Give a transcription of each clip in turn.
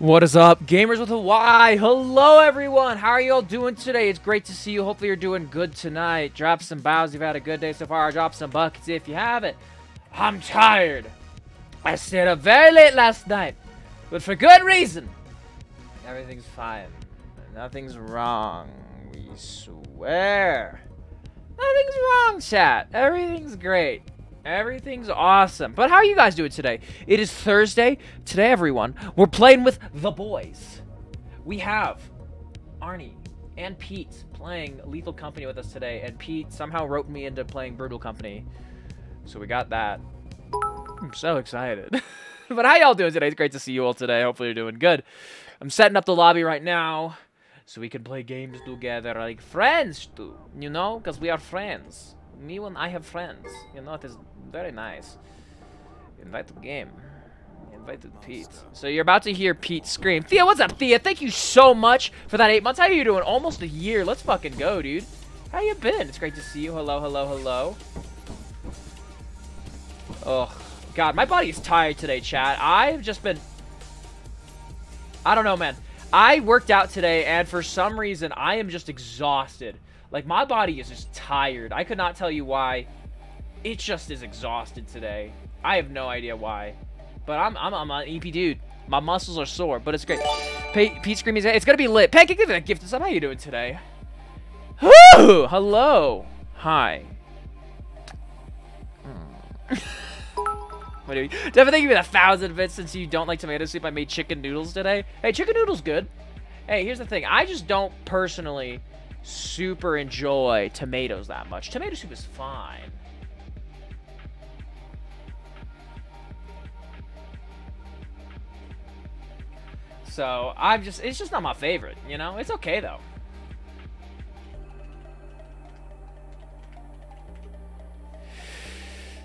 What is up, gamers with a Y? Hello, everyone. How are you all doing today? It's great to see you. Hopefully, you're doing good tonight. Drop some bows. You've had a good day so far. Drop some buckets if you haven't. I'm tired. I stayed up very late last night, but for good reason. Everything's fine. Nothing's wrong. We swear. Nothing's wrong, chat. Everything's great. Everything's awesome. But how are you guys doing today? It is Thursday. Today, everyone, we're playing with the boys. We have Arnie and Pete playing Lethal Company with us today. And Pete somehow wrote me into playing Brutal Company. So we got that. I'm so excited. but how y'all doing today? It's great to see you all today. Hopefully you're doing good. I'm setting up the lobby right now so we can play games together like friends do, you know? Because we are friends. Me when I have friends, you know, it is very nice. Invite to game. Invited Pete. So you're about to hear Pete scream. Thea, what's up, Thea? Thank you so much for that eight months. How are you doing? Almost a year. Let's fucking go, dude. How you been? It's great to see you. Hello, hello, hello. Oh, God, my body is tired today, chat. I've just been... I don't know, man. I worked out today, and for some reason, I am just exhausted. Like, my body is just tired. I could not tell you why. It just is exhausted today. I have no idea why. But I'm, I'm, I'm an EP dude. My muscles are sore, but it's great. Pete, Screaming, it's gonna be lit. Pancake, give that gift. How you doing today? Woo! Hello. Hi. Hmm. what are you? Definitely give me a thousand bits since you don't like tomato soup. I made chicken noodles today. Hey, chicken noodles good. Hey, here's the thing. I just don't personally super enjoy tomatoes that much. Tomato soup is fine. So, I'm just, it's just not my favorite, you know? It's okay, though.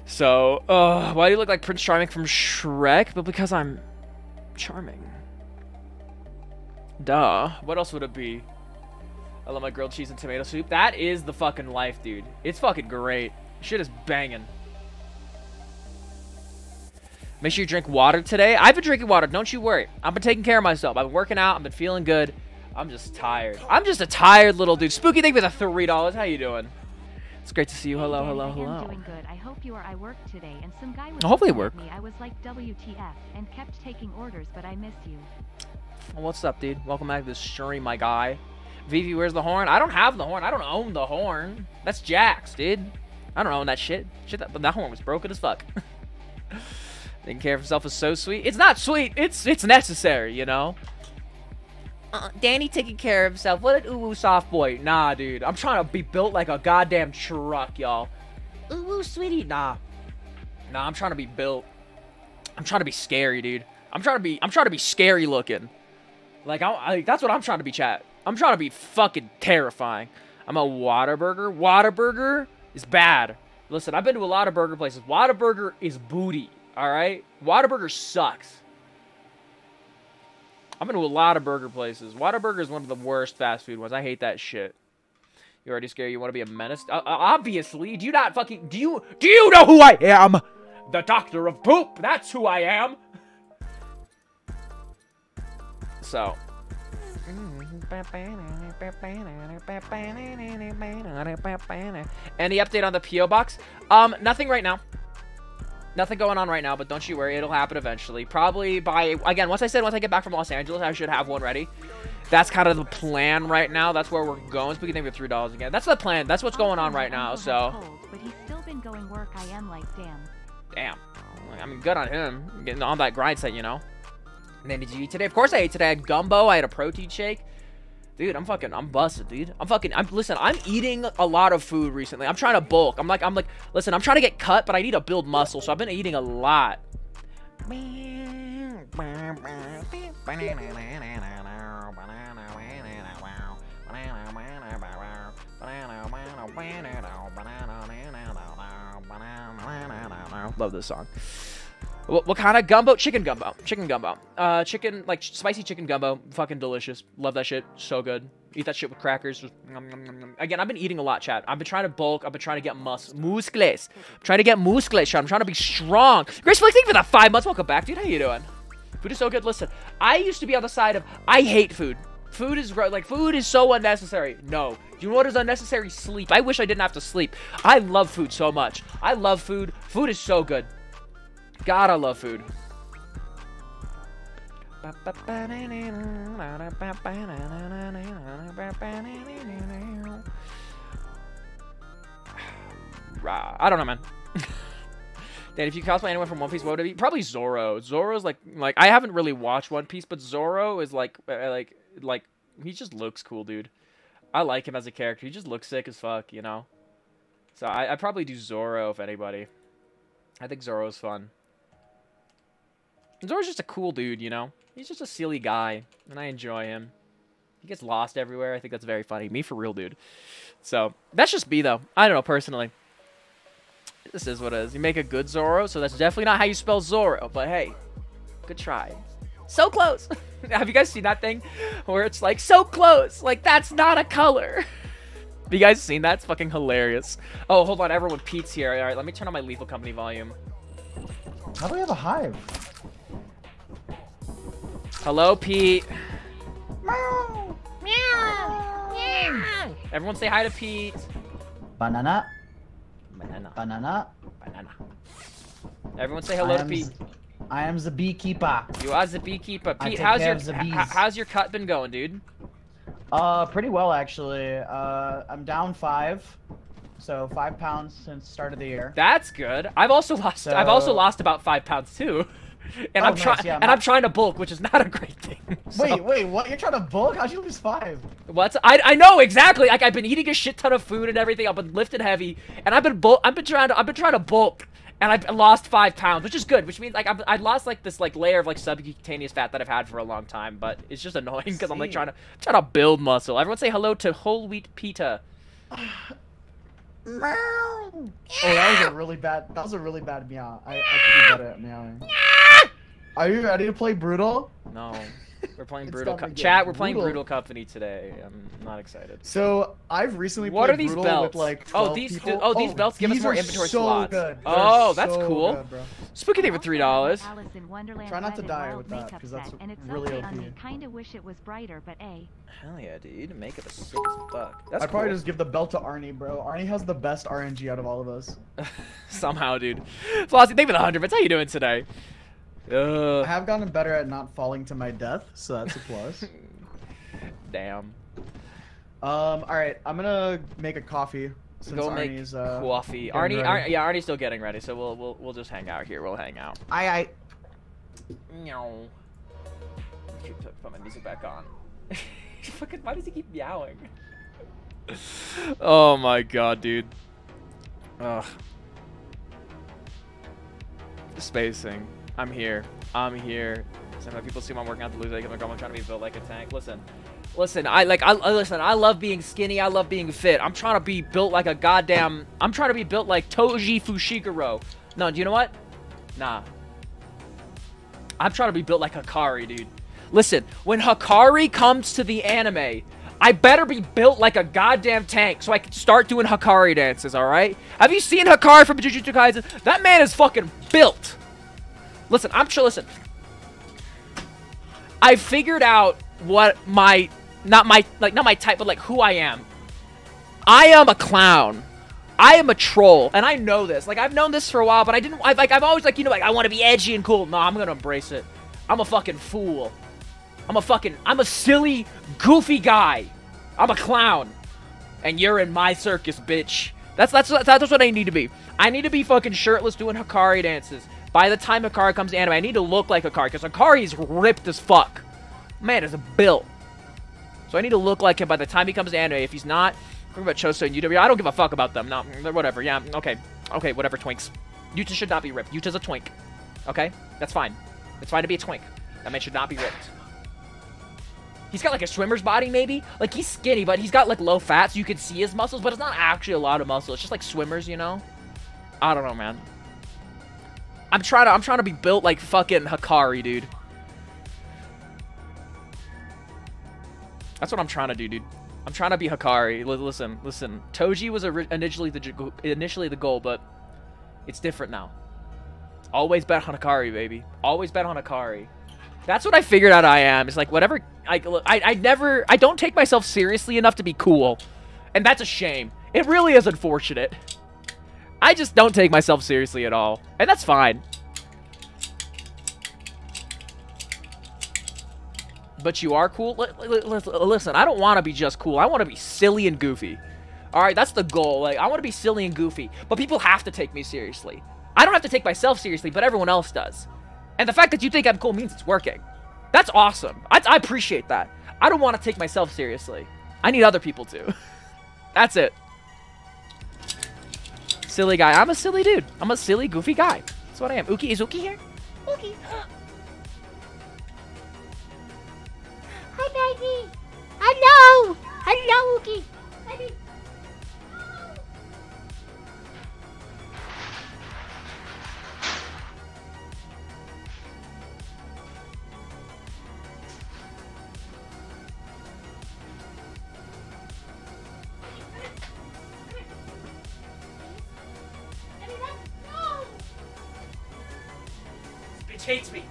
So, uh, why do you look like Prince Charming from Shrek? But because I'm charming. Duh. What else would it be? I love my grilled cheese and tomato soup. That is the fucking life, dude. It's fucking great. Shit is banging. Make sure you drink water today. I've been drinking water. Don't you worry. I've been taking care of myself. I've been working out. I've been feeling good. I'm just tired. I'm just a tired little dude. Spooky, thank you for the three dollars. How you doing? It's great to see you. Hello, hello, hello. I'm doing good. I hope you are. I worked today, and some guy was Hopefully work. me. I was like, WTF, and kept taking orders, but I miss you. Well, what's up, dude? Welcome back to the stream, my guy. Vivi, where's the horn? I don't have the horn. I don't own the horn. That's Jack's, dude. I don't own that shit. Shit, that, but that horn was broken as fuck. Taking care of himself is so sweet. It's not sweet. It's it's necessary, you know. Uh, Danny taking care of himself. What an ooh soft boy. Nah, dude. I'm trying to be built like a goddamn truck, y'all. Ooh sweetie. Nah. Nah, I'm trying to be built. I'm trying to be scary, dude. I'm trying to be. I'm trying to be scary looking. Like I, I that's what I'm trying to be, chat. I'm trying to be fucking terrifying. I'm a Whataburger. Whataburger is bad. Listen, I've been to a lot of burger places. Whataburger is booty. All right, Whataburger sucks. I've been to a lot of burger places. Whataburger is one of the worst fast food ones. I hate that shit. You already scared? You want to be a menace? Uh, obviously. Do you not fucking... Do you... Do you know who I am? The Doctor of Poop. That's who I am. So... Any update on the P.O. box? Um, nothing right now. Nothing going on right now, but don't you worry, it'll happen eventually. Probably by, again, once I said once I get back from Los Angeles, I should have one ready. That's kind of the plan right now. That's where we're going. Spooky, thank you $3 again. That's the plan. That's what's going on right now, so. But he's still been going work. I am like, damn. Damn. I mean, good on him. Getting on that grind set, you know. And then did you eat today? Of course I ate today. I had gumbo. I had a protein shake. Dude, I'm fucking, I'm busted, dude. I'm fucking, I'm, listen, I'm eating a lot of food recently. I'm trying to bulk. I'm like, I'm like, listen, I'm trying to get cut, but I need to build muscle, so I've been eating a lot. Love this song. What, what kind of gumbo? Chicken gumbo. Chicken gumbo. Uh, chicken, like spicy chicken gumbo. Fucking delicious. Love that shit. So good. Eat that shit with crackers. Again, I've been eating a lot, chat. I've been trying to bulk. I've been trying to get mus muscles. trying to get muscles, chat. I'm trying to be strong. Grace you for that five months. Welcome back, dude. How you doing? Food is so good. Listen, I used to be on the side of I hate food. Food is like food is so unnecessary. No. You know what is unnecessary? Sleep. I wish I didn't have to sleep. I love food so much. I love food. Food is so good. God, I love food. I don't know, man. Dan, if you cosplay anyone from One Piece, what would it be? Probably Zoro. Zoro's like, like I haven't really watched One Piece, but Zoro is like, uh, like, like he just looks cool, dude. I like him as a character. He just looks sick as fuck, you know. So I I probably do Zoro if anybody. I think Zoro's fun. Zoro's just a cool dude, you know. He's just a silly guy, and I enjoy him. He gets lost everywhere. I think that's very funny. Me for real, dude. So that's just me though. I don't know personally. This is what it is. You make a good Zoro, so that's definitely not how you spell Zoro. But hey, good try. So close. Have you guys seen that thing where it's like so close? Like that's not a color. Have you guys seen that? It's fucking hilarious. Oh, hold on. Everyone, Pete's here. All right, let me turn on my Lethal Company volume. How do we have a hive? Hello, Pete. Meow. Meow. Meow. Everyone say hi to Pete. Banana. Banana. Banana. Banana. Everyone say hello I to Pete. I am the beekeeper. You are the beekeeper. I Pete, take how's care your of the bees. how's your cut been going, dude? Uh, pretty well actually. Uh, I'm down five, so five pounds since start of the year. That's good. I've also lost. I've also lost about five pounds too, and Oh, I'm nice, trying. yeah, and my- I'm trying to bulk, which is not a great thing. So- Wait, wait, what? You're trying to bulk? How'd you lose five? What's I I know exactly. Like I've been eating a shit ton of food and everything. I've been lifting heavy, and I've been bulk. I've been trying to. I've been trying to bulk, and I've lost five pounds, which is good. Which means like I've I lost like this like layer of like subcutaneous fat that I've had for a long time. But it's just annoying because I'm like trying to trying to build muscle. Everyone say hello to whole wheat pita. Meow. Oh, that was a really bad. That was a really bad meow. I, I could be better at meowing. Are you ready to play brutal? No, we're playing brutal. time Co- Chat, we're playing brutal. brutal company today. I'm not excited. So I've recently What played are these brutal belts? with like oh, these people. oh these oh, belts give us these more are inventory so slots. Good. Oh, They're that's so cool. good, bro. Spooky thing for three dollars. Alice in Wonderland Try not to die with that, makeup 'cause that's and it's really okay on OP. me. Kinda wish it was brighter, but a. Hell yeah, dude. Makeup is sick as fuck. That's I'd probably just give the belt to Arnie, bro. Arnie has the best RNG out of all of us. Somehow, dude. Flossie, thank you for the 100 bits. How you doing today? I have gotten better at not falling to my death, so that's a plus. Damn. um, all right, I'm gonna make a coffee since Go make Arnie's uh, coffee. getting Arnie. Ar- yeah, Arnie's still getting ready, so we'll we'll we'll just hang out here. We'll hang out. I I Meow. Keep- Put my music back on. Fucking, why does he keep meowing? oh my god, dude. Ugh. Spacing. I'm here. I'm here. Sometimes people see I'm working out to lose weight. I'm trying to be built like a tank. Listen. Listen, I like I- listen, I love being skinny, I love being fit. I'm trying to be built like a goddamn I'm trying to be built like Toji Fushiguro. No, do you know what? Nah. I'm trying to be built like Hakari, dude. Listen, when Hakari comes to the anime, I better be built like a goddamn tank so I can start doing Hakari dances, alright? Have you seen Hakari from Jujutsu Kaisen? That man is fucking built. Listen, I'm sure, listen. I figured out what my, not my, like, not my type, but like who I am. I am a clown. I am a troll, and I know this. Like I've known this for a while, but I didn't. I, like I've always like you know like I want to be edgy and cool. No, I'm gonna embrace it. I'm a fucking fool. I'm a fucking. I'm a silly, goofy guy. I'm a clown, and you're in my circus, bitch. That's that's that's what I need to be. I need to be fucking shirtless doing Hakari dances. By the time Hakari comes to anime, I need to look like Hakari because Hakari is ripped as fuck. Man is a built. So I need to look like him by the time he comes to anime. If he's not, talking about Choso and UW, I don't give a fuck about them. No, whatever. Yeah, okay. Okay, whatever, twinks. Yuta should not be ripped. Yuta's a twink. Okay? That's fine. It's fine to be a twink. That man should not be ripped. He's got like a swimmer's body, maybe? Like, he's skinny, but he's got like low fat, so you can see his muscles, but it's not actually a lot of muscle. It's just like swimmers, you know? I don't know, man. I'm trying to I'm trying to be built like fucking Hakari, dude. That's what I'm trying to do, dude. I'm trying to be Hakari. Li- listen, listen. Toji was initially the initially the goal, but it's different now. Always bet on Hakari, baby. Always bet on Hakari. That's what I figured out I am. It's like whatever. I, I, I never. I don't take myself seriously enough to be cool. And that's a shame. It really is unfortunate. I just don't take myself seriously at all. And that's fine. But you are cool? Listen, I don't want to be just cool. I want to be silly and goofy. Alright, that's the goal. Like, I want to be silly and goofy. But people have to take me seriously. I don't have to take myself seriously, but everyone else does. And the fact that you think I'm cool means it's working. That's awesome. I, I appreciate that. I don't want to take myself seriously. I need other people to. that's it. Silly guy. I'm a silly dude. I'm a silly, goofy guy. That's what I am. Uki, is Uki here? Uki. Hi, baby. Hello. Hello, Uki. Bitch hates me.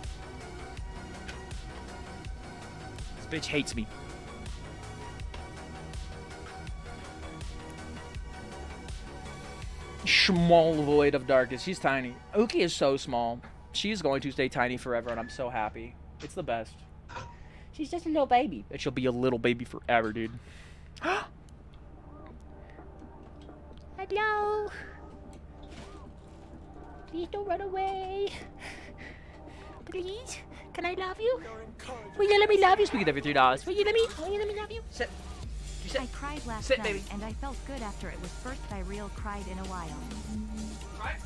This bitch hates me. Small void of darkness. She's tiny. Uki is so small. She's going to stay tiny forever, and I'm so happy. It's the best. She's just a little baby. And she'll be a little baby forever, dude. Hello. Please don't run away. Please. Can I love you? Will you let me love you? Speaking of your three dollars. Will you let me? Will you let me love you? Sit. You I sit. cried last Sit, night, baby. and I felt good after it was first I real cried in a while. Alright,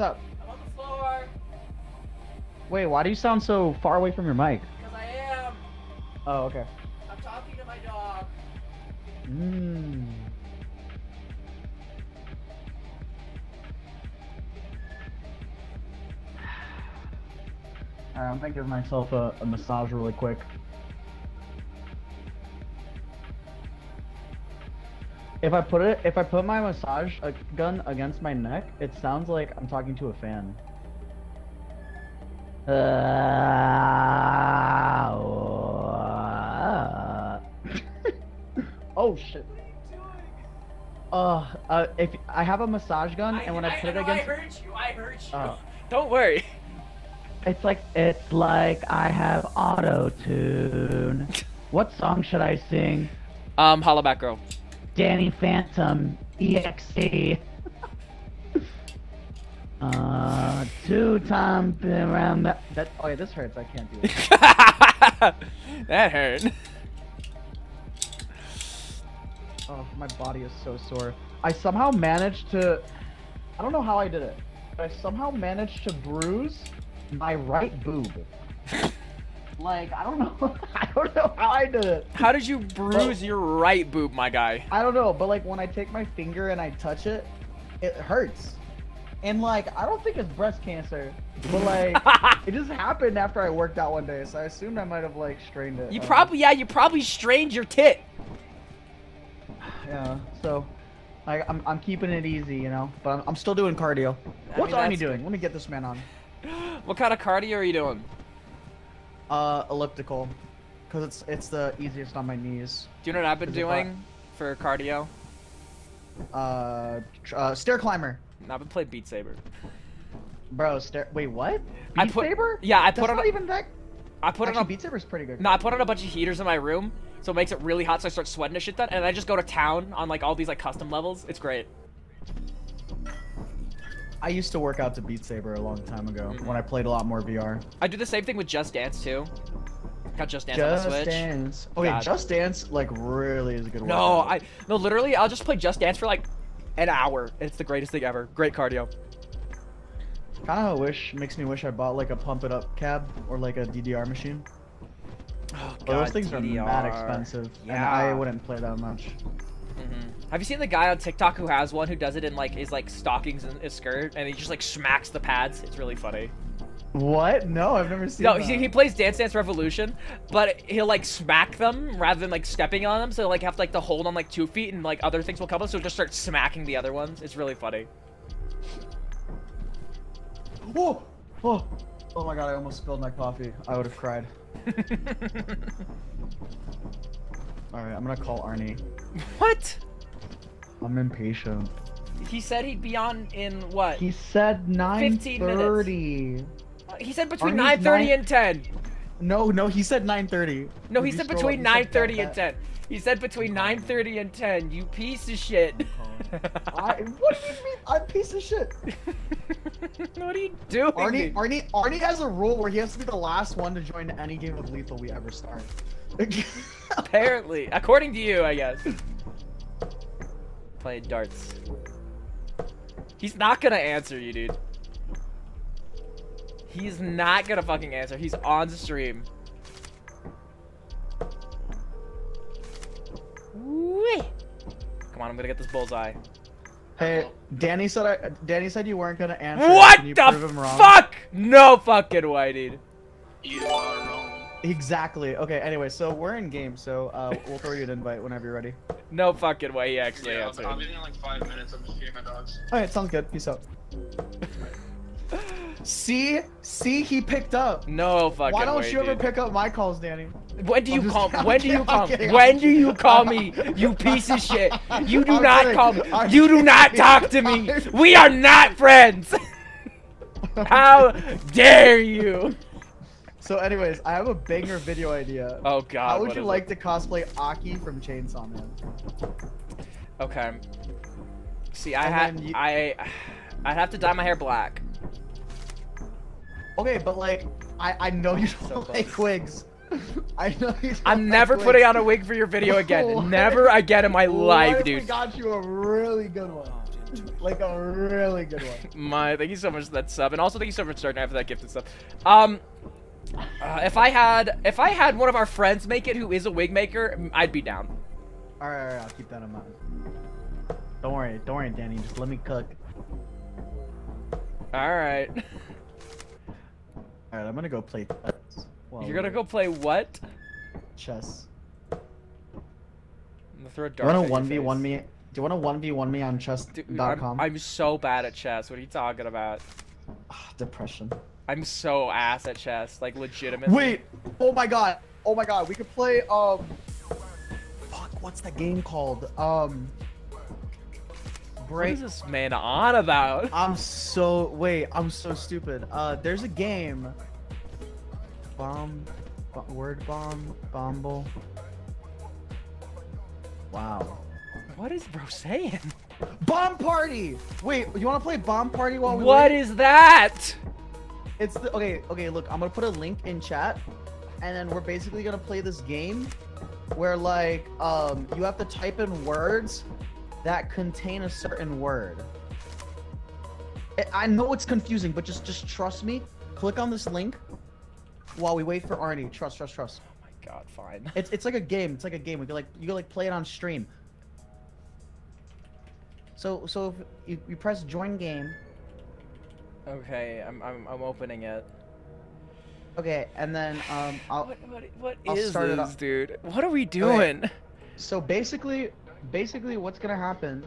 what's up? I'm on the floor. Wait, why do you sound so far away from your mic? Because I am. Oh, okay. I'm talking to my dog. Mmm. Alright, I'm gonna give myself a, a massage really quick. If I put it, if I put my massage uh, gun against my neck, it sounds like I'm talking to a fan. oh shit. Uh, uh, if I have a massage gun and when I, put it against, I heard you. I heard you. Oh. Don't worry. it's like it's like I have auto tune. what song should I sing? Um, Hollaback Girl. Danny Phantom EXE. uh, two times around that. that. Oh yeah, this hurts. I can't do it. that hurt. oh, my body is so sore. I somehow managed to. I don't know how I did it. But I somehow managed to bruise my right boob. like I don't know. I don't know how I did it. How did you bruise your right boob, my guy? I don't know, but like when I take my finger and I touch it, it hurts. And like I don't think it's breast cancer, but like it just happened after I worked out one day, so I assumed I might have like strained it. You Um, probably, yeah, you probably strained your tit. yeah. So I, I'm I'm keeping it easy, you know, but I'm, I'm still doing cardio. I What's mean, Arnie doing? Let me get this man on. What kind of cardio are you doing? Uh, elliptical, cause it's it's the easiest on my knees. Do you know what I've been doing for cardio? Uh, uh stair climber, I've been playing Beat Saber. bro. Stair. Wait, what? I Beat put- Saber? yeah, I That's put on not a- even that. I put Actually, on. Beat Saber's pretty good. No, I put on a bunch of heaters in my room, so it makes it really hot. So I start sweating to shit ton, and I just go to town on like all these like custom levels. It's great. I used to work out to Beat Saber a long time ago when I played a lot more VR. I do the same thing with Just Dance too. Got Just Dance Just on the Switch. Dance. Oh yeah, God. Just Dance like really is a good. one. No. I no literally I'll just play Just Dance for like an hour. It's the greatest thing ever. Great cardio. kind of wish makes me wish I bought like a pump it up cab or like a DDR machine. Oh, But those God, things are DDR. mad expensive, and I wouldn't play that much. Mhm. Have you seen the guy on TikTok who has one who does it in like his like stockings and his skirt, and he just like smacks the pads? It's really funny. What? No, I've never seen No, that. he, he plays Dance Dance Revolution, but he'll like smack them rather than like stepping on them. So like have to like to hold on like two feet, and like other things will come up. So he'll just start smacking the other ones. It's really funny. Whoa! Oh! Oh my god, I almost spilled my coffee. I would have cried. Alright, I'm gonna call Arnie. what? I'm impatient. He said he'd be on in what? He said 15 minutes. 9.30. Uh, He said between Arnie's 9:30 nine- and 10. No, no, he said 9.30. No, he said between up, he said 9:30 and 10. He said between 9:30 and 10. You piece of shit. I, what do you mean? I'm a piece of shit. what are you doing? Arnie, Arnie, Arnie has a rule where he has to be the last one to join any game of Lethal we ever start. Apparently, according to you, I guess. Playing darts. He's not gonna answer you, dude. He's not gonna fucking answer. He's on the stream. Whee! Come on, I'm gonna get this bullseye. hey, Danny said I, Danny said you weren't gonna answer. What Can you the prove him wrong? fuck? No fucking way, dude. You are wrong. Exactly. Okay. Anyway, so we're in game, so uh, we'll throw you an invite whenever you're ready. No fucking way he actually Yeah, answered. I'll, I'll be in like five minutes. I'm just feeding my dogs. All right, sounds good. Peace out. see, see, he picked up. No fucking way. Why don't way, you ever pick up my calls, Danny? When do you just- call? I'm When do you call? kidding, When do you call me? You piece of shit! You do I'm not kidding, call me. I'm You do not talk to me. I'm We are not friends. How dare you? So, anyways, I have a banger video idea. Oh God. How would you like it? to cosplay Aki from Chainsaw Man? Okay. See, I had you- I. I'd have to dye my hair black. Okay, but like, I I know you don't close. like wigs. I know you. I'm like never wigs. putting on a wig for your video again. Never again in my What life, if We got you a really good one. Like a really good one. My, thank you so much for that sub, and also thank you so much, Starknight, for that gifted sub. Um, uh, if I had, if I had one of our friends make it who is a wig maker, I'd be down. All right, all right, I'll keep that in mind. Don't worry, don't worry, Danny. Just let me cook. All right, All right, I'm gonna go play chess. you're gonna go play what? chess. I'm gonna throw a dart. you wanna one v one me? Do you wanna one v one me on chess.com? I'm, I'm so bad at chess. What are you talking about? Ah, Depression. I'm so ass at chess, like legitimately. Wait! Oh my god! Oh my god! We could play um. Fuck! What's that game called? Um. what Break. is this man on about? I'm so wait. I'm so stupid. Uh, there's a game. Bomb. bo- word bomb. Bomble. Wow. What is bro saying? Bomb party. Wait, you want to play bomb party while we What wait? is that? It's the, okay. Okay, look. I'm gonna put a link in chat, and then we're basically gonna play this game, where like um you have to type in words that contain a certain word. I- know it's confusing, but just just trust me. Click on this link while we wait for Arnie. Trust, trust, trust. Oh my god, fine. It's it's like a game. It's like a game. We can like you can like play it on stream. So so if you, you press join game, Okay, I'm I'm I'm opening it. okay, and then um I'll What what what I'll is start this, dude? What are we doing? So basically, basically, what's gonna happen?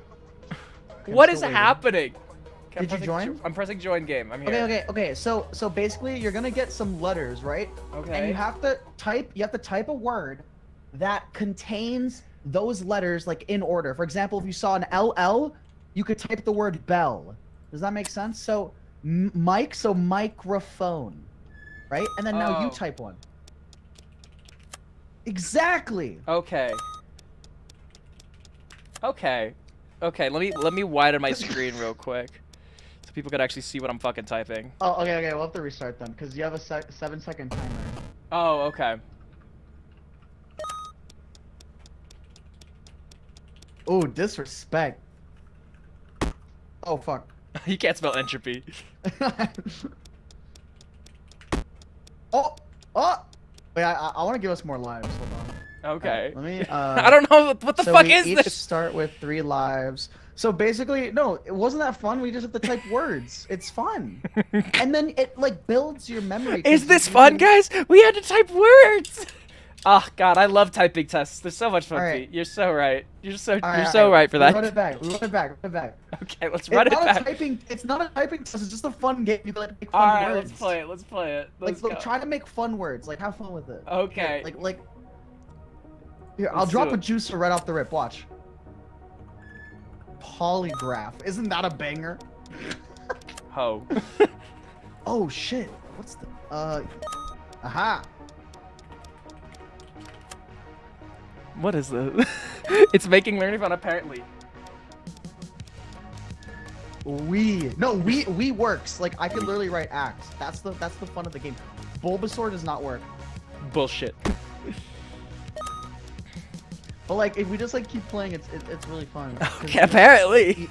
Okay, What I'm is waiting. happening? Okay, I'm Did you pressing join? jo- I'm pressing join game. I'm here. Okay, okay, okay. So, so basically, you're gonna get some letters, right? Okay. And you have to type. You have to type a word that contains those letters like in order. For example, if you saw an LL, you could type the word bell. Does that make sense? So, m- mic, so microphone, right? And then now you Oh. type one. Exactly. Okay. Okay. Okay, let me let me widen my screen real quick. So people could actually see what I'm fucking typing. Oh, okay, okay. We'll have to restart them because you have a se- seven-second timer. Oh, okay. Oh, disrespect. Oh fuck. you can't spell entropy. oh, oh, Wait, I, I, want to give us more lives. Hold on. Okay. Let me. Uh, I don't know what, what the so fuck we is each this. start with three lives. So basically, no, it wasn't that fun. We just have to type words. It's fun, and then it like builds your memory. Is this fun, guys? We had to type words. Oh God, I love typing tests. They're so much fun. Right. Pete. You're so right. You're so All you're so right for that. Run it back. Run it back. Run it back. Okay, let's It's run it not a back. typing. It's not a typing test. It's just a fun game. You can like make fun All right, words. let's play it. Let's play it. Like, Let's look, go. try to make fun words. Like, have fun with it. Okay. Like, like. Here, I'll drop a juicer right off the rip. Watch. Polygraph. Isn't that a banger? Ho. Oh shit. What's the? Uh. Aha. What is this? it's making learning fun apparently. We no we we works like I can literally write acts. That's the that's the fun of the game. Bulbasaur does not work. Bullshit. But like if we just like keep playing, it's it, it's really fun. Okay, you- apparently.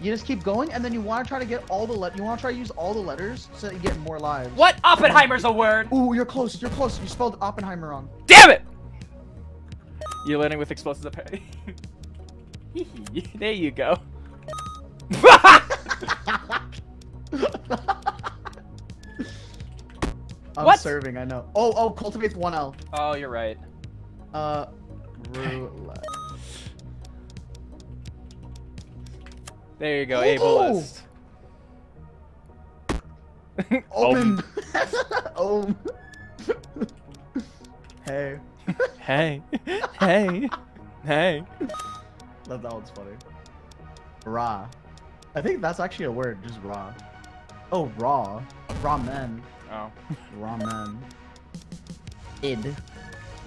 You just keep going, and then you want to try to get all the let. You want to try to use all the letters so that you get more lives. What? Oppenheimer's a word. Ooh, you're close. You're close. You spelled Oppenheimer wrong. Damn it! You're learning with explosives apparently. there you go. I'm What? serving. I know. Oh, oh, cultivates one L. oh, you're right. Uh, roulette. There you go, ableist. Omen. Om. hey. Hey. Hey. Hey. That, that one's funny. Raw. I think that's actually a word, just raw. Oh, raw. Raw men. Oh. Raw men. Id.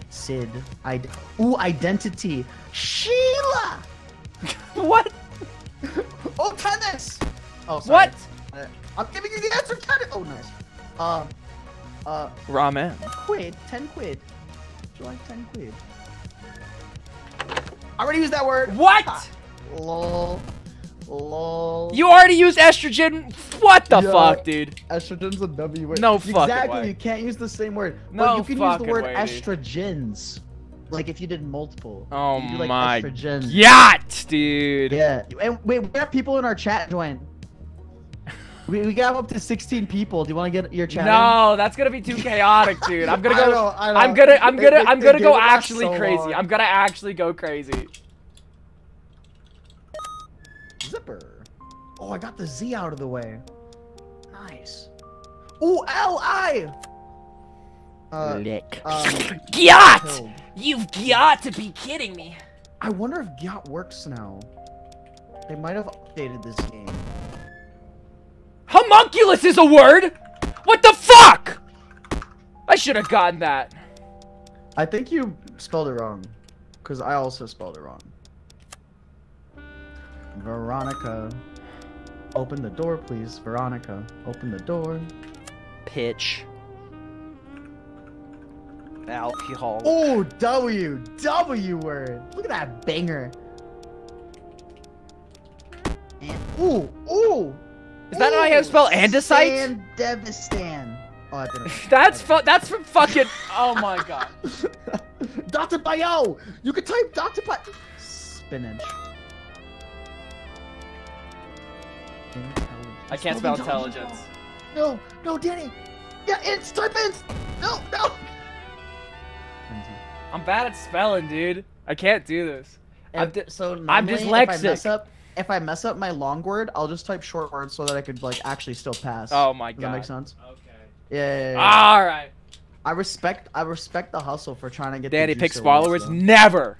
Sid. Id. Ooh, identity. Sheila! What? Oh, tennis! Oh, sorry. What? Uh, I'm giving you the answer, tennis! Oh, nice. Uh, uh, Ramen. quid. 10 quid. Would like 10 quid? I already used that word. What? Ha. Lol. Lol. You already used estrogen? What the Yeah. fuck, dude? Estrogen's a W word. No fucking Exactly. way. You can't use the same word. No but you can use the word way, dude. estrogens. Like if you did multiple. Oh you do, like, my estrogens. yacht, dude. Yeah. And wait, we have people in our chat join. We, we got up to 16 people. Do you want to get your chat? No, that's gonna be too chaotic, dude. I'm gonna I go. know, I know. I'm gonna. I'm They- gonna. they- I'm gonna go it actually so crazy. long. I'm gonna actually go crazy. Zipper. Oh, I got the Z out of the way. Nice. Ooh, L I. Uh, Lick. um, Gyat! killed. You've got to be kidding me. I wonder if Gyat works now. They might have updated this game. Homunculus is a word. What the fuck? I should have gotten that. I think you spelled it wrong. Because I also spelled it wrong. Veronica. Open the door, please. Veronica. Open the door. Pitch. Alcohol. Oh, W. W word. Look at that banger. Ooh, ooh. Is that how you spell andesite? Stan Devistan. Oh, I didn't. That's fu- That's from fucking. Oh my god. Dr. Bio! You can type Dr. Bio. Spinach. I can't spell intelligence. No, no, Danny. Yeah, it's type int. No, no. I'm bad at spelling, dude. I can't do this. I'm so I'm normally, If I mess up, if I mess up my long word, I'll just type short words so that I could like actually still pass. Oh my Does god. that makes sense? Okay. Yeah. yeah, yeah, yeah. All right. I respect. I respect the hustle for trying to get. Danny the picks followers. words, Never.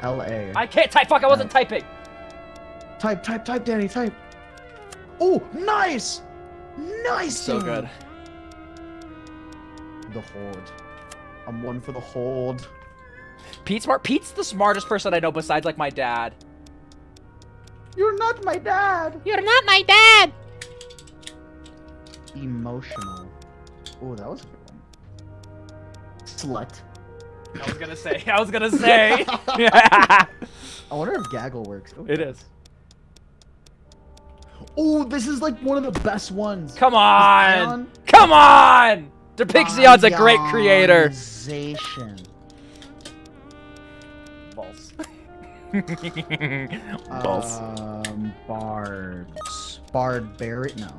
L A. I can't type. Fuck. I wasn't typing. Type, type, type, Danny, type. Oh, nice! Nice! So Danny. good. The Horde. I'm one for the Horde. Pete smart. Pete's the smartest person I know besides like my dad. You're not my dad! You're not my dad. Emotional. Oh, that was a good one. Slut. I was gonna say. I was gonna say. I wonder if gaggle works. Ooh. it is. Oh, this is like one of the best ones. Come on. Come on. Depixion's a great creator. Um, bards. Barbaric? No.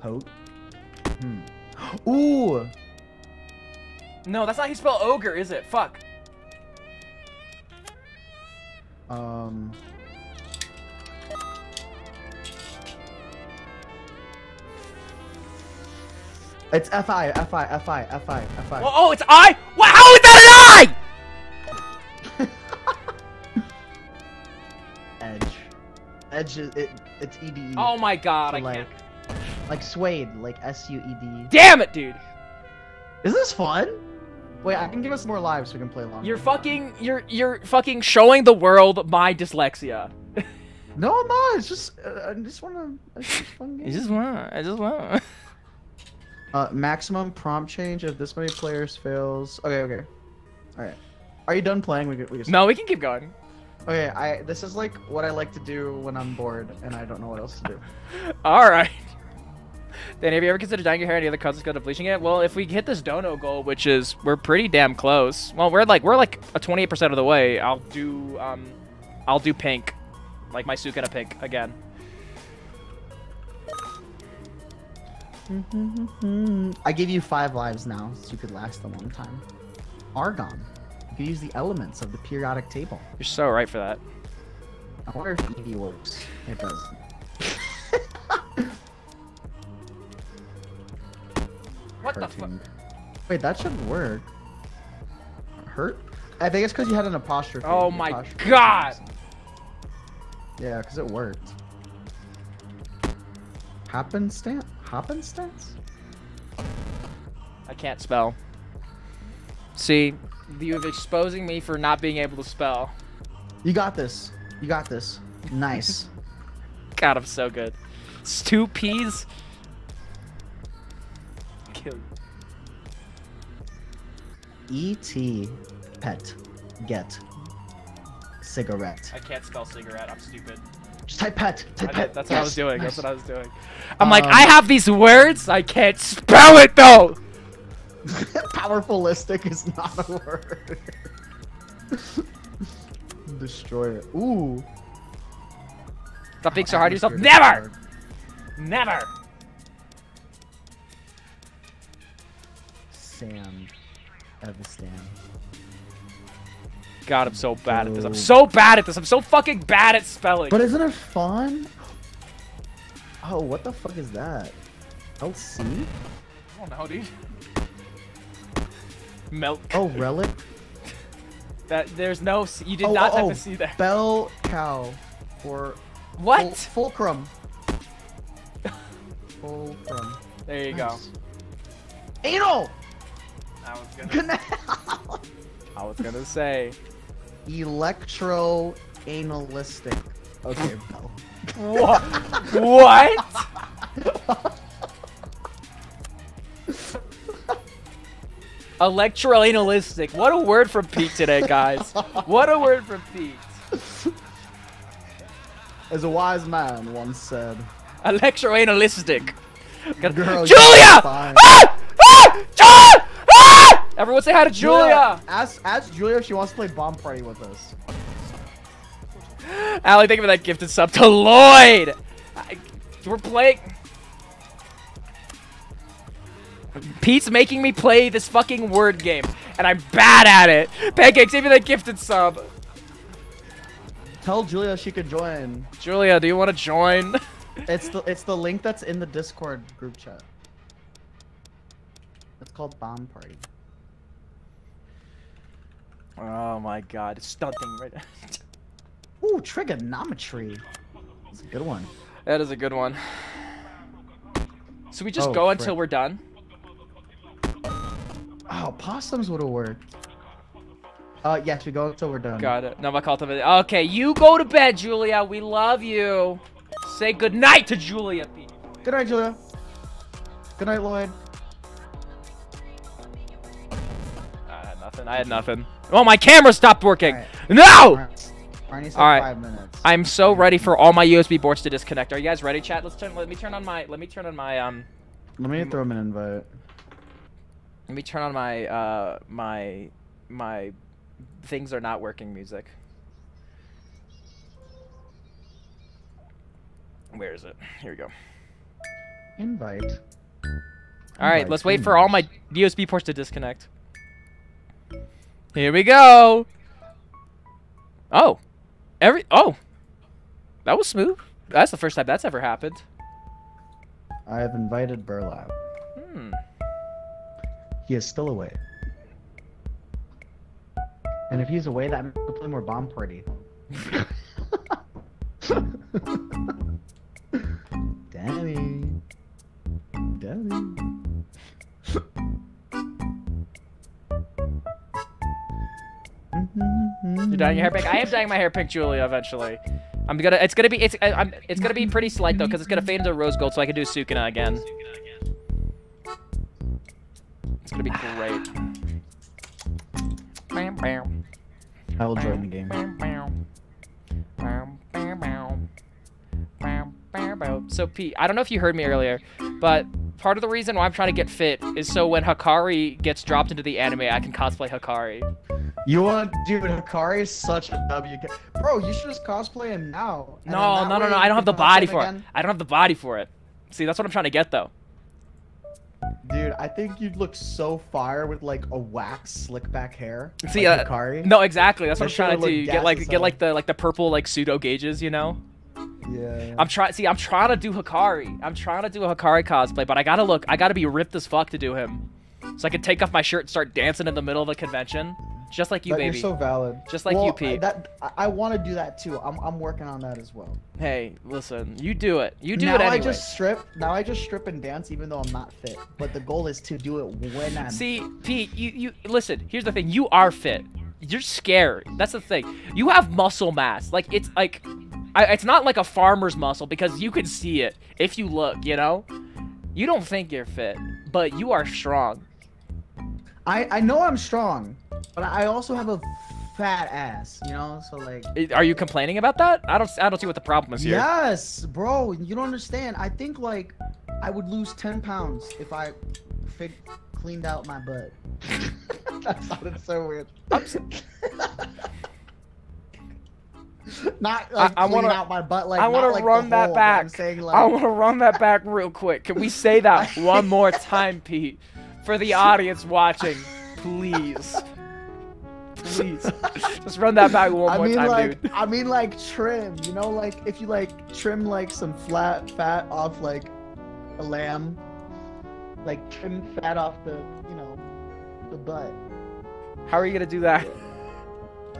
Hope. Hmm. Ooh. No, that's not how you spell ogre, is it? Fuck. Um. It's Fi, Fi, Fi, Fi, Fi. Well, oh, it's I? Wow, how is that Edge it. It's E D E. Oh my god, So, I like, can't. Like Suede, like S U E D. Damn it, dude. Is this fun? Wait, I can give us more lives so we can play longer. You're fucking, you're, you're fucking showing the world my dyslexia. No, I'm not. It's just, uh, I just wanna. It's just a fun game. want, I just want. Uh, maximum prompt change if this many players fails. Okay, okay. All right. Are you done playing? We could. We can No, we can keep going. Okay, I. This is like what I like to do when I'm bored and I don't know what else to do. All right. Then have you ever considered dyeing your hair any other colors instead of bleaching it? Well, if we hit this dono goal, which is we're pretty damn close. Well, we're like we're like a 28% of the way. I'll do um, I'll do pink, like my Sukuna pink again. I give you five lives now, so you could last a long time. Argon. You could use the elements of the periodic table. You're so right for that. I wonder if Eevee works. It does. What the fuck? Wait, that should work. Hurt? I think it's because you had an apostrophe. Oh my apostrophe God. makes. Yeah, because it worked. Happenstance? Happenstance? I can't spell. See, you're exposing me for not being able to spell. You got this. You got this. Nice. God, I'm so good. It's two peas. Kill you. E.T. Pet. Get. Cigarette. I can't spell cigarette. I'm stupid. Just type pet. Type I pet. did- that's what I was doing. nice. That's what I was doing. I'm like, Um, I have these words. I can't spell it though. Powerfulistic is not a word. Destroyer. Ooh. Stop being so hard on yourself. Never, never. Sam. Evistan. God, I'm so bad at this. I'm so bad at this. I'm so fucking bad at spelling. But isn't it fun? Oh, what the fuck is that? LC? I don't know, dude. Milk. Oh, relic? That there's no. You did oh, not oh, have oh, to oh. see that. Bell cow. Or What? Ful- fulcrum. Fulcrum. There you go. Anal! I was gonna. Canal! I was gonna say. Electro analistic. Okay, Bell. What? what? Electroanalistic. What a word from Pete today, guys. What a word from Pete. As a wise man once said. Electroanalistic. Girl, Julia! fine. Ah! Ah! Julia! Ah! Everyone say hi to Julia. Ask, ask Julia if she wants to play Bomb Party with us. Allie, thank you for that gifted sub to Lloyd. I, we're playing. Pete's making me play this fucking word game, and I'm bad at it. Pancakes, give me that gifted sub. Tell Julia she could join. Julia, do you want to join? It's the it's the link that's in the Discord group chat. It's called Bomb Party. Oh my god, it's stunting right Ooh, trigonometry. That's a good one. That is a good one. So we just Oh, go frick. until we're done? Oh, possums would have worked. Uh, yes, we go until we're done. Got it. No, my call to Okay, you go to bed, Julia. We love you. Say good night to Julia, Pete. Good night, Julia. Good night, Lloyd. I had nothing. I had nothing. Oh, my camera stopped working. Alright. No! Five minutes. I'm so ready for all my USB boards to disconnect. Are you guys ready, chat? Let's turn. Let me turn on my. Let me turn on my um. Let me throw him an invite. Let me turn on my uh my my things are not working music. Where is it? Here we go. Invite. All right, Invite let's wait for all my USB ports to disconnect. Here we go. Oh, every oh, that was smooth. That's the first time that's ever happened. I have invited Birlap. Hmm. He is still away. And if he's away, that means we'll play more bomb party. Danny. Danny. You're dyeing your hair pink. I am dyeing my hair pink, Julia. Eventually, I'm gonna. It's gonna be. It's. I, I'm. It's gonna be pretty slight though, because it's gonna fade into rose gold, so I can do Sukuna again. It's gonna be great. Bam, bam, I will join the game. bam, bam. Bam, bam, bam. Bam, bam, bam. So Pete, I don't know if you heard me earlier, but part of the reason why I'm trying to get fit is so when Hakari gets dropped into the anime, I can cosplay Hakari. You want, dude? Hakari is such a W. Bro, you should just cosplay him now. No, no, no, no. I don't have the body cosplay for it. I don't have the body for it. See, that's what I'm trying to get though. Dude, I think you'd look so fire with like a wax slick back hair. See, like uh, Hakari. No, exactly. That's what I'm trying to do. Get like get like the like the purple like pseudo gauges, you know. Yeah. I'm trying. See, I'm trying to do Hakari. I'm trying to do a Hakari cosplay, but I gotta look. I gotta be ripped as fuck to do him, so I could take off my shirt and start dancing in the middle of a convention, just like you, That- baby. You're so valid. Just like you, Well, Pete. That I, I want to do that too. I'm I'm working on that as well. Hey, listen. You do it. You do now it anyway. I just strip. Now I just strip and dance, even though I'm not fit. But the goal is to do it when I'm. See, Pete, you, you listen. Here's the thing. You are fit. You're scary. That's the thing. You have muscle mass. Like it's like, I, it's not like a farmer's muscle because you can see it if you look. You know, you don't think you're fit, but you are strong. I I know I'm strong, but I also have a fat ass. You know, so like. Are you complaining about that? I don't. I don't see what the problem is here. Yes, bro. You don't understand. I think like I would lose ten pounds if I fit, cleaned out my butt. that sounded so weird. Not like I clean wanna- out my butt like I want want to to run that back. I'm saying like I want to run that back real quick. Can we say that one more time, Pete, for the audience watching, please? Please, just run that back one I more mean time, like dude. I mean like trim, you know, like if you like trim like some flat fat off like a lamb, like trim fat off the you know the butt How are you gonna do that?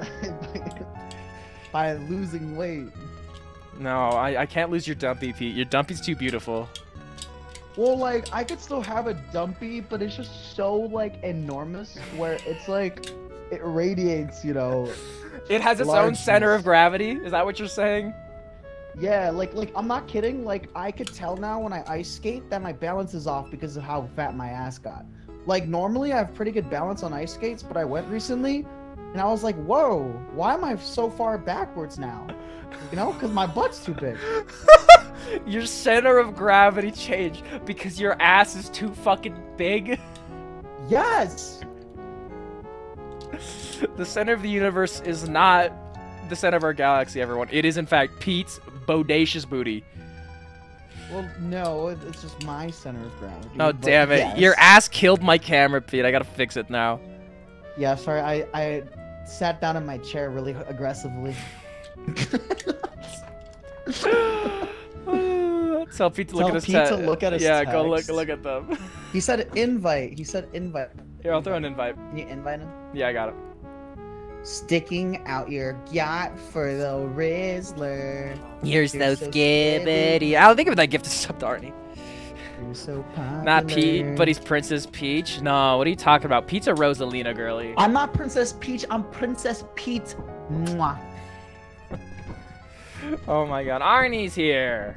by losing weight. No, I, I can't lose your dumpy, Pete. Your dumpy's too beautiful. Well, like I could still have a dumpy, but it's just so like enormous where it's like it radiates, you know. It has its own center of gravity. Is that what you're saying? Yeah, like like I'm not kidding. Like I could tell now when I ice skate that my balance is off because of how fat my ass got. Like normally I have pretty good balance on ice skates, but I went recently and I was like, "Whoa, why am I so far backwards now?" You know, because my butt's too big. your center of gravity changed because your ass is too fucking big. Yes. the center of the universe is not the center of our galaxy, everyone. It is, in fact, Pete's bodacious booty. Well, no, it's just my center of gravity. Oh, damn it. yes. Your ass killed my camera, Pete. I gotta fix it now. Yeah, sorry. I I sat down in my chair really aggressively. Tell Pete to look Tell at his Pete te- to look at his Yeah, go look look at them. he said invite. He said invite. Here, I'll throw an invite. Can you invite him? Yeah, I got it. Sticking out your yacht for the Rizzler. You're so so skibbity. skibbity. I don't think of that gift as sub to Arnie. You're so popular. Not Pete, but he's Princess Peach. No, what are you talking about? Pete's a Rosalina girly. I'm not Princess Peach. I'm Princess Pete. Mwah. Oh my god, Arnie's here.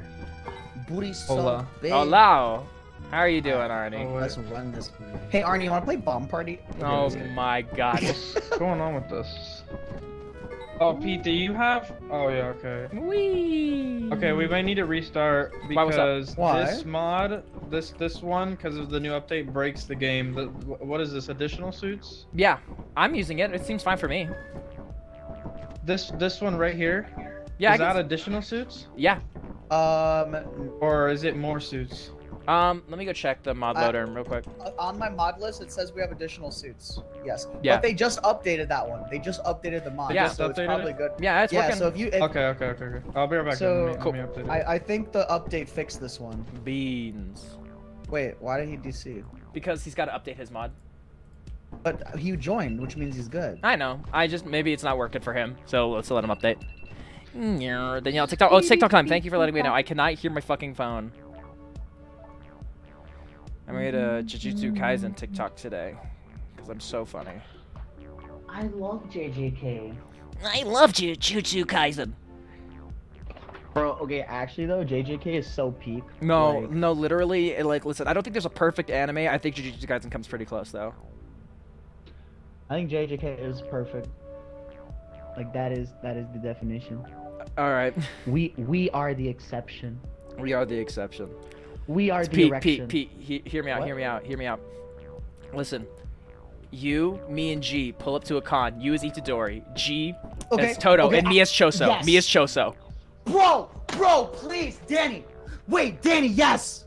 Booty so Hola. big. Hello. How are you doing, Arnie? Oh, Let's run this. Hey Arnie, you wanna play bomb party? Oh my god. What's going on with this? Oh, Pete, do you have? Oh yeah, okay. Wee. Okay, we might need to restart Why was that? because Why? this mod, this this one, because of the new update, breaks the game. The, what is this? Additional suits? Yeah, I'm using it. It seems fine for me. This this one right here. Yeah, I Is that can- additional suits, yeah. Um, or is it more suits? Um, let me go check the mod I- loader real quick. Uh, on my mod list, it says we have additional suits. Yes. Yeah. But they just updated that one. They just updated the mod. Yeah. So it's probably it? good. Yeah, it's yeah. working. So if you, if, Okay, okay, okay, okay. I'll be right back. So- let me, let me update it. I I think the update fixed this one. Beans. Wait, why did he DC? Because he's got to update his mod. But he joined, which means he's good. I know. I just maybe it's not working for him, so let's let him update. Mm, yeah, Danielle, TikTok. Oh, it's TikTok time. Thank you for letting me know. I cannot hear my fucking phone. I made a Jujutsu Kaisen TikTok today because I'm so funny. I love JJK. I love Jujutsu Kaisen. Bro, okay, actually though, JJK is so peak. No, Like, no, literally. Like, listen, I don't think there's a perfect anime. I think Jujutsu Kaisen comes pretty close though. I think JJK is perfect. Like that is that is the definition. All right, We we are the exception. we are the exception. We are It's the Pete, erection. Pete, Pete, he, hear me out, What? hear me out, hear me out. Listen, you, me, and G pull up to a con. You as Itadori, G Okay. as Todo, okay, and me as Choso. yes. Me as Choso. Bro, bro, please, Danny. Wait, Danny, yes.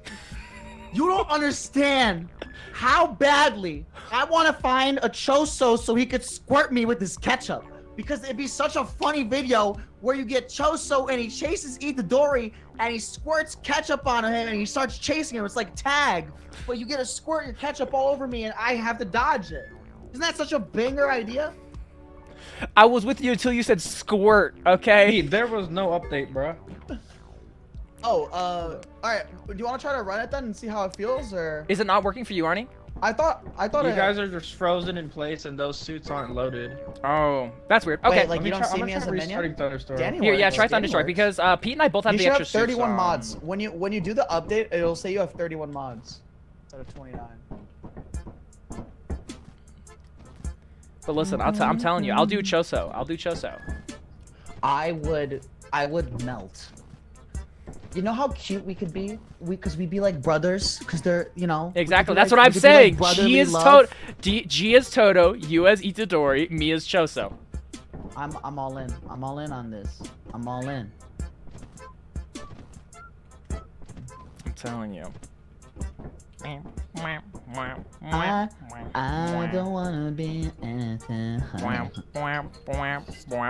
You don't understand how badly I want to find a Choso so he could squirt me with his ketchup. Because it'd be such a funny video where you get Choso and he chases Itadori and he squirts ketchup on him and he starts chasing him. It's like tag, but you get a squirt your ketchup all over me and I have to dodge it. Isn't that such a banger idea? I was with you until you said squirt. Okay. Pete, there was no update, bro. Oh, uh, all right. Do you want to try to run it then and see how it feels, or Is it not working for you, Arnie? I thought I thought You it, guys are just frozen in place, and those suits aren't loaded. Oh, that's weird. Wait, Okay. like- you don't try, see I'm me gonna as try a minion? Thunderstore. Danny Here, yeah, try Thunderstore because uh, Pete and I both have you the should extra have 31 suits, mods. um, When you when you do the update, it'll say you have 31 mods instead of 29. But listen, I'll t- I'm telling you, I'll do Choso. I'll do Choso. I would I would melt. You know how cute we could be? We cuz we'd be like brothers cuz they're, you know. Exactly. That's like- what I'm be like saying. G is. Todo. D- G is Todo. You as Itadori. Me as Choso. I'm I'm all in. I'm all in on this. I'm all in. I'm telling you. I, I don't wanna be anything.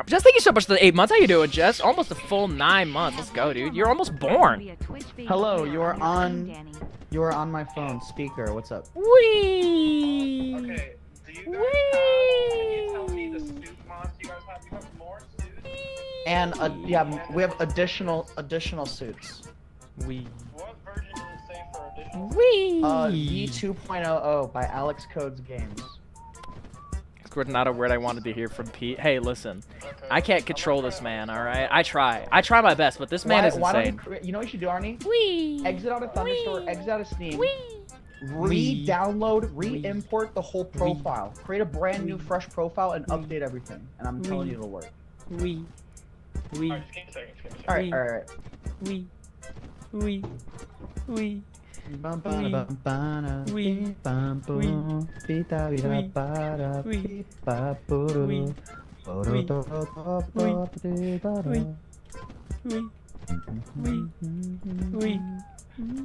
Jess, thank you so much for the eight months. How you doing, Jess? Almost a full nine months. Let's go, dude. You're almost born. Hello, you're on- You're on my phone speaker. What's up? Wee. Okay, do you guys have, can you tell me the suit mods you guys have? You have more suits? And uh, yeah, we have additional additional suits. Wee. What Wee. Uh, V2.00 by Alex Codes Games. Squirt not a word I wanted to hear from Pete. Hey, listen. Okay. I can't control this man, alright? I try. I try my best, but this man why, is why don't you, insane. you know what you should do, Arnie? Wee. Exit out of Thunderstore, exit out of Steam, Wee. re-download, re-import the whole profile, create a brand new fresh profile, and update everything. And I'm telling you it'll work. Wee. Wee. Alright, just give me a second, just give me a second. All right, Wee. all right. Wee. Wee. Wee. Bum, Wee. ba, bum, ba, da, Wee. bee, bum, Wee. boom, bee, da, bee, da, Wee. ba, da, Wee. bee, ba, boo, doo, Wee. bo, doo, Wee. do, do, do, Wee. bo, dee, da, da. Wee. Wee. Wee. Wee.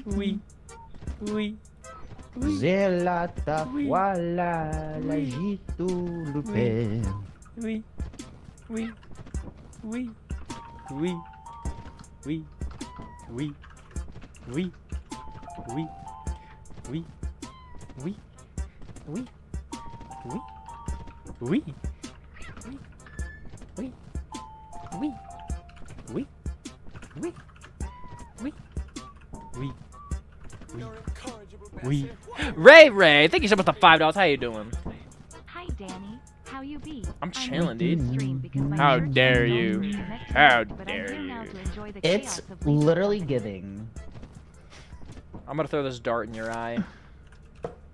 Wee. Wee. Wee. Zelata, Oui. voilà, la Oui. jitu lupe. Oui. Oui. Oui. Oui. Oui. Oui. Oui. Oui. Oui. Oui. Oui. Oui. Oui. Oui. Oui. Oui. Oui. Oui. Oui. Oui. Oui. Ray Ray, thank you so much for the five dollars. How you doing? Hi, Danny. How you be? I'm chilling, dude. the stream because my How dare you. How dare you. to enjoy the It's chaos of League of literally giving I'm gonna throw this dart in your eye.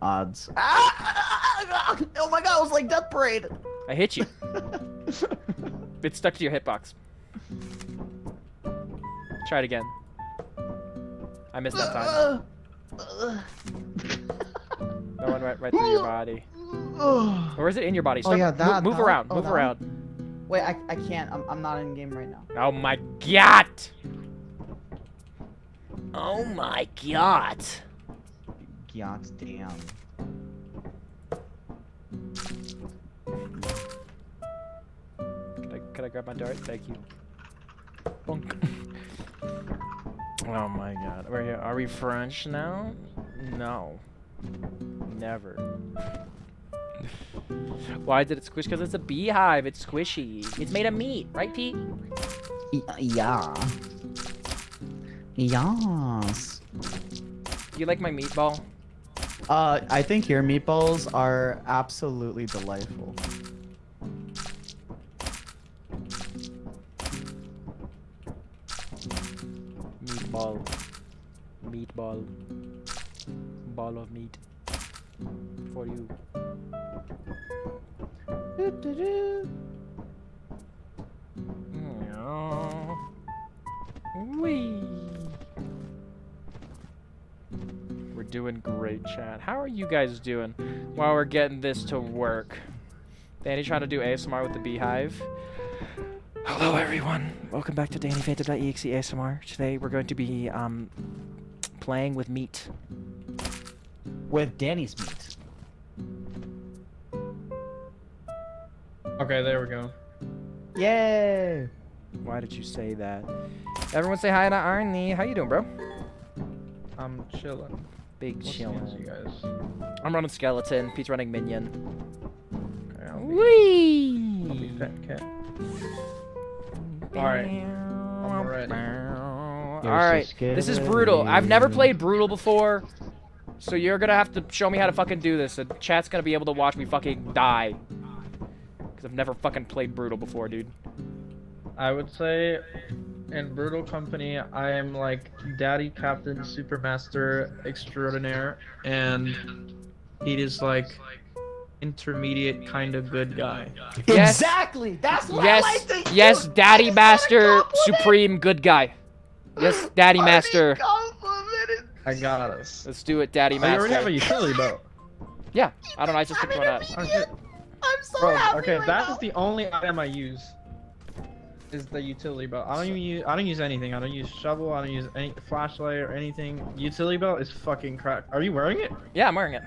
odds. Ah, ah, ah, ah! Oh my god, it was like Death Parade! I hit you. it's stuck to your hitbox. Try it again. I missed that time. That one right, right through your body. Or is it in your body? Oh, yeah, that- move that- around. oh, move that around. Wait, I, I can't. I'm, I'm not in game right now. Oh my god! Oh my god! God damn. Could I, could I grab my dart? Thank you. Bonk. oh my god. We're here. Are we French now? No. Never. Why did it squish? Because it's a beehive. It's squishy. It's made of meat, right, Pete? Y- yeah. Yes. You like my meatball? Uh, I think your meatballs are absolutely delightful. Meatball. Meatball. Ball of meat. For you. Wee. We're doing great, chat. How are you guys doing while we're getting this to work? Danny trying to do ASMR with the beehive. Hello, everyone. Welcome back to DannyPhantom.exe ASMR. Today we're going to be um, playing with meat. With Danny's meat. Okay, there we go. Yay! Why did you say that? Everyone say hi to Arnie. How you doing, bro? I'm chilling. Big What's chillin'. you guys? I'm running skeleton. Pete's running minion. Okay, I'll be, Whee! I'll be fat cat. Alright. I'm ready. Alright. This is brutal. I've never played brutal before. So you're gonna have to show me how to fucking do this. The chat's gonna be able to watch me fucking die. Because I've never fucking played brutal before, dude. I would say in Brutal Company, I am like Daddy Captain Supermaster Extraordinaire, and he is like intermediate kind of good guy. Yes. Exactly! That's what Yes, I like to yes, use! Daddy I just got a Master! Supreme Good Guy. Yes, Daddy Master. I got us. Let's do it, Daddy Oh, you already have a Master. utility belt. Yeah, I don't know, I just picked one up. I'm so Bro, happy okay, right that now. is the only item I use. Is the utility belt. I don't even use. I don't use anything. I don't use shovel. I don't use any flashlight or anything. Utility belt is fucking crack. Are you wearing it? Yeah, I'm wearing it.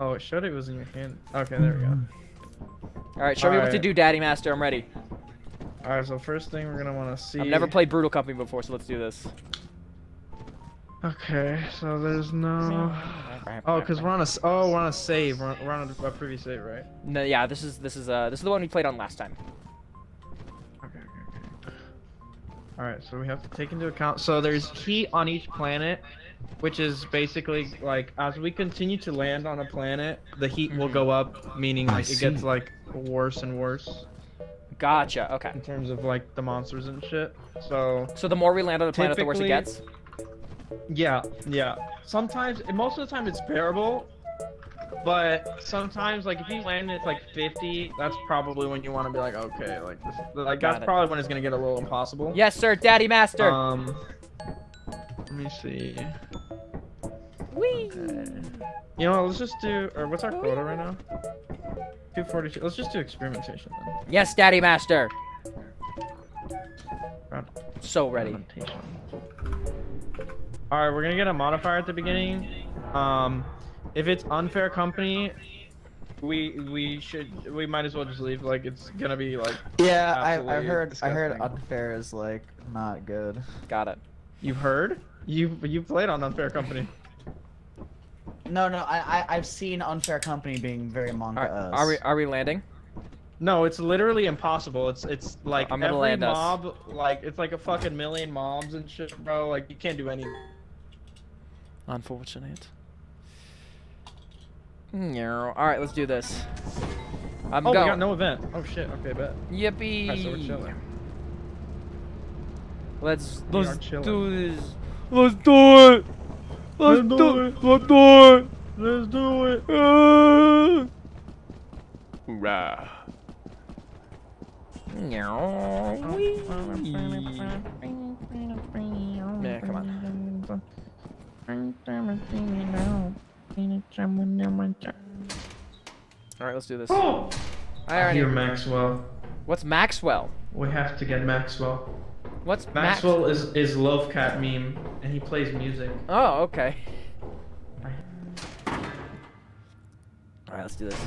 Oh, it showed it was in your hand. Okay, there we go. Alright, show me what to do, Daddy Master. I'm ready. All right, so first thing we're gonna want to see. I've never played Brutal Company before, so let's do this. Okay, so there's no. Oh, cause we're on a. s- Oh, we're on a save. We're on, we're on a, a previous save, right? No, yeah, this is this is uh this is the one we played on last time. Okay, okay, okay. All right, so we have to take into account. So there's heat on each planet, which is basically like as we continue to land on a planet, the heat will go up, meaning like it gets like worse and worse Gotcha. Okay. in terms of like the monsters and shit. So So the more we land on the planet, the worse it gets. yeah, yeah. Sometimes, most of the time, it's bearable. But sometimes, like if you land at like 50, that's probably when you want to be like, okay, like this, like that's it. probably when it's gonna get a little impossible. Yes, sir, Daddy Master. Um, let me see. Whee! Okay. You know, what, let's just do. Or what's our quota right now? 242. Let's just do experimentation then. Yes, Daddy Master. So ready. All right, we're gonna get a modifier at the beginning. Um, if it's unfair company, we we should we might as well just leave. Like it's gonna be like Yeah, I, I Absolutely heard I heard unfair is like not good. Got it. you've heard. You you played on unfair company. No, no, I, I I've seen unfair company being very manga. All right, are we are we landing? No, it's literally impossible. It's it's like I'm gonna every land us. mob, like it's like a fucking million mobs and shit, bro. Like you can't do anything. Unfortunate. No. All right, let's do this. I'm Oh, we going. got no event. Oh shit. Okay, bet. Yippee! Alright, so we're chilling. Let's We let's chilling. do this. Let's do it. Let's, Let's do, do it. Let's do it. Let's do it. Uh. Hoorah. Yeah, come on. All right, let's do this. All I right, hear Maxwell. what's Maxwell? We have to get Maxwell. What's Max- Maxwell is is Love Cat meme, and he plays music. Oh, okay. All right, let's do this.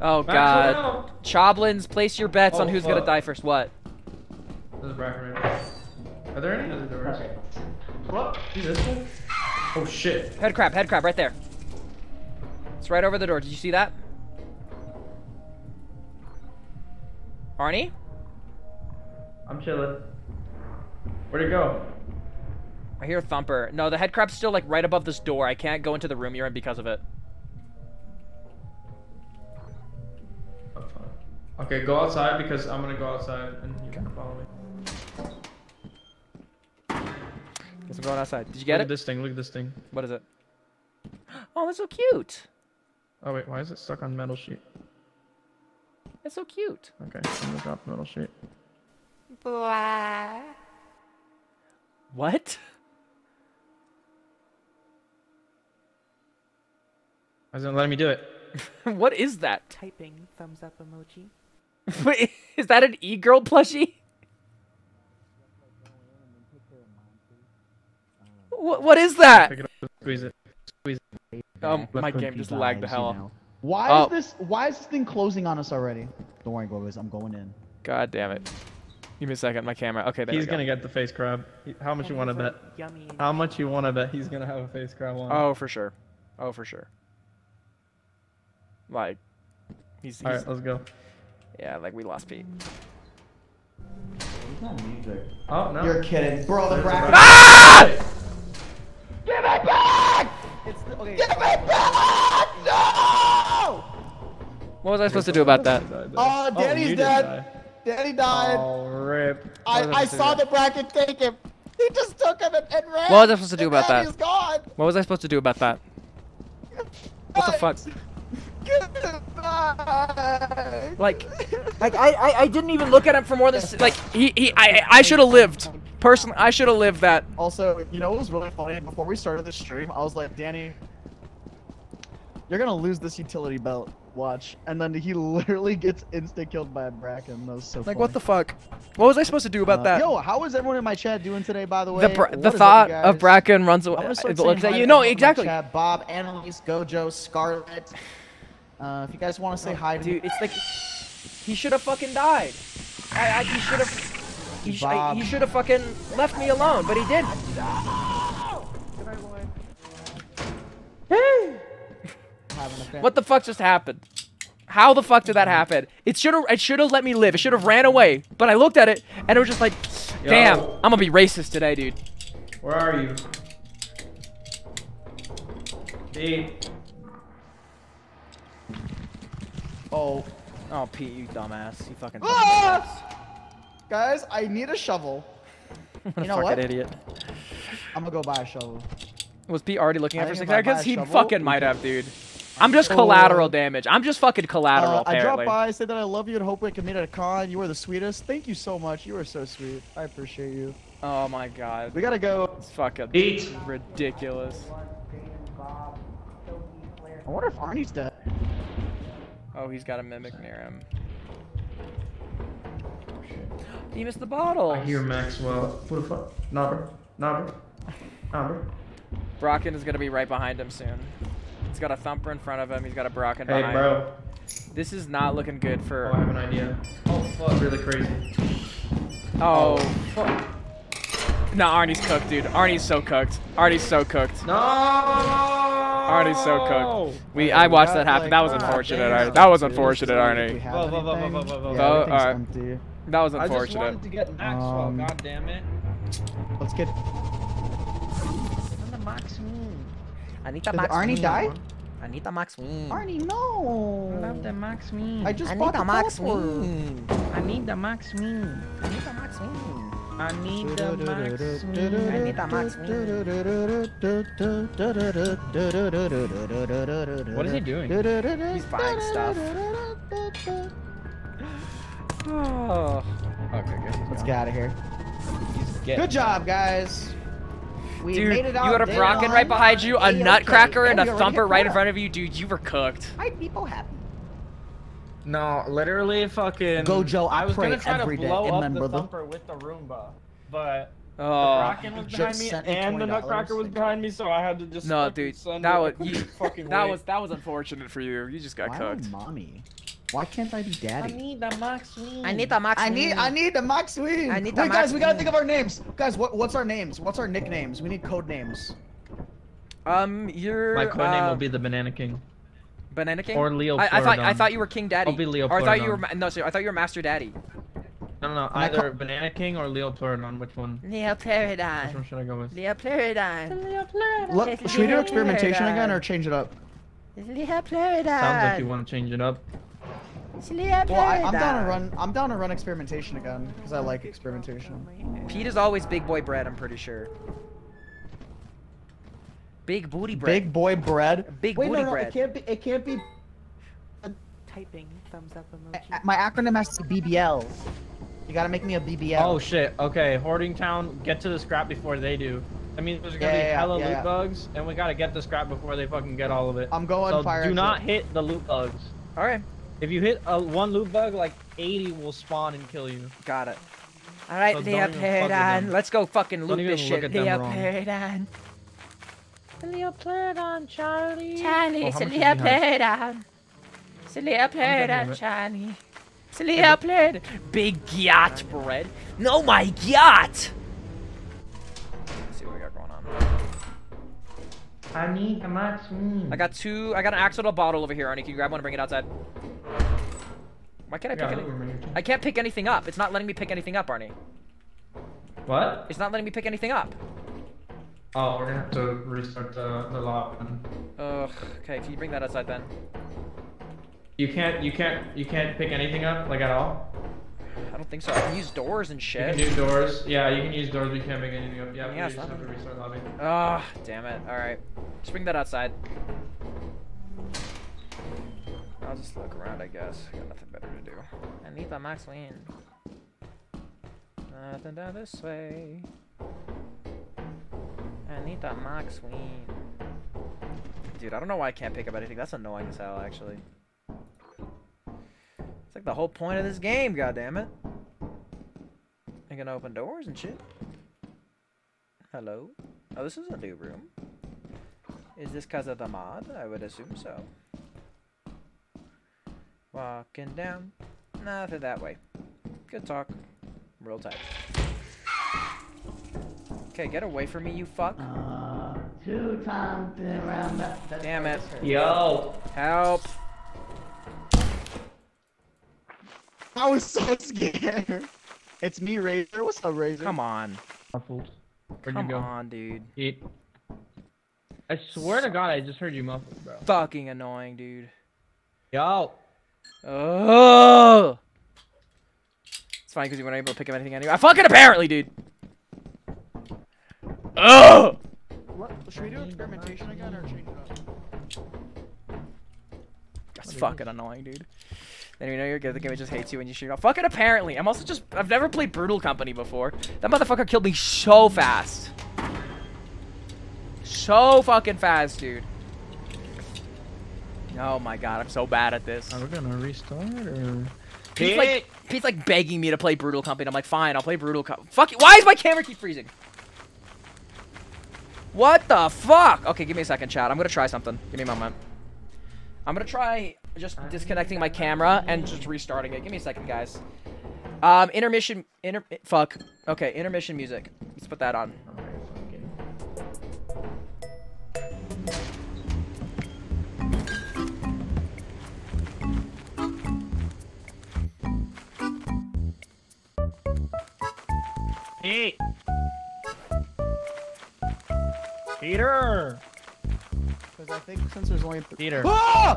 Oh God, Maxwell! Choblins, place your bets on Oh, who's gonna die first. What? There's a Bracken right there. Are there any other doors? What? See this one? Oh shit. Head crab, head crab, right there. It's right over the door. Did you see that? Arnie? I'm chilling. Where'd it go? I hear a thumper. No, the head crab's still like right above this door. I can't go into the room you're in because of it. Okay, go outside because I'm gonna go outside and you can follow me. Guess I'm going outside. Did you get Look get at it? this thing. Look at this thing. What is it? Oh, that's so cute. Oh wait, why is it stuck on metal sheet? It's so cute. Okay, I'm gonna drop the metal sheet. What? Why isn't letting me do it? what is that? Typing thumbs up emoji. Wait, is that an e-girl plushie? What, what is that? Pick it up squeeze it. Squeeze it. Um, Let my game just lagged the you hell know. out. Why Oh. is this? Why is this thing closing on us already? Don't worry, boys. I'm going in. God damn it. Give me a second. My camera. Okay, there He's we go. gonna get the face crab. How much you wanna bet? Yummy. How much you wanna bet he's gonna have a face crab on? Oh, for sure. Oh, for sure. Like, he's, he's Alright, let's go. yeah, like we lost Pete. Oh no. You're kidding, bro. The Bracken. Bracken. Ah! Give it back! It's the, okay. Give it back! No! What was I supposed to do about that? Uh, oh, Danny's you did dead. die. Danny died. Oh, rip. I, What was I I supposed to saw do? the Bracken take him. He just took him and, and ran. What was I supposed to do about that? He's gone. What was I supposed to do about that? What the fuck? Give it back. Like, like I, I, I didn't even look at him for more than like he, he I, I should have lived. Personally, I should have lived that. Also, you know what was really funny? Before we started the stream, I was like, Danny, you're gonna lose this utility belt. Watch. And then he literally gets insta killed by a bracken. That was so Like, funny. what the fuck? What was I supposed to do about Uh, that? Yo, how is everyone in my chat doing today, by the way? the bra- What the is up, thought of guys? Bracken runs I'm away. gonna It looks at you. to No, everyone in my exactly. Chat. Bob, Annalise, Gojo, Scarlet. Uh, if you guys want to say hi to Dude, me, it's like he should have fucking died. I, I he should have. He, sh- I- he should have fucking left me alone, but he didn't. having a fan. What the fuck just happened? How the fuck did that happen? It should have. It should have let me live. It should have ran away. But I looked at it and it was just like, damn, Yo. I'm gonna be racist today, dude. Where are you? D. Oh, Oh, Pete, you dumbass. You fucking. Ah! guys, I need a shovel. What You know fucking what? idiot. I'm gonna go buy a shovel. Was Pete already looking I at for think six I buy seconds? He shovel, fucking might have, dude. I'm just collateral damage. I'm just fucking collateral, Uh, I apparently. dropped by, said that I love you and hope we can meet at a con. You were the sweetest. Thank you so much. You were so sweet. I appreciate you. Oh my god. We gotta go. It's fucking Eat. ridiculous. I wonder if Arnie's dead. Oh, he's got a mimic near him. He missed the bottle. I hear Maxwell. What the fuck? Nah, bro. Nah, bro. Nah, bro. Bracken is gonna be right behind him soon. He's got a thumper in front of him. He's got a Bracken Hey, behind him. bro. This is not looking good for... Oh, I have an idea. Oh, fuck. Really crazy. Oh. fuck. No, Arnie's cooked, dude. Arnie's so cooked. Arnie's so cooked. No! Arnie's so cooked. We, I we watched that happen. That was ah, unfortunate. Arnie. That was unfortunate, Arnie. Whoa, whoa, whoa, whoa, whoa, whoa, whoa. Yeah, Whoa, alright. empty. That was unfortunate. I just unfortunate. wanted to get Maxwell. Um, God damn it. Let's get. Anita Did Arnie die? Anita Max Ween. Arnie, no. I Love the Max Ween. I just bought the Max teleport. Ween. I need the Max Ween. Anita Max Ween. I need the Max Ween. I need the Max Ween. What is he doing? He's buying stuff. Oh. Okay, good. Let's get out of here. Good job, guys. We Dude, made it out. you had a day Bracken right behind you, a A-okay. Nutcracker, and Yeah, a Thumper right in front of you, dude. You were cooked. I people happy. No, literally fucking. Gojo, I I was pray gonna try every to day. blow Amen, up the brother. thumper with the Roomba, but the Oh, Bracken was behind me and the Nutcracker was behind me, so I had to just. no, dude. send That was you, fucking that wait. was that was unfortunate for you. You just got Why cooked. mommy? Why can't I be daddy? I need the Max Wing. I need the Max I need, I need the Max Wing. I need Wait, the guys, Max we gotta think of our names. Guys, what, what's our names? What's our nicknames? We need code names. Um, you're My code name uh, will be the Banana King Banana King. or Leo. I, I thought I thought you were King Daddy. I'll be Leo Or I thought you were no, sorry, I thought you were Master Daddy. No, no, no. I Either Banana King or Leo Pleurodon. Which one? Leo Which one should I go with? Leo Pleurodon. Look, It's should we do experimentation again or change it up? Leo Pleurodon. Sounds like you want to change it up. It's Well, I, I'm down to run. I'm down to run experimentation again because I like experimentation. Pete is always big boy bread. I'm pretty sure. Big booty bread. Big boy bread. Big Wait, booty no, no, bread. it can't be. It can't be. Typing thumbs up emoji. My acronym has to be BBL. You gotta make me a BBL. Oh shit. Okay, Hoarding Town, get to the scrap before they do. That means there's gonna Yeah, be yeah, yeah, hella yeah, loot yeah. bugs, and we gotta get the scrap before they fucking get all of it. I'm going so fire. do exit. not hit the loot bugs. All right, If you hit a one loot bug, like 80 will spawn and kill you. got it. All right, So Leo don't even fuck with Pleurodon. them. Let's go fucking Don't loot this shit. at them Leo wrong. Pleurodon. Leo Charlie. Charlie, Oh, it's how a much Leo is behind? It's a Leo it. Charlie. It's a Leo Big yacht bread. No, my yacht. Let's see what we got going on. I need a Max Wing. I got two. I got an accidental bottle over here, Arnie. Can you grab one and bring it outside? Why can't I pick any? I can't pick anything up. It's not letting me pick anything up, Arnie. What? It's not letting me pick anything up. Oh, we're gonna have to restart the, the lot. Ugh. Okay, can you bring that outside then? You can't, you can't, you can't pick anything up, like at all? I don't think so. I can use doors and You shit. can do doors. Yeah, you can use doors, but you can't make anything up. Yeah, Yeah, you just have to restart lobby. Ah, damn it. All right, just bring that outside. I'll just look around, I guess. Got nothing better to do. I need the max win. Nothing down this way. I need the max win. Dude, I don't know why I can't pick up anything. That's annoying as hell, actually. It's like the whole point of this game, goddammit. I can open doors and shit. Hello? Oh, this is a new room. Is this because of the mod? I would assume so. Walking down. Nothing that way. Good talk. Real tight. Okay, get away from me, you fuck. Uh, two times around that. that- Damn it. Yo. Help. I was so scared. It's me, Razor. What's up, Razor? Come on. Muffled. Where'd Come you go? on, dude. Eat. I swear to God, I just heard you muffled, bro. Fucking annoying, dude. Yo. Oh. It's fine because you weren't able to pick up anything anyway. I fucking apparently, dude. Oh. What? Should we do experimentation again or change it up? That's fucking annoying, dude. Then you know you're good. The game just hates you when you shoot off. Fucking apparently. I'm also just. I've never played Brutal Company before. That motherfucker killed me so fast. So fucking fast, dude. Oh my god, I'm so bad at this. Are we gonna restart or? Pete's like, Pete's like begging me to play Brutal Company. I'm like, fine, I'll play Brutal Company. Fuck you. Why is my camera keep freezing? What the fuck? Okay, give me a second, chat. I'm gonna try something. Give me a moment. I'm gonna try just disconnecting my camera and just restarting it. Give me a second, guys. Um, intermission. Inter. Fuck. Okay, intermission music. Let's put that on. Pete. Peter. Because I think since there's only. Th- Peter. Ah!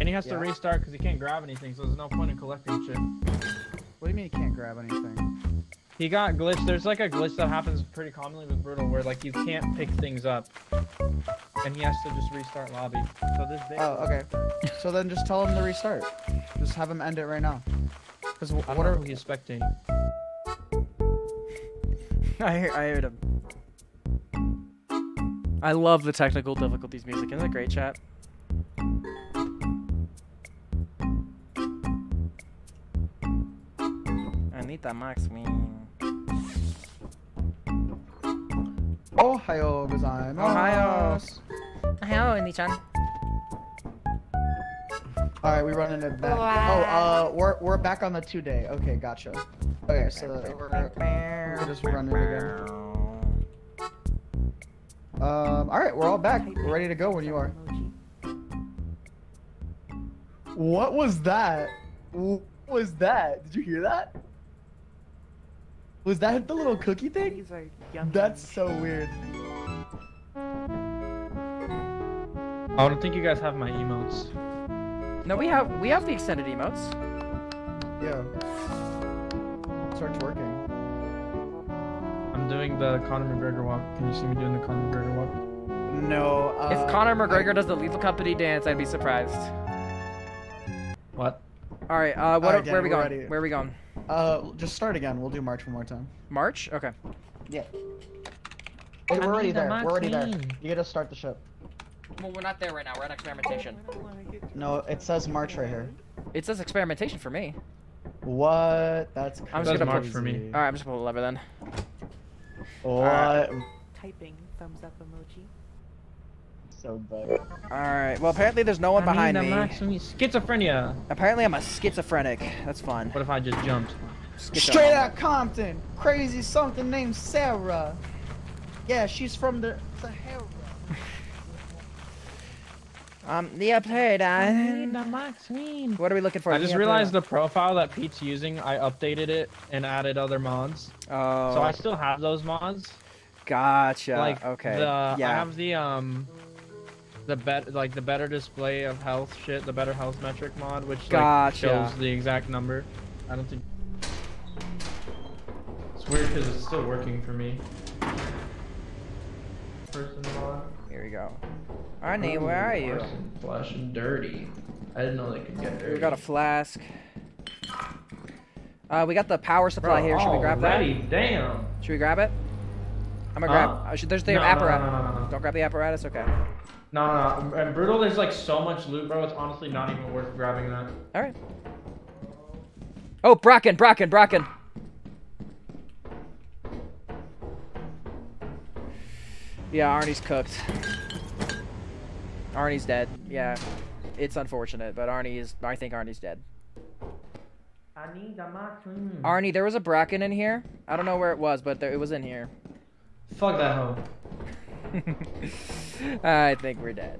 And he has to restart because he can't grab anything, so there's no point in collecting shit. What do you mean he can't grab anything? He got glitched. There's like a glitch that happens pretty commonly with Brutal where like you can't pick things up. And he has to just restart lobby. So this day. Oh, okay. So then just tell him to restart. Just have him end it right now. Because what are we expecting? I hear, I heard him. I love the technical difficulties music. Isn't it great, chat? Anita Max me. Ohio gozaimasu. Ohio. Hello, Andy-chan. All right, we running it back. Oh, uh, we're we're back on the two day. Okay, gotcha. Okay, so we're, we're just running again. Um, all right, we're all back. We're ready to go when you are. What was that? What was that? Did you hear that? Was that the little cookie thing? These are young. That's so weird. I don't think you guys have my emotes. No, we have we have the extended emotes. Yeah. Starts working. I'm doing the Conor McGregor walk. Can you see me doing the Conor McGregor walk? No. Uh, if Conor McGregor does the Lethal Company dance, I'd be surprised. What? All right, uh, what? All right, where are we going? ready. Where are we going? Uh, just start again. We'll do March one more time. March? Okay. Yeah. Hey, we're already there. We're already there. You gotta start the ship. Well, we're not there right now. We're at experimentation. No, it says March right here. It says experimentation for me. What? That's crazy. I'm just gonna March for me. All right, I'm just gonna pull the lever then. What? Typing thumbs up emoji. So bad. All right. Well, apparently there's no one behind me. Schizophrenia. Apparently I'm a schizophrenic. That's fun. What if I just jumped? Schizo- Straight out Compton. Crazy something named Sarah. Yeah, she's from the Sahara. Um, the upgrade. What are we looking for? I The just upgrade. realized the profile that Pete's using, I updated it and added other mods. Oh. So I still have those mods. Gotcha. like okay. the I have the um the bet like the better display of health shit, the better health metric mod, which like, shows the exact number. I don't think it's weird because it's still working for me. Person mod. Here we go. Arnie, where are you? Flush and dirty. I didn't know they could get dirty. We got a flask. Uh, we got the power supply here. Should we grab that? Damn. Should we grab it? I'm gonna grab. Uh, should, there's the No, no, no, apparatus. no, no, no. Don't grab the apparatus. Okay. No, no, no. And brutal, there's like so much loot, bro. It's honestly not even worth grabbing that. All right. Oh, Bracken, Bracken, Bracken. Yeah, Arnie's cooked. Arnie's dead. Yeah, it's unfortunate, but Arnie is. I think Arnie's dead. I need the maximum. Arnie, there was a Bracken in here. I don't know where it was, but there, it was in here. Fuck that hoe. I think we're dead.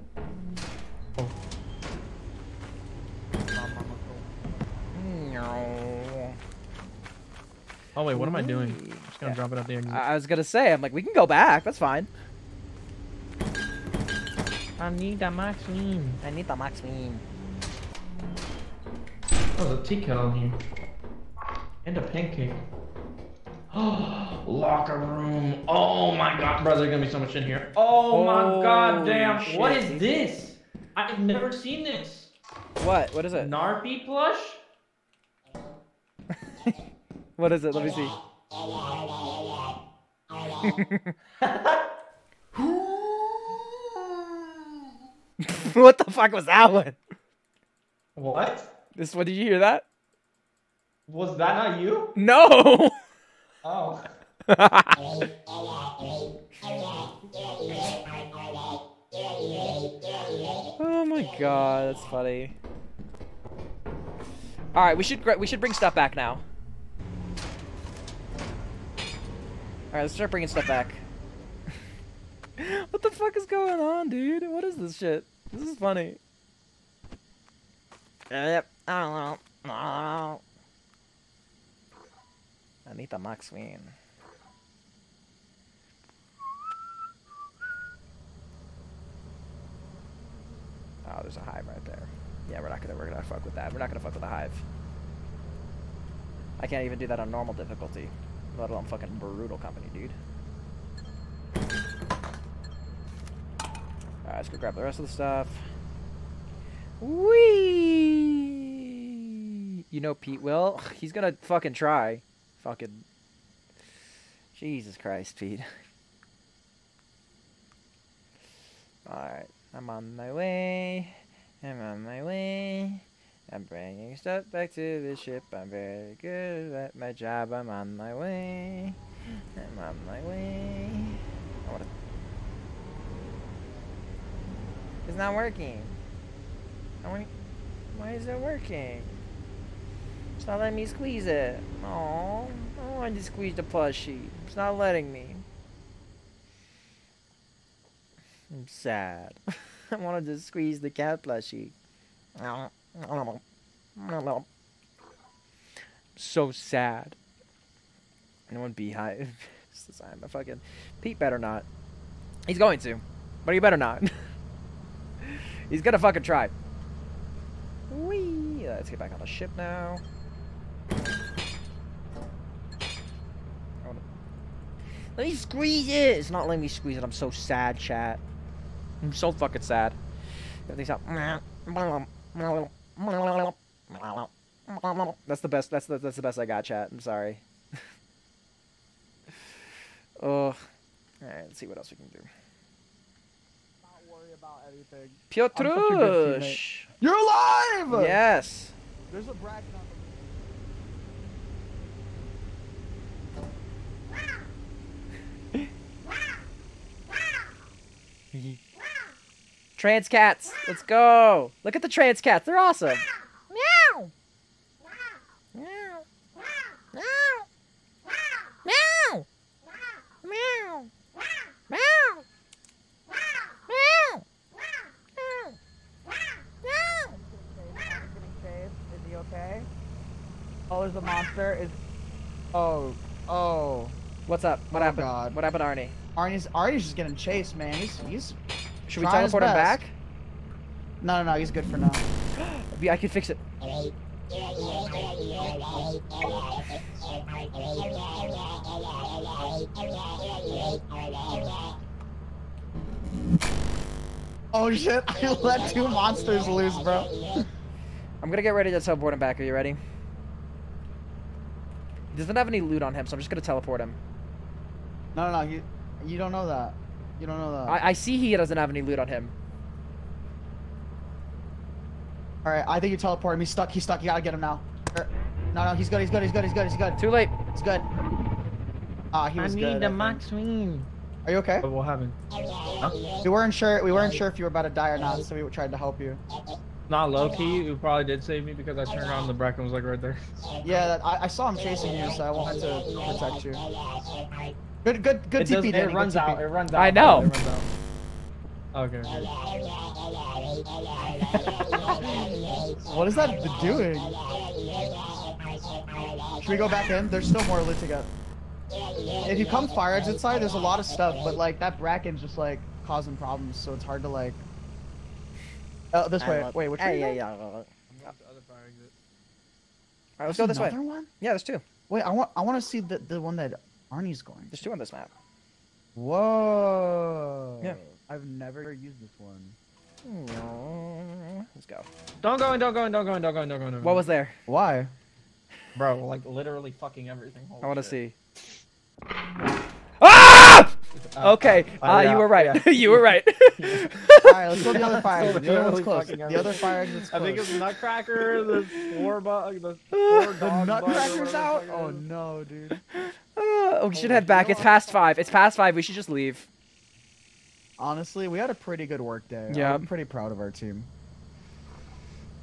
Oh wait, what am I doing? I'm just gonna Yeah. drop it at the exit. I I was gonna say, I'm like, we can go back. That's fine. I need the maximum. I need the Maxine. Oh, there's a tea kettle in here. And a pancake. Locker room. Oh my god, brother, there's gonna be so much in here. Oh my god Holy damn. What shit. is this? I've never seen this. What? What is it? Narpy plush? What is it? Let me see. what the fuck was that one? What? This one? Did you hear that? Was that not you? No. Oh. oh my god, that's funny. All right, we should we should bring stuff back now. All right, let's start bringing stuff back. what the fuck is going on, dude? What is this shit? This is funny. Uh, yep. I don't know. I don't know. Anita Maxwin. Oh, there's a hive right there. Yeah, we're not gonna we're gonna fuck with that. We're not gonna fuck with the hive. I can't even do that on normal difficulty, let alone fucking brutal company, dude. Alright, let's go grab the rest of the stuff. Whee! You know Pete will. He's gonna fucking try. Fucking. Jesus Christ, Pete. Alright, I'm on my way. I'm on my way. I'm bringing stuff back to the ship. I'm very good at my job. I'm on my way. I'm on my way. I wanna... It's not working. Want. Why is it working? It's not letting me squeeze it. Oh, I wanted to squeeze the plushie. It's not letting me. I'm sad. I wanted to just squeeze the cat plushie. So sad. Anyone beehive? It's the sign of fucking Pete better not. He's going to, but he better not. He's gonna fucking try. Whee! Let's get back on the ship now. Let me squeeze it! It's not letting me squeeze it. I'm so sad, chat. I'm so fucking sad. Everything's. That's the best. That's the, that's the best I got, chat. I'm sorry. oh. All right. Let's see what else we can do. Not worry about anything. such a good teammate. Piotrush. You're alive! Yes. There's a bracken on Trans cats. Let's go. Look at the trans cats. They're awesome. Meow. Meow. Meow. Meow. Meow. Meow. Meow. Meow. Is he okay? Oh, there's a monster. Is oh oh. What's up? What Oh, happened? God. What happened, Arnie? Arnie's Arnie's just getting chased, man. He's he's. Should we Trying his teleport him back? No, no, no. He's good for now. Yeah, I can fix it. Oh shit! I let two monsters loose, bro. I'm gonna get ready to teleport him back. Are you ready? He doesn't have any loot on him, so I'm just gonna teleport him. No, no, no. You you don't know that. You don't know that. I, I see he doesn't have any loot on him. All right, I think you teleport him. He's stuck. He's stuck. You gotta get him now. Er, No, no, he's good. He's good. He's good. He's good. He's good. Too late. He's good. Ah, he I was need good. the I think. max win. Are you okay? But what happened? We weren't sure. We weren't sure if you were about to die or not, so we tried to help you. Not low key. You probably did save me because I turned around the bracken and was like right there. Yeah, that, I, I saw him chasing you, so I wanted to protect you. Good, good, good it, TP, does, Danny. it runs TP. out. It runs out. I know. It runs out. Okay. What is that doing? Should we go back in? There's still more loot to get. If you come fire exit side, there's a lot of stuff, but like that bracken's just like causing problems, so it's hard to like. Oh, this way. Wait, which way? Yeah, you yeah, yeah. All I'm going to the other fire exit. right, let's There's go this way. another one? Yeah, there's two. Wait, I want I want to see the the one that Arnie's going. There's two on this map. Whoa. Yeah. I've never used this one. Let's go. Don't go in. Don't go in. Don't go in. Don't go in. Don't go in. What was there? Why? Bro, like literally fucking everything. I want to see. Uh, Okay, uh, uh, yeah, you were right. yeah. you were right. All right, let's go to the other fire exit. The other one's close. The other fire exit's I close. think it's Nutcracker, the four bug, the four the dog bug, nutcracker's out. the fuck it Oh no, dude. Uh, oh, we should head back. It's past five. It's past five. We should just leave. Honestly, we had a pretty good work day. Yeah. I'm pretty proud of our team.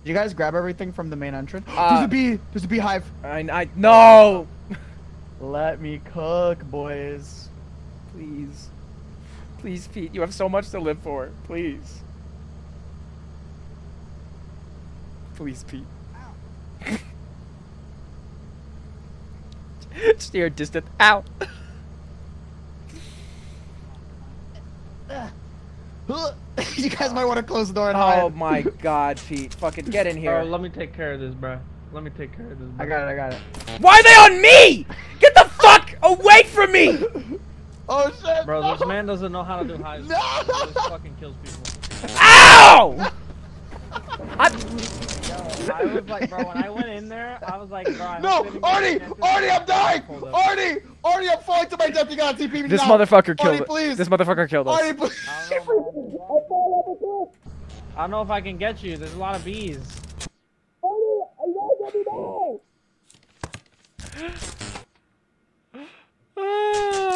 Did you guys grab everything from the main entrance? Uh, there's a bee. There's a beehive. I, I no. Let me cook, boys. Please, please, Pete. You have so much to live for. Please, please, Pete. Steer distant. Ow. you guys might want to close the door and Oh hide. my God, Pete. Fucking get in Bro, here. Oh, let me take care of this, bro. Let me take care of this. Bro. I got it. I got it. Why are they on me? Get the fuck away from me! Oh shit! Bro, no! this man doesn't know how to do high. No! He just fucking kills people. Ow! I, I was like, bro, when I went in there, I was like, bro. I No, hope they Arnie! Arnie, I'm dying! Hold up. Arnie! Arnie, I'm falling to my death. You gotta TP me This now. motherfucker killed Arnie, please. This motherfucker killed us. Arnie, please. I don't know. I don't know if I can get you. There's a lot of bees.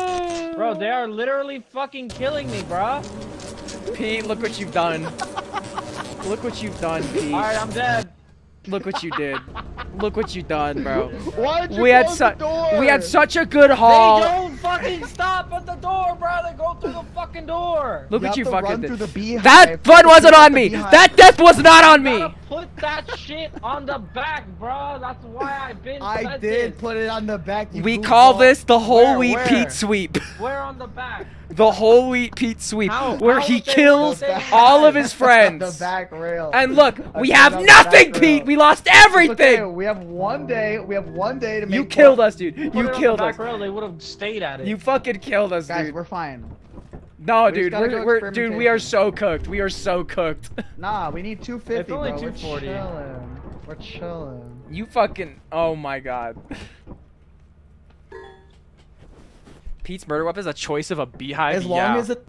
Bro, they are literally fucking killing me, bro. Pete, look what you've done. Look what you've done, Pete. Alright, I'm dead. Look what you did. Look what you done, bro. Why'd you We had close such the door? we had such a good They haul. Don't fucking stop at the door, bro. They go through the fucking door. Look You what have you fucking run the beehive. That fun wasn't on me. That death was not on me. Put that shit on the back, bro. That's why I've been. I did this. put it on the back. You We call goofball. this the whole Where, wheat where? Pete sweep. Where on the back? The whole wheat Pete sweep, How- where how he kills all of his friends. the friends. back rail. And look, we put have it on the nothing, Pete. We lost It's okay, everything. We have one day. We have one day to make. You killed us, dude. Put You killed the us. rail, they would have stayed at it. You fucking killed us, Guys, dude. we're fine. No, we dude, we're, we're dude, we are so cooked. We are so cooked. Nah, we need 250. It's only bro. 240. We're chilling. We're chilling. you fucking. Oh my god. Pete's murder weapon is a choice of a beehive. As long yeah. as it.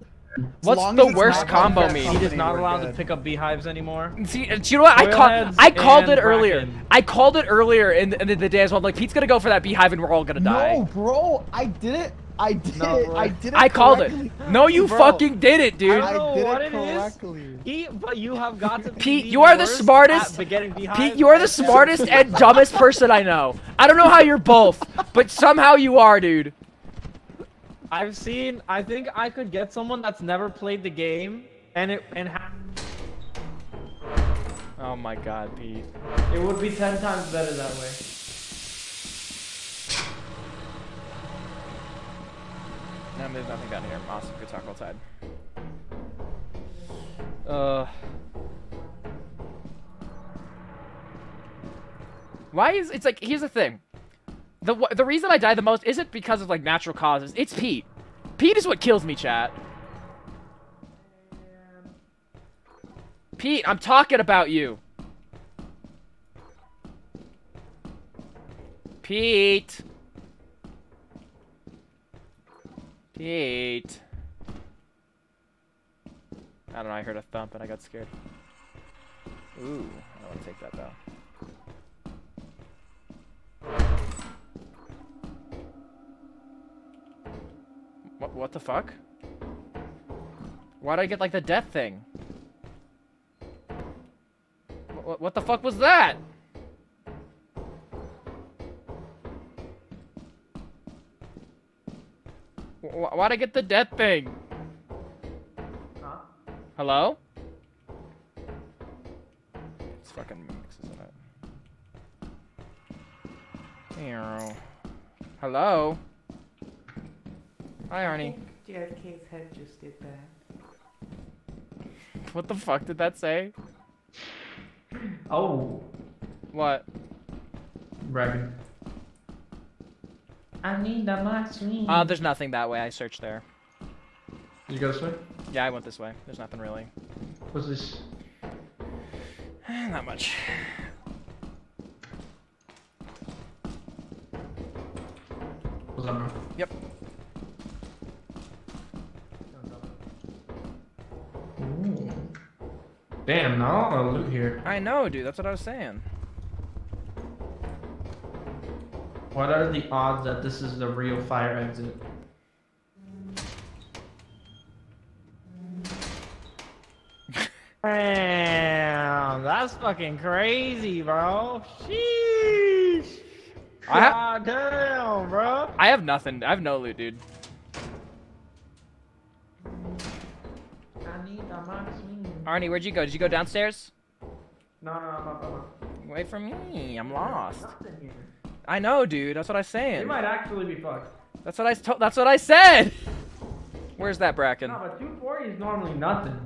What's the worst combo on mean? He is not we're allowed to pick up beehives anymore. See, do you know what? I called. I called it earlier. Bracken. I called it earlier in, in the, the day as well. I'm like, Pete's gonna go for that beehive, and we're all gonna die. No, bro, I did it. I did No, it. I did it. I called it. No, you Bro, fucking did it, dude. I don't know I did what it it is. correctly. He, but you have got to. Pete, the you are the smartest- At getting beehives Pete, you are the and- smartest and dumbest person I know. I don't know how you're both, but somehow you are, dude. I've seen. I think I could get someone that's never played the game, and it and ha- Oh my god, Pete. it would be ten times better that way. No, there's nothing down here. Awesome, good talk outside. Uh. Why is it's like here's the thing. The the reason I die the most isn't because of like natural causes. It's Pete. Pete is what kills me, chat. Pete, I'm talking about you. Pete. Pete. I don't know, I heard a thump and I got scared. Ooh, I don't want to take that though. What, what the fuck? Why'd I get like the death thing? What, what the fuck was that? Why'd I get the death thing? Hello? It's fucking mix, isn't it? Meow. Hello? Hi, Arnie. JFK's head just did that. What the fuck did that say? Oh, What? bragging. I need a max win. Uh, there's nothing that way. I searched there. Did you go this way? Yeah, I went this way. There's nothing really. What's this? Not much. What's up, bro? Yep. Ooh. Damn, not a lot of loot here. I know, dude. That's what I was saying. What are the odds that this is the real fire exit? Damn, that's fucking crazy, bro. Sheesh. I ha- God damn, bro. I have nothing. I have no loot, dude. I need a max. Arnie, where'd you go? Did you go downstairs? No, no, no, no, no. Wait for me. I'm lost. Nothing here. I know, dude. That's what I was We saying. might actually be fucked. That's what I told. That's what I said. Where's that bracken? No, but 240 is normally nothing.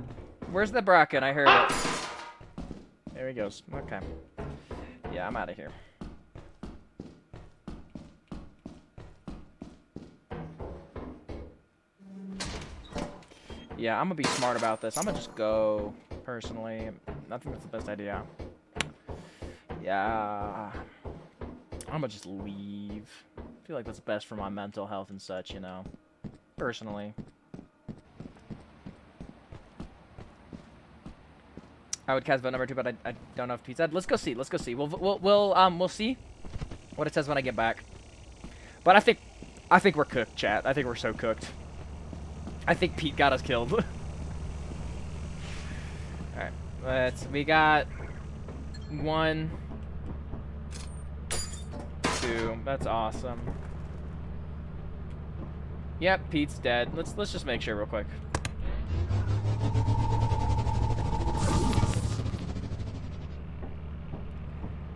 Where's the bracken? I heard it. There he goes. Okay. Yeah, I'm out of here. Yeah, I'm gonna be smart about this. I'm gonna just go personally. I think that's the best idea. Yeah. I'm gonna just leave. I feel like that's best for my mental health and such, you know. Personally. I would cast vote number two, but I, I don't know if Pete said. Let's go see. Let's go see. We'll we'll we'll um we'll see what it says when I get back. But I think I think we're cooked, chat. I think we're so cooked. I think Pete got us killed. Alright. Let's we got one two. That's awesome. Yep, Pete's dead. Let's let's just make sure real quick.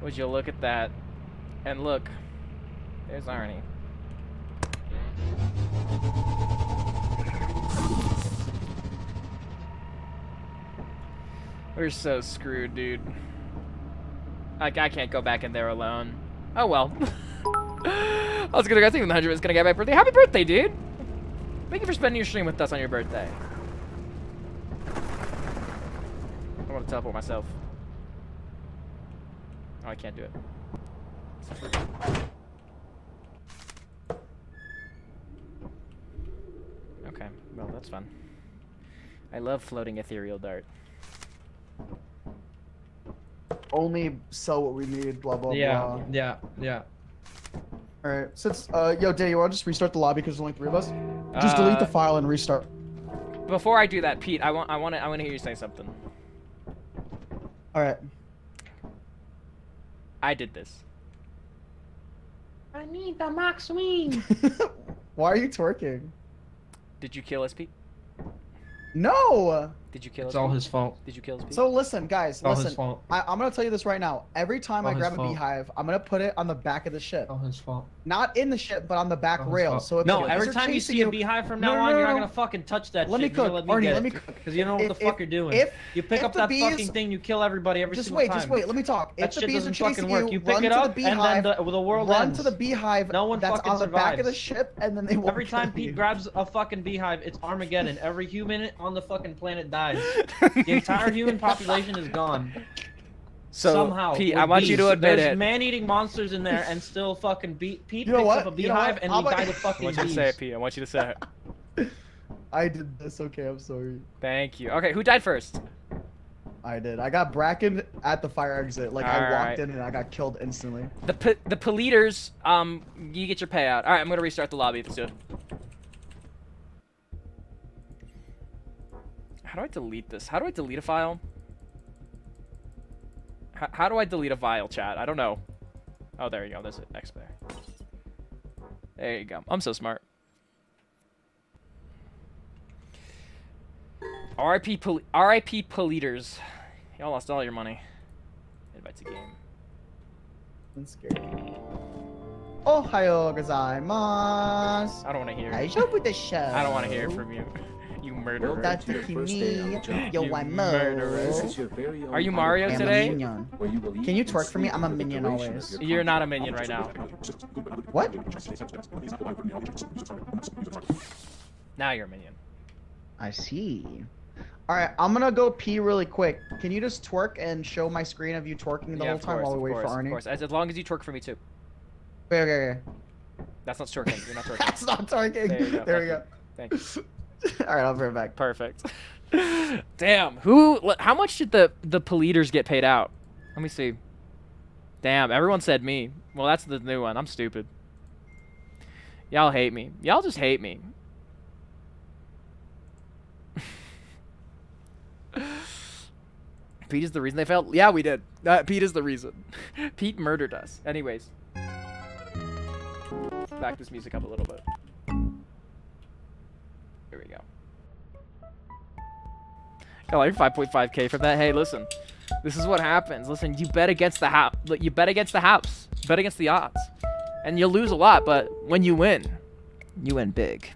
Would you look at that? And look, there's Arnie. We're so screwed, dude. Like, I can't go back in there alone. Oh, well. I was gonna go think the 100 was gonna get my birthday. Happy birthday, dude! Thank you for spending your stream with us on your birthday. I want to teleport myself. Oh, I can't do it. Okay, well, that's fun. I love floating ethereal dart. Only sell what we need. Blah blah Yeah, blah. yeah, yeah. All right. Since uh, yo, Danny, you want to just restart the lobby because there's only three of us? Just delete the Uh, file and restart. Before I do that, Pete, I want I want to I want to hear you say something. All right. I did this. I need the max wing. Why are you twerking? Did you kill us, Pete? No. Did you kill It's us? all Pete? his fault. Did you kill us, Pete? So listen, guys, all his listen. fault. I, I'm gonna tell you this right now. Every time All I his grab a fault. beehive, I'm gonna put it on the back of the ship. All his fault. Not in the ship, but on the back All rail. So if No, if every they're time you chasing see a beehive from No, now no, on, no, you're not no. gonna fucking touch that Let me shit. You're cook, gonna let me Arnie, let me cook. Because you know what If- the fuck if- you're doing. if- you pick if up that bees- fucking thing, you kill everybody every single time. Just single wait, just wait. Let me talk. That if the shit bees doesn't are chasing fucking work. you, You pick run it to up, the and beehive. then the, the world run ends. to the beehive. No one that's fucking on the back of the survives. ship, and then they won't Every time kill you. Pete grabs a fucking beehive, it's Armageddon. Every human on the fucking planet dies. the entire human population is gone. So, Somehow. Pete, I want you to bees. admit There's it. man-eating monsters in there, and still fucking be- Pete You know picks what? up a You know beehive, and How we about- die to I want you to say it, Pete. I want you to say it. I did this. Okay, I'm sorry. Thank you. Okay, who died first? I did. I got bracken at the fire exit. Like I walked Alright. in and I got killed instantly. The p- the polluters. Um, you get your payout. All right, I'm gonna restart the lobby. Let's do it. How do I delete this? How do I delete a file? H how do I delete a file, chat? I don't know. Oh, there you go. There's an X there. There you go. I'm so smart. RIP pol- RIP polluters. Y'all lost all your money. Invite to game. I'm scared. Ohayo gozaimasu. I don't want to hear. I shop with the show. I don't want to hear from you. You murderer. That's Kimi. Yo, You I'm murderer. Mo. Are you Mario I'm today? minion. Can you twerk for me? I'm a minion always. You're not a minion right now. What? Now you're a minion. I see. Alright, I'm gonna go pee really quick. Can you just twerk and show my screen of you twerking the yeah, whole time course, while of we wait course, for of course. As, as long as you twerk for me too. Okay, okay, okay. That's not twerking. You're not twerking. That's not twerking. There you go. There we go. Thank you. Alright, I'll bring it back. Perfect. Damn. Who? How much did the the polluters get paid out? Let me see. Damn. Everyone said me. Well, that's the new one. I'm stupid. Y'all hate me. Y'all just hate me. Pete is the reason they failed. Yeah, we did. Uh, Pete is the reason. Pete murdered us. Anyways. Back this music up a little bit. Here we go. Got like 5.5k from that. Hey, listen. This is what happens. Listen, you bet against the house. You bet against the house. Bet against the odds. And you'll lose a lot, but when you win, you win big.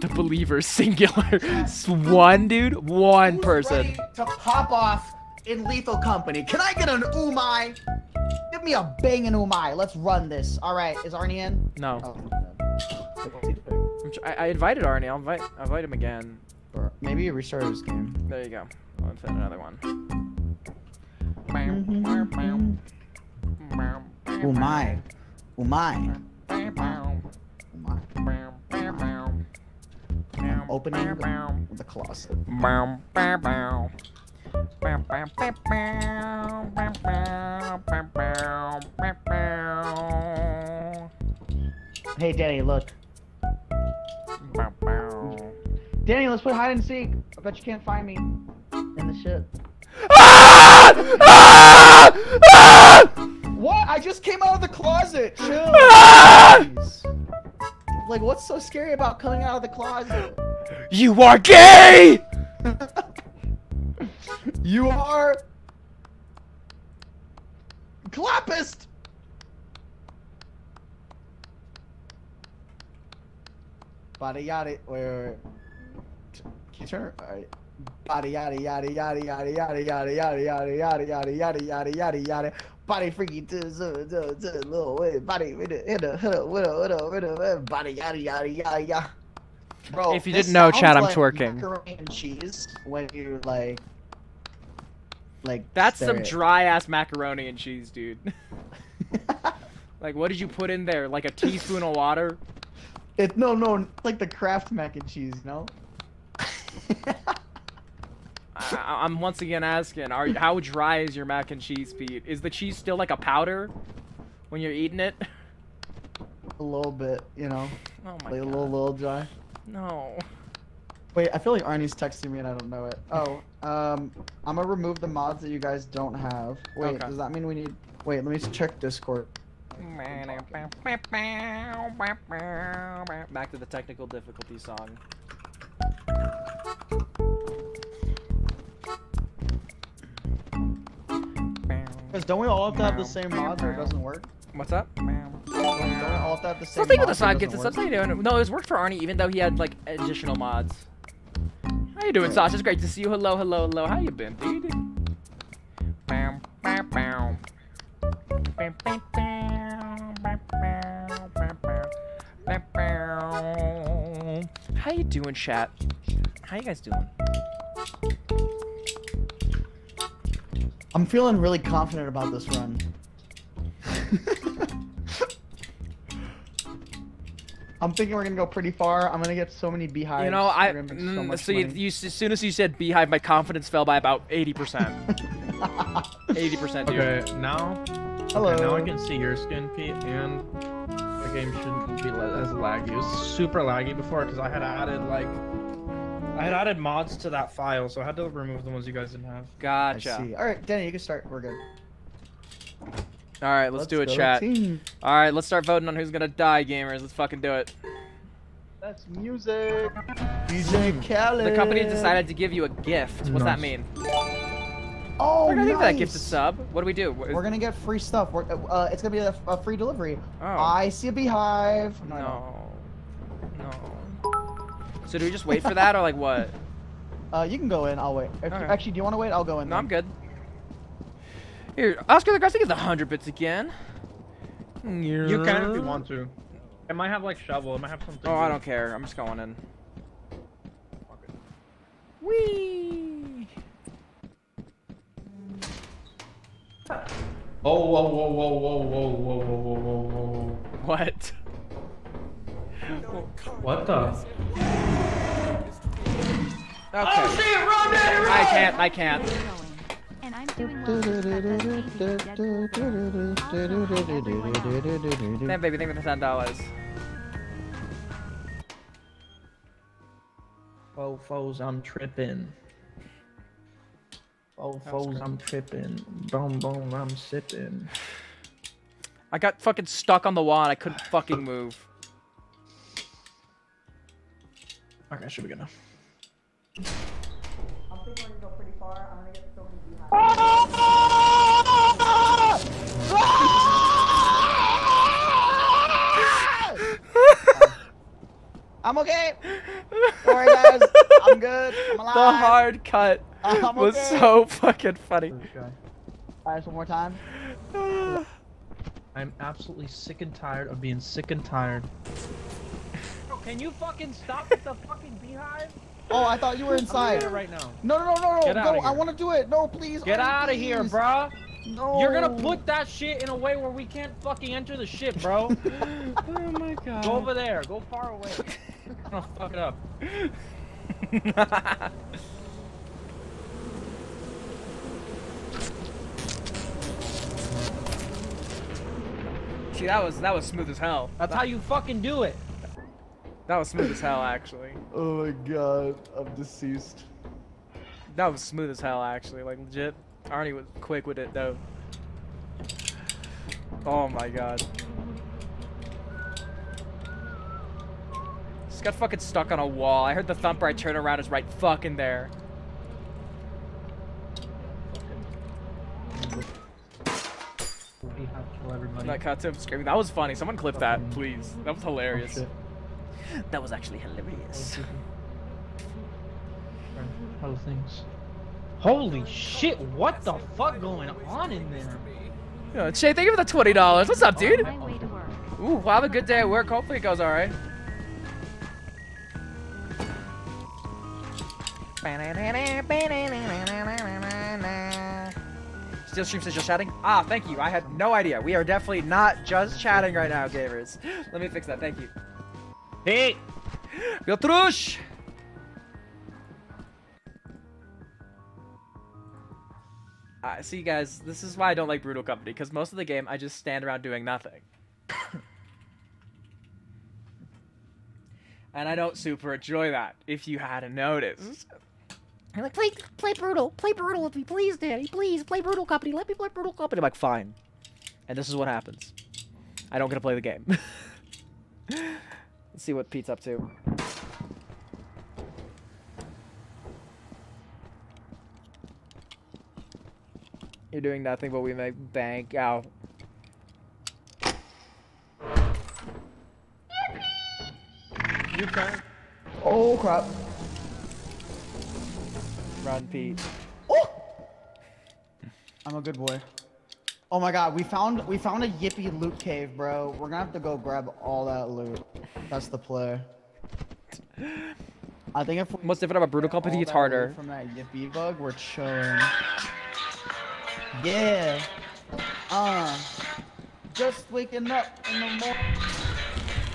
The believers singular. One dude, one person. Ready to pop off in Lethal Company. Can I get an umai? Give me a bang banging umai. Let's run this. All right, is Arnie in? No. Oh, I'm I, I invited Arnie. I'll invite, I'll invite him again. Bro, Maybe he restarted his game. There you go. Let's hit another one. My. Oh my. Oh. I'm opening the closet. Hey, Danny, look. Danny, let's play hide and seek. I bet you can't find me in the shit. What? I just came out of the closet. Chill. Like, what's so scary about coming out of the closet? You are gay! You are Clappist. Body yada. Wait, wait, wait. Can you turn? All right. Body yada yada yada yada yada yada yada yada yada yada yada yada yada yada. Body freaky to to to to little way. Body with a hit a with a with a with a body yada yada yada yada. Bro, If you didn't know, chat, I'm like twerking. Macaroni and cheese when you like, like. That's some it. dry ass macaroni and cheese, dude. like, what did you put in there? Like a teaspoon of water? It no no like the Kraft mac and cheese, no. I, I'm once again asking, are how dry is your mac and cheese, Pete? Is the cheese still like a powder when you're eating it? A little bit, you know, Oh my like a little little dry. No. Wait, I feel like Arnie's texting me and I don't know it. Oh, um, I'm gonna remove the mods that you guys don't have. Wait, Okay. does that mean we need? Wait, let me check Discord. Back to the technical difficulty song. Cause don't we all have to have the same mods or it doesn't work? What's up? Don't we all have to have the same Something with the mods or side it gets it. doesn't Something work? doing. No, it was worked for Arnie even though he had like additional mods. How you doing, Sasha? It's great to see you. Hello, hello, hello. How you been, dude? How you doing, chat? How you guys doing? I'm feeling really confident about this run. I'm thinking we're gonna go pretty far. I'm gonna get so many beehives. You know, I gonna so, so, much you, money. you as soon as you said beehive, my confidence fell by about eighty percent. Eighty percent, dude. Okay, now. Hello. Okay, now I can see your skin, Pete, and the game shouldn't be as laggy. It was super laggy before because I had added like. I had added mods to that file, so I had to remove the ones you guys didn't have. I Gotcha. see. All right, Danny, you can start. We're good. All right, let's, do it, go, chat. team. All right, let's start voting on who's gonna die, gamers. Let's fucking do it. That's music. DJ Khaled. The company decided to give you a gift. What's that mean? Oh, We're gonna give that gifted nice. sub. What do we do? We're gonna get free stuff. We're, uh, it's gonna be a, a free delivery. Oh. I see a beehive. No. No. No. So do we just wait for that or like what? Uh, you can go in. I'll wait. If, Okay. Actually, do you want to wait? I'll go in. No, I'm good. Here, Oscar the Grassy gets 100 bits again. You can if you want to. It might have like shovel. It might have something. Oh, I don't care. I'm just going in. Whee! Oh, whoa, whoa, whoa, whoa, whoa, whoa, whoa, whoa, whoa, whoa. What? What the? Okay. I can't. I can't. Going. And I'm doing well. because that's 80 Deadpool. Also, Damn, baby, thank you for the ten dollars. Fofos, I'm tripping. Fofos, I'm tripping. Boom, boom, I'm sipping. I got fucking stuck on the wall and I couldn't fucking move. Okay, should be good now. I'm okay. Don't worry, guys. I'm good. I'm alive. The hard cut I'm was okay. so fucking funny. All right, one more time. I'm absolutely sick and tired of being sick and tired. Can you fucking stop with the fucking beehive? Oh, I thought you were I'm inside. doing right now. No, no, no, no, no. Get I want to do it. No, please. Get oh, Arnie, out of here, please. bro. No. You're gonna put that shit in a way where we can't fucking enter the ship, bro. oh my god. Go over there. Go far away. I'm gonna fuck it up. See, that was that was smooth as hell. That's how you fucking do it. That was smooth as hell, actually. Oh my god, I'm deceased. That was smooth as hell, actually. Like legit. Arnie was quick with it though. Oh my god. Just got fucking stuck on a wall. I heard the thumper. I turned around. It's right fucking there. We have to kill everybody. That cut to him screaming. That was funny. Someone clip that, please. That was hilarious. shit. That was actually hilarious. Other things. Holy shit! What the fuck going on in there? Yeah, Shay, thank you for the twenty dollars. What's up, dude? My way to. Ooh, well, have a good day at work. Hopefully it goes all right. Steel Stream says just chatting. Ah, thank you. I had no idea. We are definitely not just chatting right now, gamers. Let me fix that. Thank you. Hey! Piotrush! Uh, see, guys, this is why I don't like Brutal Company, because most of the game I just stand around doing nothing. and I don't super enjoy that, if you hadn't noticed. I'm like, play, play brutal, play brutal with me, please, Daddy, please, play brutal company. Let me play brutal company. I'm like, fine. And this is what happens. I don't get to play the game. Let's see what Pete's up to. You're doing nothing, but we make bank out. You can. Oh crap. Run, Pete. Oh! I'm a good boy. Oh my god, we found we found a yippy loot cave, bro. We're gonna have to go grab all that loot. That's the play. I think if we What's different about Brutal Company? It's harder. From that yippee bug, we're chilling. Yeah. Uh. Just waking up in the morning.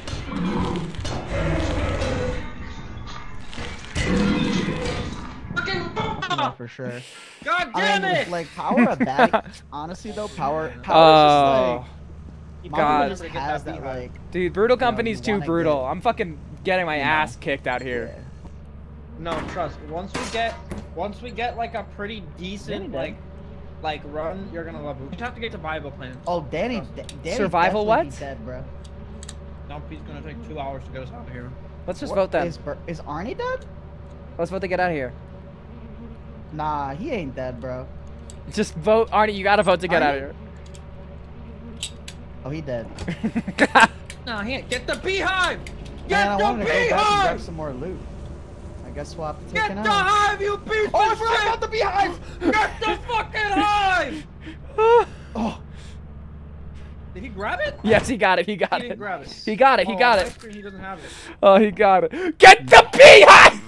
Yeah, for sure. God I damn mean, it! like power of that. honestly, though, power power Oh, is just like God. Mafia just has that like. dude, Brutal you know, Company's too brutal. get- I'm fucking getting my you know. ass kicked out here. No, trust. Once we get, once we get like a pretty decent Danny like, like run, you're gonna love it. We have to get to Bible plans. Oh, Danny, Danny Survival definitely what? Dead, bro. Dumpy's gonna take two hours to get us out of here. Let's just What- vote then. Is, is Arnie dead? Let's vote to get out of here. Nah, he ain't dead, bro. Just vote, Arnie. You gotta vote to get out of here. Oh, he dead. No, he ain't. Get the beehive! Man, Get I the wanted to go back and grab some more loot. I guess we'll have to take Get it the out. hive, you piece Oh, I of forgot shit! about the beehive! Get the fucking hive! Oh, Did he grab it? yes, he got it. He got He it. didn't grab it. He got it. He Oh, got it. He doesn't have it. Oh, he got it. Get the beehive!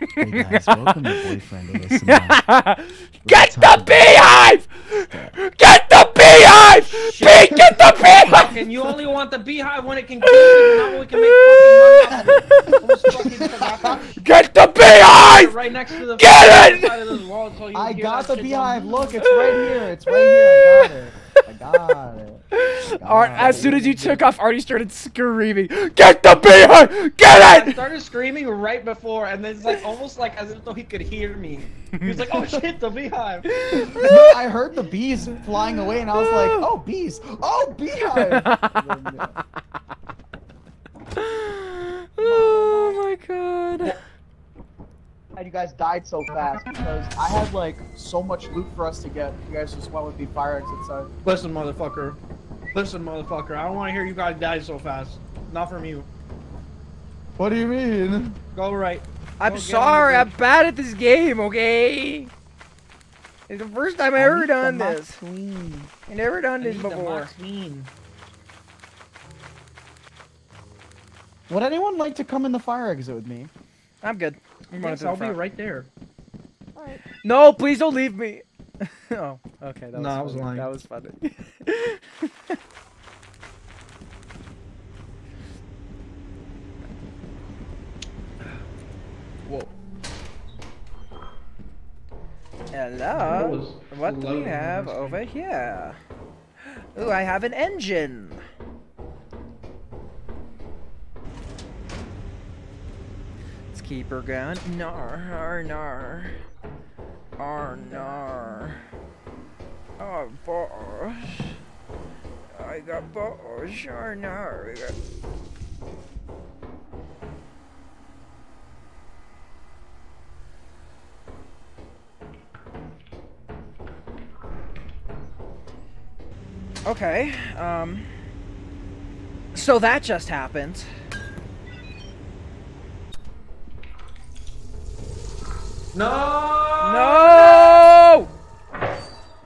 Hey guys, welcome to Boyfriend ASMR. Get the beehive! Get the beehive! Pete, get the beehive! And you only want the beehive when it can kill you, not when we can make fucking money it. Almost fucking forgot that. Get the beehive! Right next to the Get it! side of this wall until I got the beehive. Look, it's right here. It's right here. I got it. I got it. Ar- God. as soon as you took off, Artie started screaming, Get the beehive! Get I it! started screaming right before, and then it's like almost like as if though he could hear me. He was like, "Oh shit, the beehive!" No, I heard the bees flying away, and I was like, "Oh, bees! Oh, beehive!" oh my god. And you guys died so fast because I had like so much loot for us to get. You guys just went with the fire exit side. Listen, motherfucker. Listen, motherfucker. I don't want to hear you guys die so fast. Not from you. What do you mean? Go right. I'm Go sorry, I'm bad at this game, okay? It's the first time I've ever done this. Queen. I've never done I this need the before. Would anyone like to come in the fire exit with me? I'm good. I'm running Yes, to the I'll be right there. No, please don't leave me. oh, okay. That was No, I was funny. lying. That was funny. Whoa. Hello. What do we have over here? Ooh, I have an engine. Let's keep her going. Nar, nar, nar. Ar, nar. Oh, boss. I got boss. Ar, nar. I got... Okay, um... So that just happened. No! No!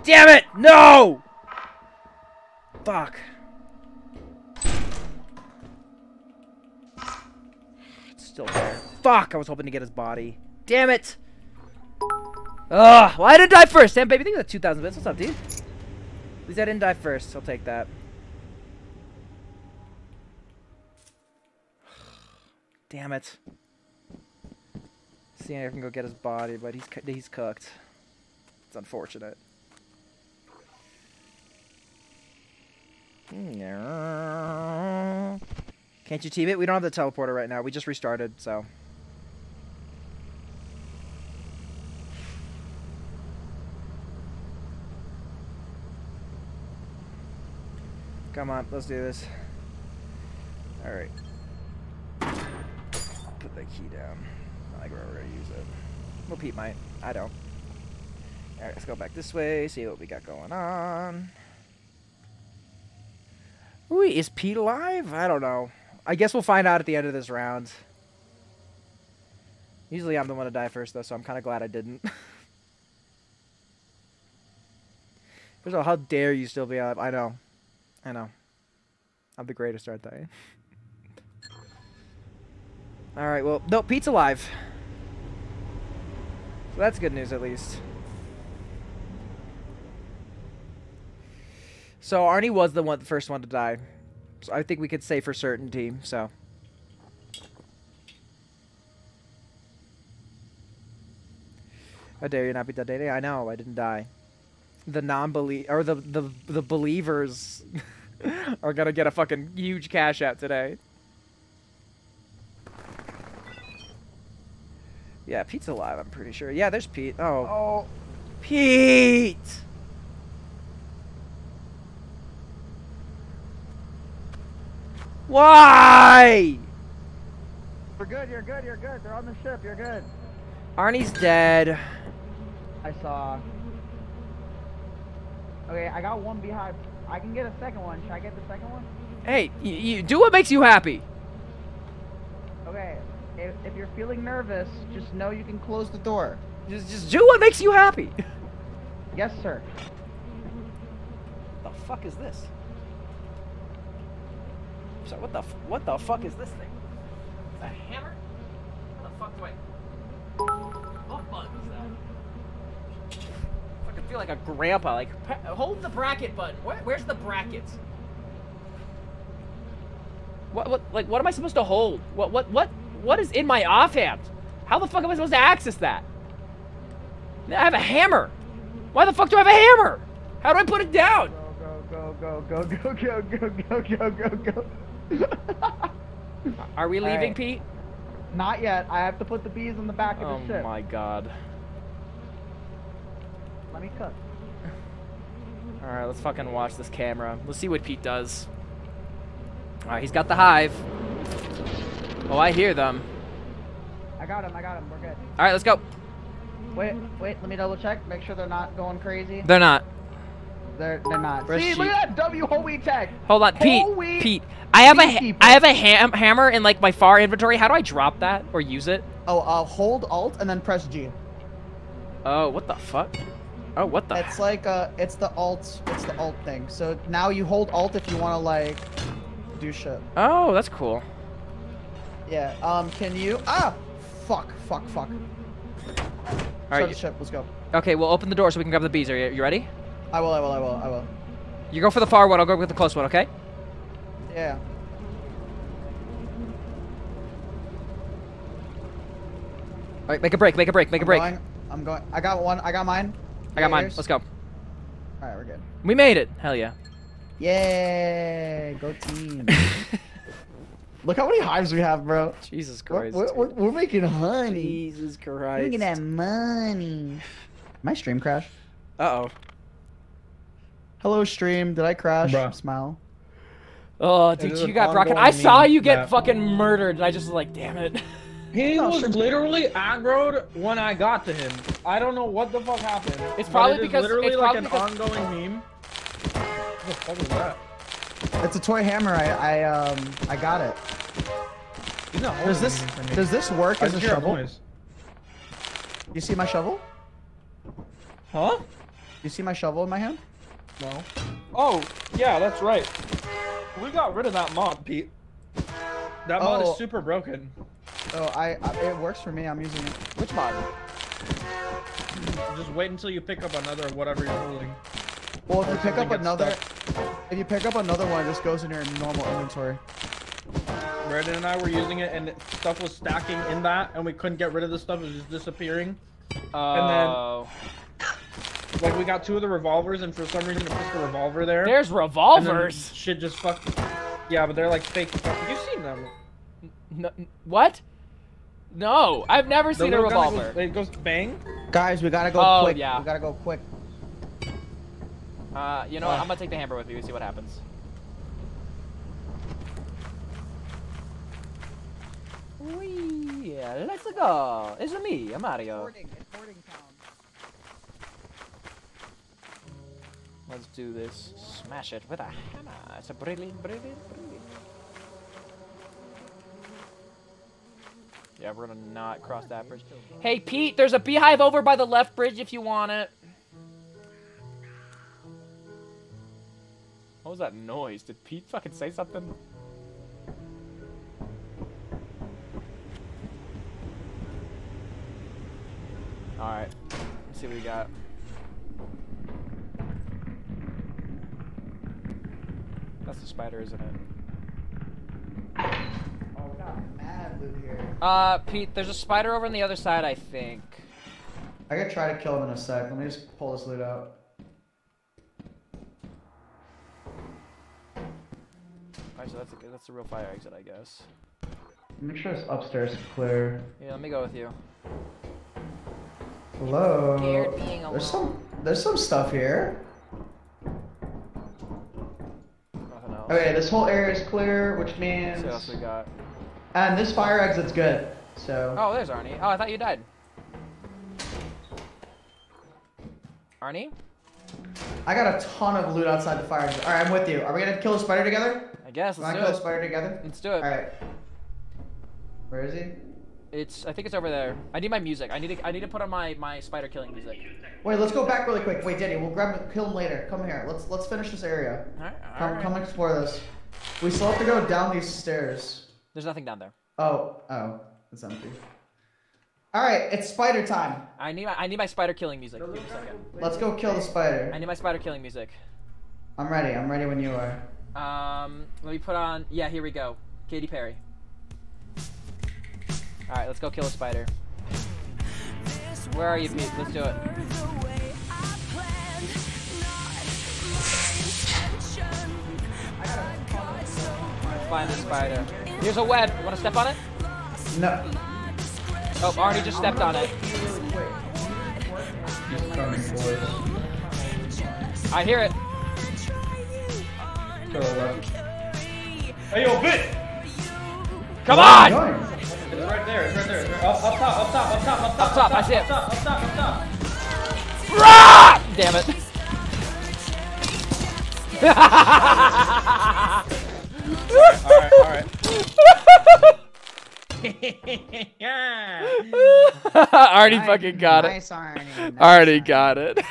Damn it! No! Fuck. It's still there. Fuck! I was hoping to get his body. Damn it! Ugh! Well, I didn't die first. Damn, baby. Think of the 2,000 bits. What's up, dude? At least I didn't die first. I'll take that. Damn it. See if I can go get his body, but he's he's cooked. It's unfortunate. Can't you team it? We don't have the teleporter right now. We just restarted, so. Come on, let's do this. Alright. Put the key down. Like we're gonna use it. Well, Pete might. I don't. Alright, let's go back this way, see what we got going on. Ooh, is Pete alive? I don't know. I guess we'll find out at the end of this round. Usually I'm the one to die first, though, so I'm kind of glad I didn't. First of all, how dare you still be alive? I know. I know. I'm the greatest, aren't I? Alright, well, no, Pete's alive. So that's good news, at least. So Arnie was the one, the first one to die. So I think we could say for certainty, so. How dare you not be dead? I know, I didn't die. The non-believe or the the the believers are gonna get a fucking huge cash out today. Yeah, Pete's alive. I'm pretty sure. Yeah, there's Pete. Oh, Oh, Pete. Why? you're good, you're good, you're good. They're on the ship, you're good. Arnie's dead. I saw. Okay, I got one behind. I can get a second one. Should I get the second one? Hey, you, you do what makes you happy. Okay, if, if you're feeling nervous, just know you can close the door. Just just do what makes you happy. Yes, sir. What the fuck is this? So what the f- what the fuck is this thing? Is that a hammer? How the fuck do I? What button is that? I fucking feel like a grandpa. Like hold the bracket button. Where, where's the brackets? What what like what am I supposed to hold? What what what what is in my offhand? How the fuck am I supposed to access that? I have a hammer. Why the fuck do I have a hammer? How do I put it down? Go, go, go, go, go, go, go, go, go, go, go. Are we leaving, Alright. Pete? Not yet. I have to put the bees on the back of Oh the ship. Oh my god. Let me cook. Alright, let's fucking watch this camera. Let's see what Pete does. Alright, he's got the hive. Oh, I hear them. I got him. I got him. We're good. Alright, let's go. Wait, wait. Let me double check. Make sure they're not going crazy. They're not. They're they're not. Press See, look sheet. at that W holy tech. Hold on, Pete. Holy Pete. I have a ha- beekeeper. I have a ham- hammer in like my far inventory. How do I drop that or use it? Oh, uh, hold Alt and then press G. Oh, what the fuck? Oh, what the? It's like uh, it's the Alt, it's the Alt thing. So now you hold Alt if you want to like do shit. Oh, that's cool. Yeah. Um, can you? Ah, Fuck, fuck, fuck. All right, ship. Let's go. Okay, we'll open the door so we can grab the bees. Are you, you ready? I will. I will. I will. I will. You go for the far one. I'll go with the close one. Okay? Yeah. All right, make a break. Make a break. Make a I'm break. Going, I'm going. I got one. I got mine. I got mine. yours? Let's go. All right, we're good. We made it. Hell yeah. Yay! Go team. Look how many hives we have, bro. Jesus We're, Christ. we're, we're, we're making honey. Jesus Christ. Look at that money. My stream crash. Uh oh. Hello, stream. Did I crash? Bruh. Smile. Oh, It dude, you an got broken. I saw you get that- fucking murdered, and I just was like, damn it. He No, was sure. literally aggroed when I got to him. I don't know what the fuck happened. It's but probably it is because- literally it's like an because- ongoing meme. What the fuck is that? It's a toy hammer. I I um I got it. Does this anything for me. does this work as a shovel? noise. You see my shovel? Huh? You see my shovel in my hand? No. Oh, yeah, that's right. We got rid of that mod, Pete. That mod Oh. is super broken. Oh, I, I it works for me. I'm using it. Which mod? Just wait until you pick up another whatever you're holding. Well, if you pick up another, stuck. if you pick up another one, it just goes in your normal inventory. Brandon and I were using it, and stuff was stacking in that, and we couldn't get rid of the stuff. It was just disappearing. Oh. Like we got two of the revolvers, and for some reason it puts the revolver there. There's and then revolvers. Shit just fuck. Yeah, but they're like fake. You've seen them. No, what? No, I've never The seen a little gun that revolver. goes- It goes bang. Guys, we gotta go Oh, quick. yeah. We gotta go quick. Uh, you know what? I'm gonna take the hammer with me and see what happens. Wee, yeah, let's go. It's me, I'm Mario. Let's do this. Smash it with a hammer. It's a brilliant, brilliant, brilliant. Yeah, we're gonna not cross that bridge. Hey, Pete, there's a beehive over by the left bridge if you want it. What was that noise? Did Pete fucking say something? Alright. Let's see what we got. That's the spider, isn't it? Oh, we got mad loot here. Uh, Pete, there's a spider over on the other side, I think. I gotta try to kill him in a sec. Let me just pull this loot out. Alright, so that's a, good, that's a real fire exit, I guess. Make sure it's upstairs clear. Yeah, let me go with you. Hello. Scared being There's some there's some stuff here. Nothing else. Okay, this whole area is clear, which Let's means see what else we got. and this fire exit's good. So Oh, there's Arnie. Oh, I thought you died. Arnie? I got a ton of loot outside the fire exit. All right, I'm with you. Are we gonna kill the spider together? I guess. Wanna Let's kill do it. spider together? Let's do it. All right. Where is he? It's. I think it's over there. I need my music. I need to. I need to put on my my spider killing music. Wait, let's go back really quick. Wait, Danny, we'll grab kill him later. Come here. Let's let's finish this area. Alright. Come alright. come explore this. We still have to go down these stairs. There's nothing down there. Oh oh, it's empty. All right, it's spider time. I need my. I need my spider killing music. Give me a second. Let's go kill the spider. I need my spider killing music. I'm ready. I'm ready when you are. Um. Let me put on. Yeah. Here we go. Katy Perry. All right. Let's go kill a spider. Where are you, Pete? Let's do it. Find the spider. Here's a web. You want to step on it? No. Oh, Arnie just stepped on it. He's coming for us. I hear it. To the left. Hey, yo, bitch! Come on! It's right there. It's right there. It's right, up, up top. Up top. Up top. Up top. Up top, I see it. Up top. Up top. Up top. Rah! Damn it. Alright, alright. yeah. Arnie Nice- fucking got nice it. Arnie, nice Arnie got it.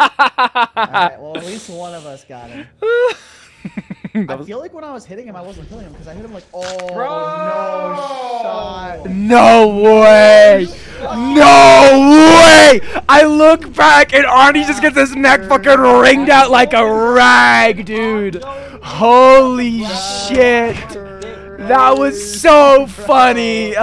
Alright, well at least one of us got it. I was- feel like when I was hitting him, I wasn't hitting him because I hit him like, oh Bro! no shot. No way! No way! I look back and Arnie just gets his neck fucking ringed out like a rag, dude. Holy shit! That was so funny.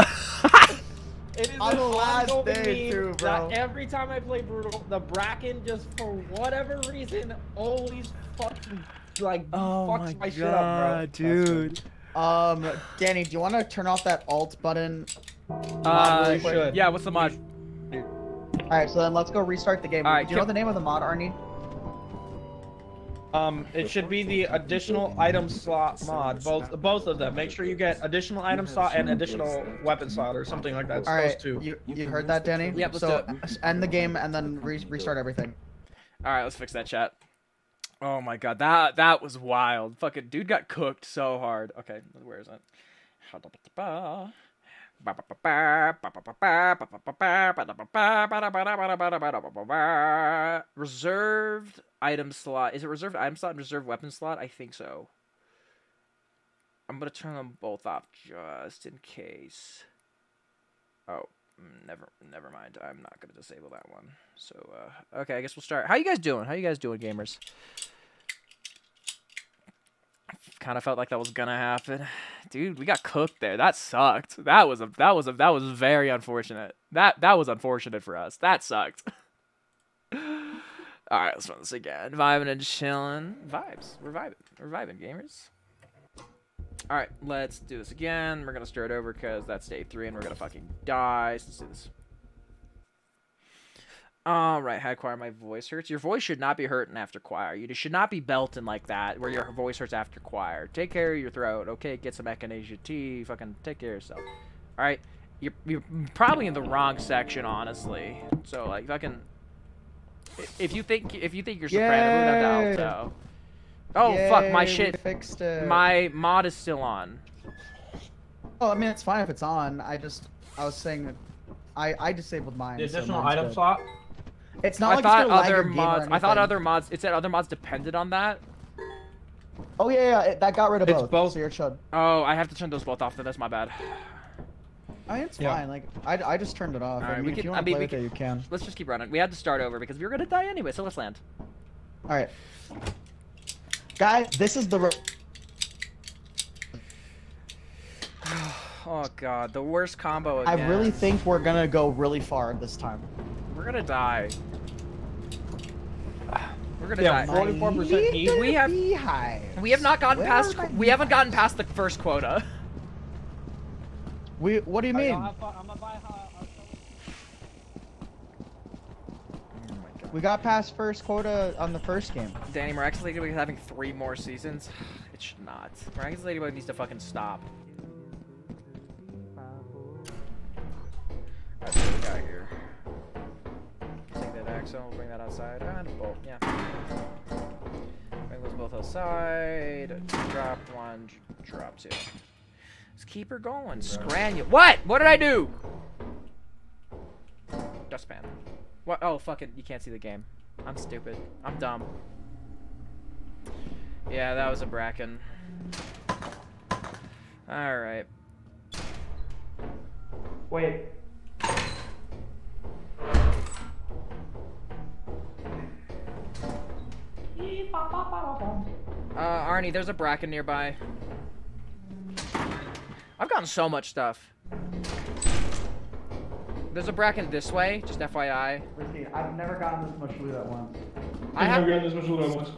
It is On an the last ongoing day, meme too, that bro. every time I play Brutal, the Bracken just for whatever reason always fucking like Oh fucks my my, shit up, bro. dude. Um, Danny, do you want to turn off that alt button? Uh, really quick? yeah, what's the mod? All right, so then let's go restart the game. All right, do you know the name of the mod, Arnie? Um, it should be the additional item slot mod, both both of them. Make sure you get additional item slot and additional weapon slot or something like that. It's All two. you, you heard that, Danny? Yep, let's so do s- end the game and then re- restart everything. All right, let's fix that chat. Oh my god, that that was wild. Fucking dude got cooked so hard. Okay, where is it? Reserved item slot. Is it reserved item slot and reserved weapon slot? I think so. I'm gonna turn them both off just in case. Oh, never, never mind. I'm not gonna disable that one. So, uh, okay, I guess we'll start. How you guys doing? How you guys doing, gamers? Kind of felt like that was gonna happen, dude. We got cooked there. That sucked. That was a that was a that was very unfortunate. That that was unfortunate for us. That sucked. All right, let's run this again. Vibing and chilling. Vibes. We're vibing. We're vibing, gamers. All right, let's do this again. We're gonna start over because that's day three, and we're gonna fucking die. Let's do this. All right, had choir. My voice hurts. Your voice should not be hurting after choir. You should not be belting like that, where your voice hurts after choir. Take care of your throat, okay? Get some echinacea tea. Fucking take care of yourself. All right, you're you're probably in the wrong section, honestly. So like fucking. If you think if you think you're soprano, move down to. Oh fuck, my shit. fixed it. My mod is still on. Oh, I mean, it's fine if it's on. I just, I was saying that I, I disabled mine. The additional mine's item good. slot. It's not I like thought it's gonna other your game or mods. I thought other mods. It said other mods depended on that. Oh yeah, yeah, it, that got rid of It's both. both. So you're chud. Oh, I have to turn those both off. Then that's my bad. I mean, it's Yeah. fine. Like, I, I just turned it off. I Alright, we mean, can- if you I want to mean, play we with can- it, you can. Let's just keep running. We had to start over because we were gonna die anyway. So let's land. All right, guys, this is the. Oh god, the worst combo I really think we're gonna go really far this time. we're gonna die. We're gonna Yeah, die. 44% heat. We have Beehive. we have not gotten Where past are my we haven't gotten past the first quota. We. What do you mean? We got past first quota on the first game. Danny Miraculous Ladybug is having three more seasons. It should not. Miraculous Ladybug needs to fucking stop. That's what we got here. Take that axle, we'll bring that outside, and yeah. Bring those both outside. Drop one, drop two. Let's keep her going. Scranu- What? What did I do? Dustpan. What? Oh, fuck it. You can't see the game. I'm stupid. I'm dumb. Yeah, that was a bracken. Alright. Wait. Uh, Arnie, there's a bracken nearby. I've gotten so much stuff. There's a bracken this way, just FYI. Ricky, I've never gotten this much loot at once. I have. got this much loot at once.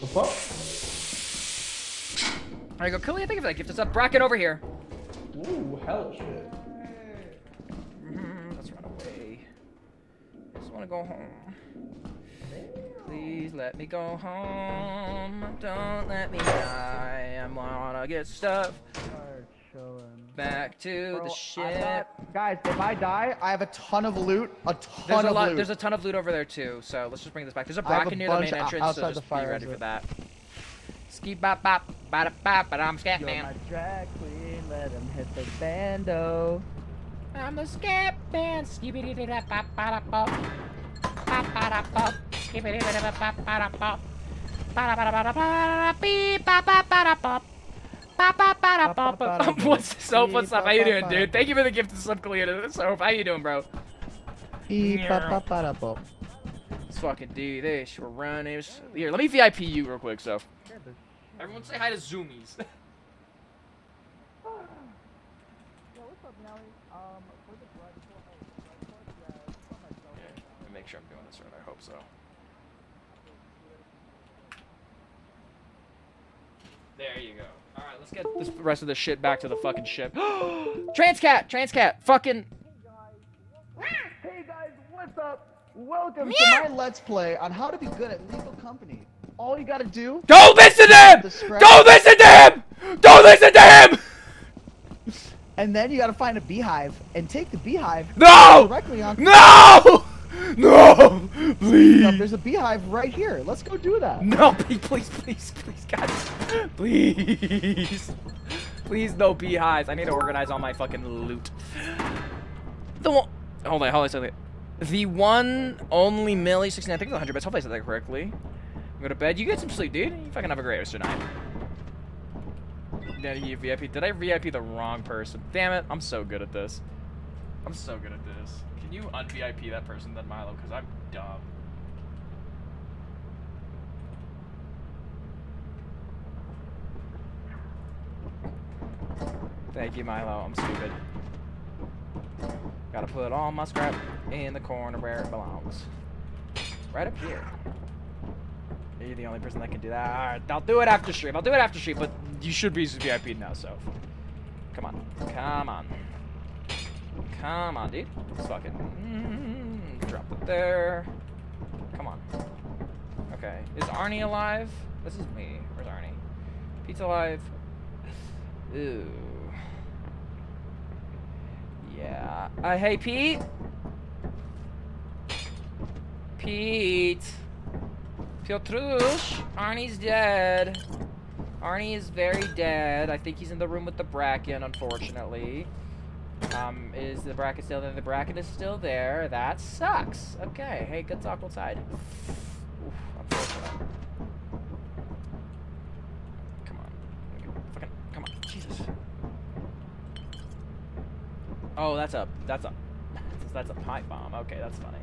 The fuck? There you go. Killy, think of that gift. It's a bracken over here. Ooh, hell shit. Mhm, Let's run away. I just want to go home. Please let me go home. Don't let me die. I wanna get stuff back to Bro, the ship. thought- guys, if I die, I have a ton of loot. A ton There's a of lot. loot. There's a ton of loot over there too. So let's just bring this back. There's a have a bracken near the main entrance. So just be ready for that. Ski bop bop bada bop, but I'm scat You're man. my drag queen, let him hit the bando. I'm the scat man. Skibbity dee bop bada bop. Bop bada bop. Skibbity dee bop bada bop. What's Soap? Oh, what's up? How you doing, dude? Thank you for the gift of sub Kalina. Soap, how you doing, bro? Let's fucking do this. We're running. Here, let me VIP you real quick, so. Everyone say hi to Zoomies. Let me make sure I'm doing this right. I hope so. There you go. All right, let's get this rest of the shit back to the fucking ship. Transcat, Transcat, fucking. Hey guys, what's up? Welcome to my Let's Play on how to be good at Lethal Company. All you gotta do. Don't listen to him! Don't listen to him! Don't listen to him! And then you gotta find a beehive and take the beehive No! directly on. No! No! Please! There's a beehive right here. Let's go do that. No, please, please, please, please, guys. Please. Please, no beehives. I need to organize all my fucking loot. The one. Hold on, hold on a second. The one only Millie 69. I think it's 100 bits. Hopefully I said that correctly. Go to bed. You get some sleep, dude. You fucking have a great rest of your night. Did you VIP? Did I VIP the wrong person? Damn it. I'm so good at this. I'm so good at this. Can you un-VIP that person then, Milo? Because I'm dumb. Thank you, Milo. I'm stupid. Gotta put all my scrap in the corner where it belongs. Right up here. You're the only person that can do that. Alright, I'll do it after stream. I'll do it after stream, but you should be VIP now, so. Come on. Come on. Come on, dude. Let's fucking mm, drop it there. Come on. Okay. Is Arnie alive? This is me. Where's Arnie? Pete's alive. Ooh. Yeah. Uh, hey, Pete. Pete. Piotrush. Arnie's dead. Arnie is very dead. I think he's in the room with the bracken, unfortunately. Um, is the bracken still there? The bracken is still there. That sucks. Okay. Hey, good talk outside. Oof. Come on. Fucking, come on. Jesus. Oh, that's a, that's a, that's a pipe bomb. Okay, that's funny.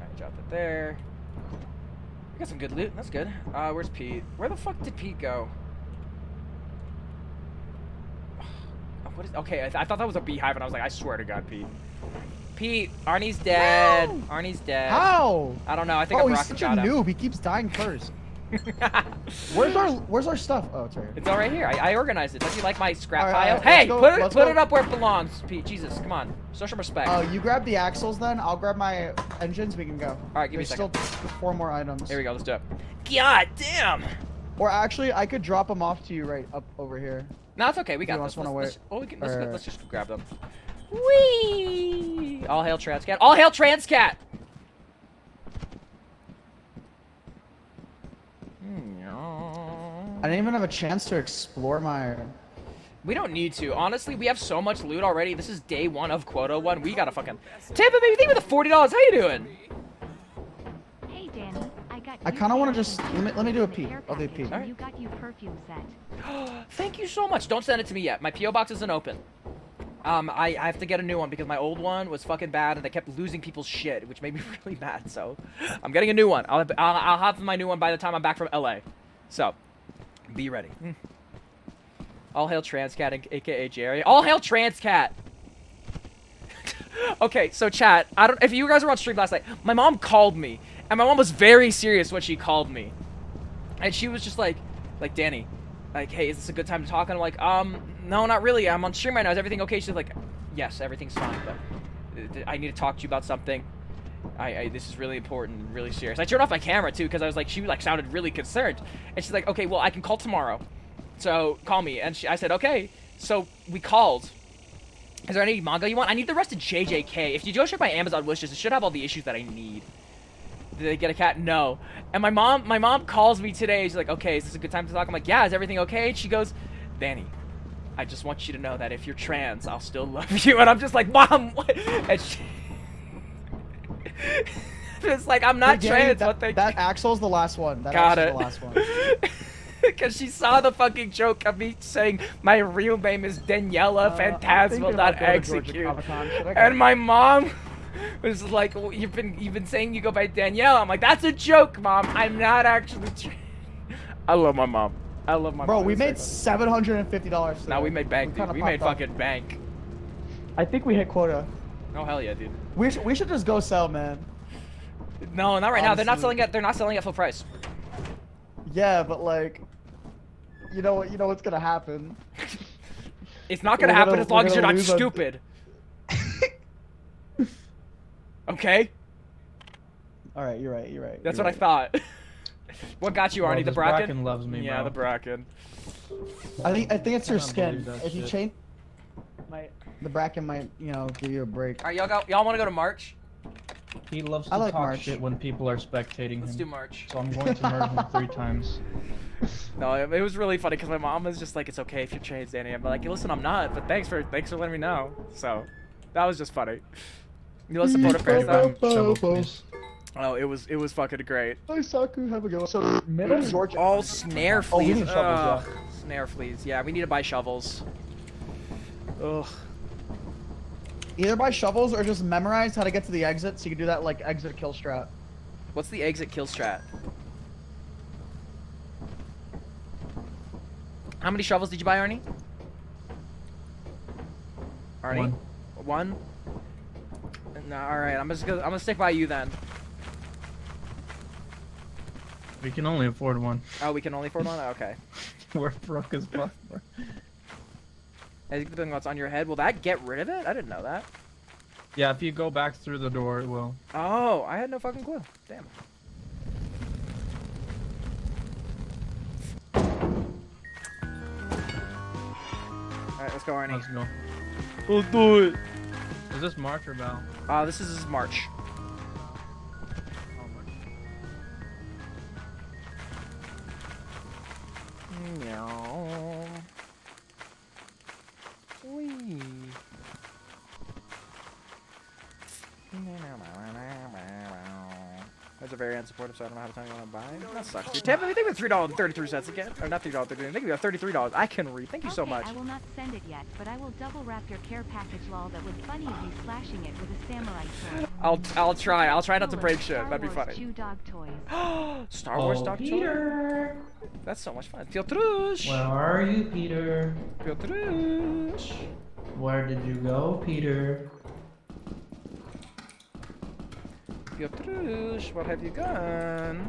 Alright, drop it there. We got some good loot. That's good. Uh, where's Pete? Where the fuck did Pete go? What is? Okay, I, th I thought that was a beehive, and I was like, I swear to God, Pete. Pete, Arnie's dead. Arnie's dead. How? I don't know. I think oh, I he's rocket such a shot him. noob. He keeps dying first. where's our Where's our stuff? Oh, it's right here. It's all right here. I, I organized it. Don't you like my scrap All right, pile? all right, hey, go- put it put go. it up where it belongs, Pete. Jesus, come on. Show some respect. Oh, you grab the axles then. I'll grab my engines. We can go. All right, give me a There's still four more items. Here we go. Let's do it. God damn. Or actually, I could drop them off to you right up over here. No, it's okay. We got this. just wanna Let's, wait. let's, oh, we can, let's, Or- let's just grab them. Whee! All hail Transcat. All hail Transcat! Hmm. I didn't even have a chance to explore my. We don't need to. Honestly, we have so much loot already. This is day one of quota one. We gotta fucking. Tampa, baby, thank you for the forty dollars. How you doing? Hey, Danny. I got I you kind of want to just let me let me do a pee. care I'll do a package, pee. and You got you perfume set. Thank you so much. Don't send it to me yet. My PO box isn't open. Um, I, I have to get a new one because my old one was fucking bad and I kept losing people's shit, which made me really mad. So, I'm getting a new one. I'll have, I'll, I'll have my new one by the time I'm back from LA. So, be ready. All hail Transcat, aka Jerry. All hail Transcat. okay, so chat. I don't. If you guys were on stream last night, my mom called me, and my mom was very serious when she called me, and she was just like, like Danny, like, hey, is this a good time to talk? And I'm like, um, no, not really. I'm on stream right now. Is everything okay? She's like, yes, everything's fine, but uh, I need to talk to you about something. I, I this is really important, really serious. I turned off my camera too because I was like, she like sounded really concerned, and she's like, okay, well, I can call tomorrow, so call me. And she, I said, okay. So we called. Is there any manga you want? I need the rest of JJK. If you go check my Amazon wishes, it should have all the issues that I need. Did they get a cat? No. And my mom, my mom calls me today. She's like, "Okay, is this a good time to talk?" I'm like, "Yeah, is everything okay?" And she goes, "Danny, I just want you to know that if you're trans, I'll still love you." And I'm just like, "Mom," what? and she, it's like I'm not Hey, Danny, trans. That, what they that Axel's the last one. That Got Axel's it. the last one. Because she saw the fucking joke of me saying my real name is Daniela Uh, Phantasmal, not going to Georgia execute. Comic-Con. Should I go? And my mom was like, well, "You've been you've been saying you go by Danielle." I'm like, "That's a joke, mom. I'm not actually." I love my mom. I love my Bro, mom. we made seven hundred and fifty dollars. Now we made bank, dude. We made popped up. fucking bank. I think we hit quota. Oh hell yeah, dude. We should we should just go sell, man. No, not right now. They're not selling it. They're not selling at full price. Yeah, but like, you know what? You know what's gonna happen. It's not gonna We're happen gonna- as long as you're not stupid. Okay, All right, you're right. You're right. that's you're what I thought. what got you, Bro, Arnie? the bracken? bracken loves me, Yeah, bro. the bracken. I think I think it's your skin. believe that If you shit. change, might the bracken might you know give you a break. All right, y'all go. Y'all want to go to March? He loves to I like talk March. shit when people are spectating Let's him. do March. So I'm going to murder him three times. No, it, it was really funny because my mom was just like, "It's okay if you're trans, Danny." I'm like, "Listen, I'm not, but thanks for thanks for letting me know." So, that was just funny. You know, support of parents. Though? shovel, please. Oh, it was it was fucking great. Hi, Saku, have a go. So middle Georgia. All snare Oh, we fleas. need shovels, Ugh, Snare fleas. Yeah, we need to buy shovels. Ugh. Either buy shovels or just memorize how to get to the exit, so you can do that like exit kill strat. What's the exit kill strat? How many shovels did you buy, Arnie? Arnie? One. One? No, alright, I'm just gonna I'm gonna stick by you then. We can only afford one. Oh, we can only afford one? Okay. We're broke as fuck. bro. I think depending on what's on your head, will that get rid of it? I didn't know that. Yeah, if you go back through the door, it will. Oh, I had no fucking clue. Damn. Alright, let's go, Arnie. Let's go. Let's do it. Is this March or Val? Uh, this is March. Meow. Wee. Those are very unsupportive, so I don't know how to tell you want to buy. That sucks, dude. Tampa, they were three dollars and thirty-three cents again, or not three dollars thirty. They give you thirty-three dollars. I can read. Thank you so Okay, much. I will not send it yet, but I will double wrap your care package lol that was funny of you slashing it with a samurai sword. I'll I'll try. I'll try not to break shit. That'd be funny. Chew dog toys. Star Wars Oh, Dog Peter. That's so much fun. Piotrush. Where are you, Peter? Piotrush. Where did you go, Peter? What have you done?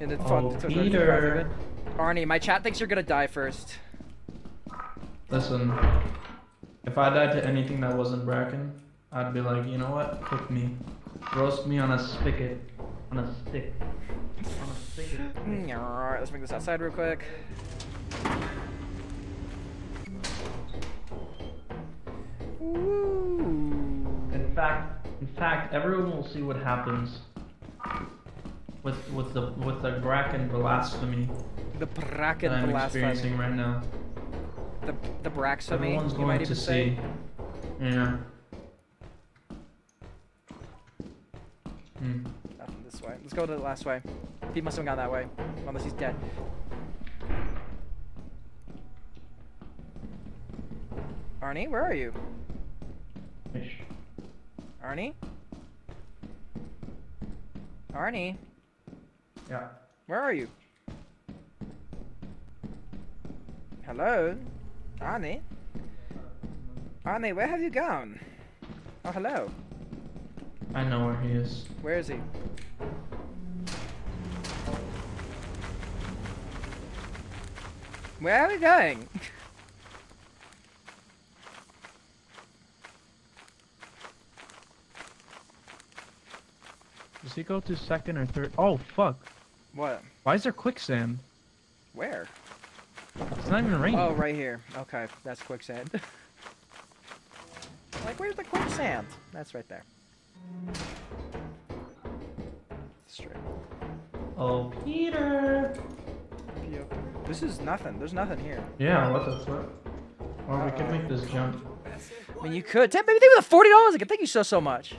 In the Oh, Peter. Arnie, my chat thinks you're gonna die first. Listen, if I died to anything that wasn't Bracken, I'd be like, you know what? Cook me. Roast me on a spigot. On a stick. On a spigot. Mm, Alright, let's bring this outside real quick. Woo. In fact, in fact, everyone will see what happens with with the with the Bracken blasphemy The Bracken that I'm blasphemy. experiencing right now. The the braxphemy, Everyone's you going to even say. see. Yeah. Hmm. Nothing this way. Let's go to the last way. He must have gone that way, unless he's dead. Arnie, where are you? Ish. Arnie? Arnie, Yeah. where are you? Hello? Arnie? Arnie, where have you gone? Oh, hello. I know where he is. Where is he? Where are we going? Does he go to second or third? Oh fuck! What? Why is there quicksand? Where? It's not even raining. Oh, right here. Okay, that's quicksand. like, where's the quicksand? That's right there. Straight. Oh, Peter. This is nothing. There's nothing here. Yeah, what the fuck? Or we could make this jump. I mean, you could. Tim, maybe they were the forty dollars again. Thank you so so much.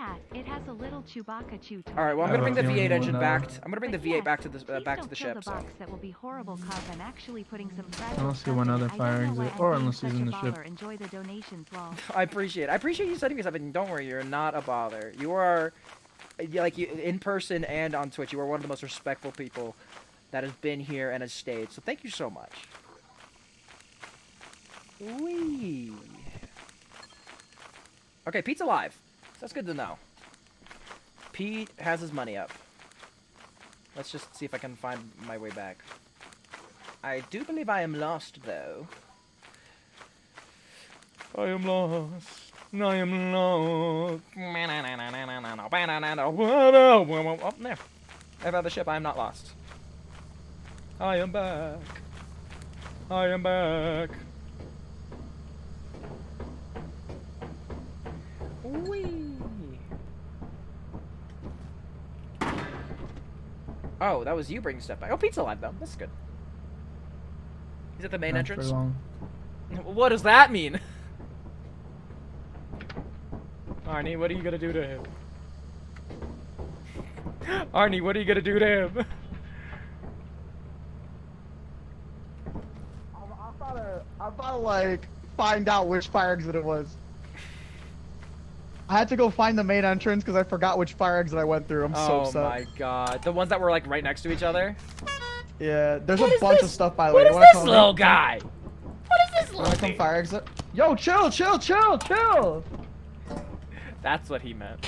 That. It has a little Chewbacca chew All right, well, I'm gonna bring the have a feeling V8 engine back. know. t- I'm gonna bring the But V8 yes, back to the uh, back to don't the kill ship. The So. box. That will be horrible cause I'm actually putting some fragile Unless you want in another. I fire don't know why exit, or unless he's such in the ship. Enjoy the donations, lol. I appreciate. it. I appreciate you setting yourself, and don't worry, you're not a bother. You are, like you in person and on Twitch, you are one of the most respectful people that has been here and has stayed. So thank you so much. Wee. Okay, Pete's alive. That's good to know. Pete has his money up. Let's just see if I can find my way back. I do believe I am lost, though. I am lost. I am lost. Oh, there. I found the ship. I am not lost. I am back. I am back. Whee! Oh, that was you bringing stuff back. Oh, Pizza alive though. That's good. He's at the main Not for entrance. long. What does that mean? Arnie, what are you gonna do to him? Arnie, what are you gonna do to him? I'm about to, uh, I'm about to like find out which fire exit it was. I had to go find the main entrance because I forgot which fire exit I went through. I'm so oh upset. my god. The ones that were like right next to each other? Yeah, there's What a is bunch of stuff by the What way. What is this little in? guy? What is this Wanna little come thing? fire exit? Yo, chill, chill, chill, chill. That's what he meant.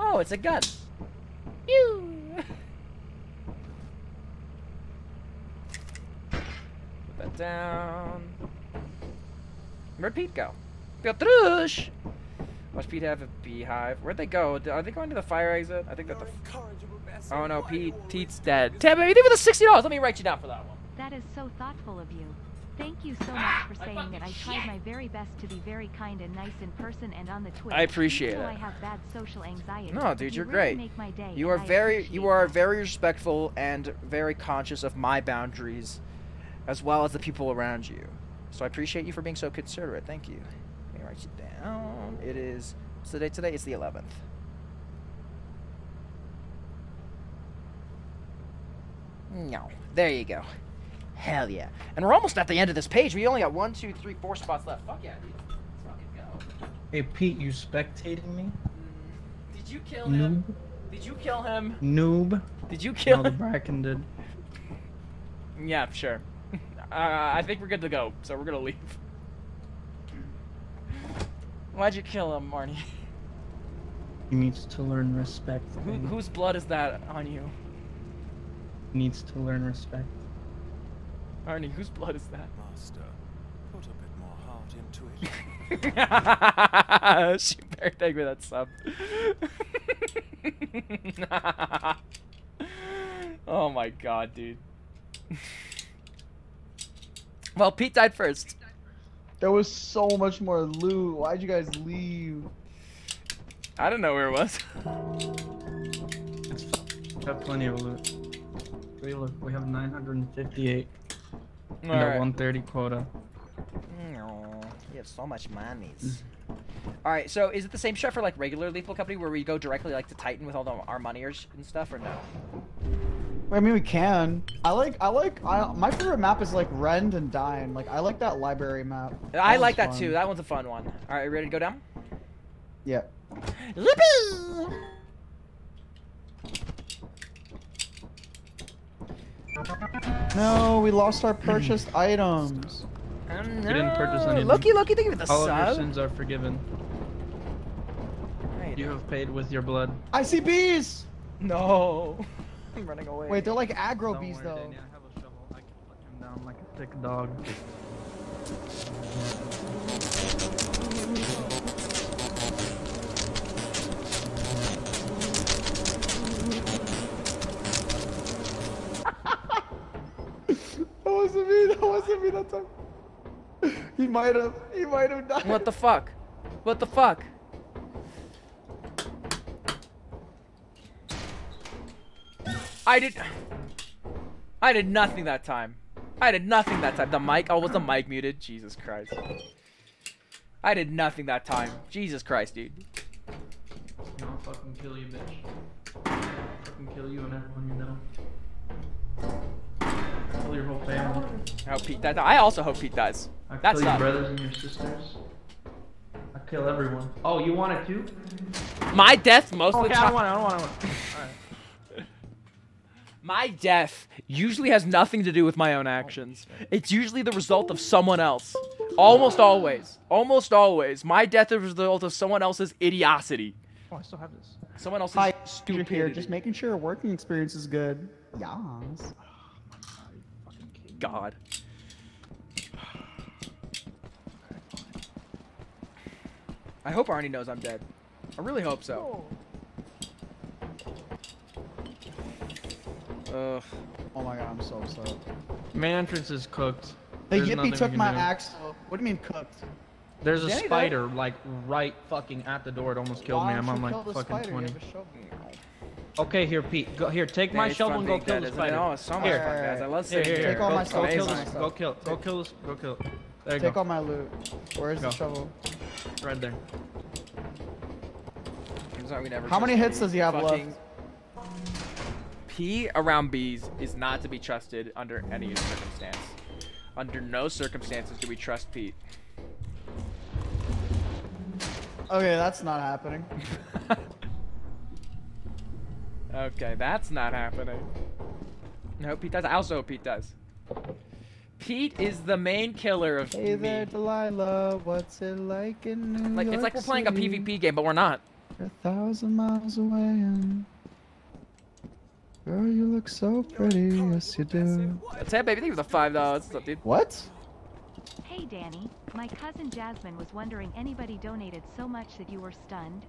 Oh, it's a gun. Pew! Put that down. Where'd Pete go? Piotrush! Watch Pete have a beehive. Where'd they go? Are they going to the fire exit? I think that the. Oh no, Pete. Pete's dead. Tab, you leave with the sixty dollars. Let me write you down for that one. That is so thoughtful of you. Thank you so much for saying that I tried my very best to be very kind and nice in person and on the Twitch. I appreciate it. I have bad social anxiety. No, dude, you you're really great. Make my day, You are very, you are very respectful and very conscious of my boundaries, as well as the people around you. So I appreciate you for being so considerate. Thank you. Write you down. It is today. today? It's the 11th. No, there you go. Hell yeah. And we're almost at the end of this page. We only got one, two, three, four spots left. Fuck yeah, dude. Let's fucking go. Hey Pete, you spectating me? Did you kill him? Noob. Did you kill him? Noob. Did you kill No, the him? Bracken did. Yeah, sure. Uh, I think we're good to go, so we're gonna leave. Why'd you kill him, Marnie? He needs to learn respect. Who, whose blood is that on you? He needs to learn respect. Arnie, whose blood is that? Master, put a bit more heart into it. she better take me that sub. oh my god, dude. well, Pete died first. There was so much more loot. Why'd you guys leave? I don't know where it was. It's we have plenty of loot. We look, we have 958 and a Alright. 130 quota. You have so much monies. All right, so is it the same strat for like regular Lethal Company where we go directly like to Titan with all the, our moneyers and stuff, or no? I mean, we can. I like, I like, I, my favorite map is like Rend and Dine. Like, I like that library map. I like that fun. too. That one's a fun one. All right, ready to go down? Yeah. Yippee! No, we lost our purchased items. Oh, We didn't purchase anything. Lucky, lucky, thank you for the All of your sins are forgiven. Right. You have paid with your blood. I see bees. No, I'm running away. Wait, they're like aggro Don't bees worry, though. Danny, I have a shovel. I can put him down like a sick dog. That wasn't me. That wasn't me that time. He might have. He might have died. What the fuck? What the fuck? I did. I did nothing that time. I did nothing that time. The mic. Oh, was the mic muted? Jesus Christ. I did nothing that time. Jesus Christ, dude. I'll fucking kill you, bitch. Fucking kill you and everyone you know. Kill your whole family. I hope Pete dies. I also hope Pete dies. I That's kill your not. brothers and your sisters. I kill everyone. Oh, you want it too? My death most of Okay, the I don't want it. I don't want it. Alright. My death usually has nothing to do with my own actions. It's usually the result of someone else. Almost always. Almost always. My death is the result of someone else's idiocy. Oh, I still have this. Someone else's Hi, you're stupidity. here, just making sure your working experience is good. Yas. God. I hope Arnie knows I'm dead. I really hope so. Ugh. Oh my god, I'm so upset. Main entrance is cooked. The There's nothing yippee took my do. axe. What do you mean cooked? There's a Danny, though. spider like right fucking at the door. It almost killed Why me. I'm on like fucking spider? You 20. Have a shovel. Okay, here, Pete. Go here. Take my Danny's shovel and go kill dead, the isn't spider. Oh, it's so much here. fun, guys. I love Here, here, here. Take all Go, my go kill this. Go kill. Go kill this. Go kill. There you Take go. all my loot. Where's Go. the shovel? Right there. Turns out we never How many hits does he have left? P around B's is not to be trusted under any circumstance. Under no circumstances do we trust Pete. Okay, that's not happening. Okay, that's not happening. I hope Pete does. I also hope Pete does. Pete is the main killer of Hey me. there, Delilah. What's it like in New Like it's like we're playing a City? PvP game, but we're not. You're a thousand miles away and Girl, you look so pretty, yes you do. That's it, baby. Thank you for the five dollars. What's up, dude? What? Hey Danny, my cousin Jasmine was wondering anybody donated so much that you were stunned.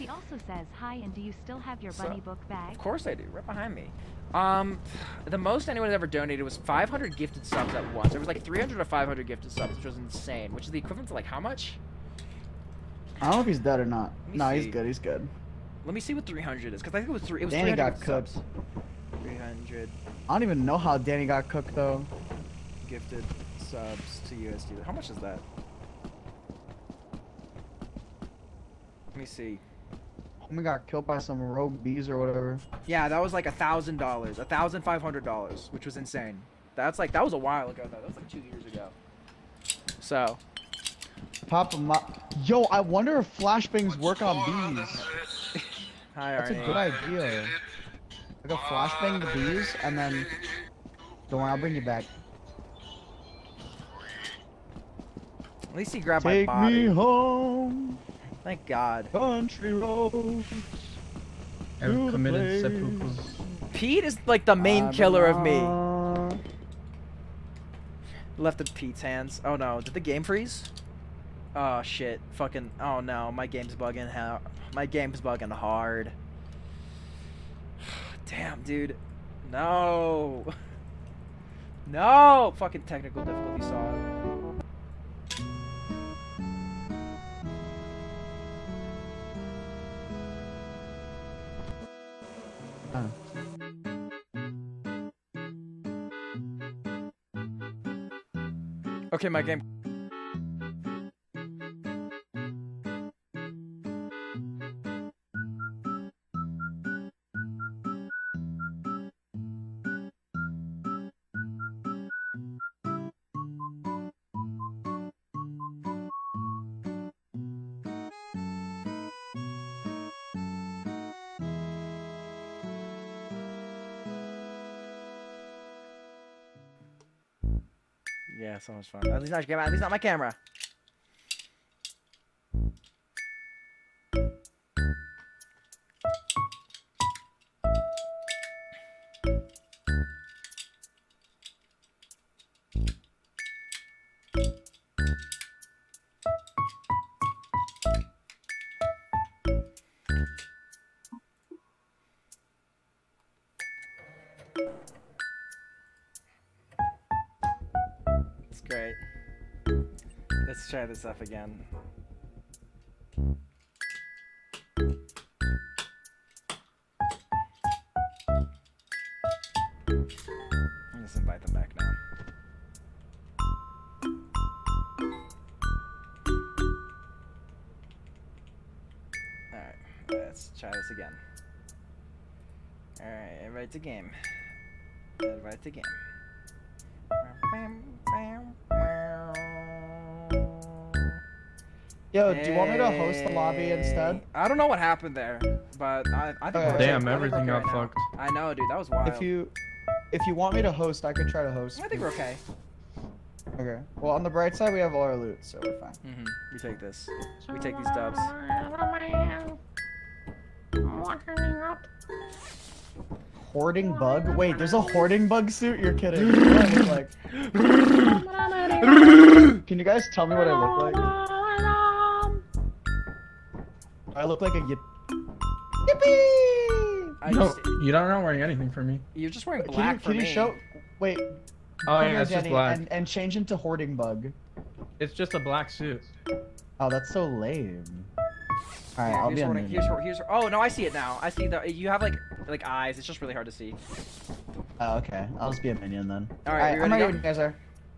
She also says hi and do you still have your So- bunny book bag? Of course I do. Right behind me. Um, the most anyone had ever donated was 500 gifted subs at once. There was like 300 or 500 gifted subs, which was insane. Which is the equivalent to like how much? I don't know if he's dead or not. No, see. he's good, he's good. Let me see what 300 is, because I think it was three. It was Danny 300 got cooked. subs. 300 I don't even know how Danny got cooked though. gifted subs to USD. How much is that? Let me see. Oh we got killed by some rogue bees or whatever. Yeah, that was like a thousand dollars, a thousand five hundred dollars, which was insane. That's like that was a while ago though. That was like two years ago. So Pop 'em up. Yo, I wonder if flashbangs work on bees. hi That's a good idea. Like a flashbang the bees and then. Don't worry, I'll bring you back. At least he grabbed Take my body. Take me home, Thank God. country roads. I've committed place seppuku. Pete is like the main I killer of me. Left in Pete's hands. Oh no, did the game freeze? Oh shit. Fucking oh no, my game's bugging how my game's bugging hard. Damn, dude. No. No! Fucking technical difficulty saw it. Okay, my game. So much fun. At least not. At least not my camera. Try this up again. Let's invite them back now. Alright, let's try this again. Alright, invite to game. Invite to game. Yo, do you want me to host the lobby instead? I don't know what happened there, but I, I think Okay. we're Damn, okay. I everything got right now. fucked. I know, dude. That was wild. If you, if you want me to host, I could try to host. I think we're okay. Okay. Well, on the bright side, we have all our loot, so we're fine. Mm-hmm. We take this. We take these dubs. Hoarding bug? Wait, there's a hoarding bug suit? You're kidding. What do I look like? Can you guys tell me what I look like? I look like a yip. Yippee! I No, just, you don't not wearing anything for me. you're just wearing Can black you, for can you show? Wait. Oh come yeah, here, it's just black. And, and change into hoarding bug. It's just a black suit. Oh, that's so lame. Alright, I'll here's be on hoarding- minion. here's, hoard- here's, oh no, I see it now. I see the. You have like like eyes. It's just really hard to see. Oh, okay. I'll just be a minion then. All right, you I'm ready ready to when you guys are.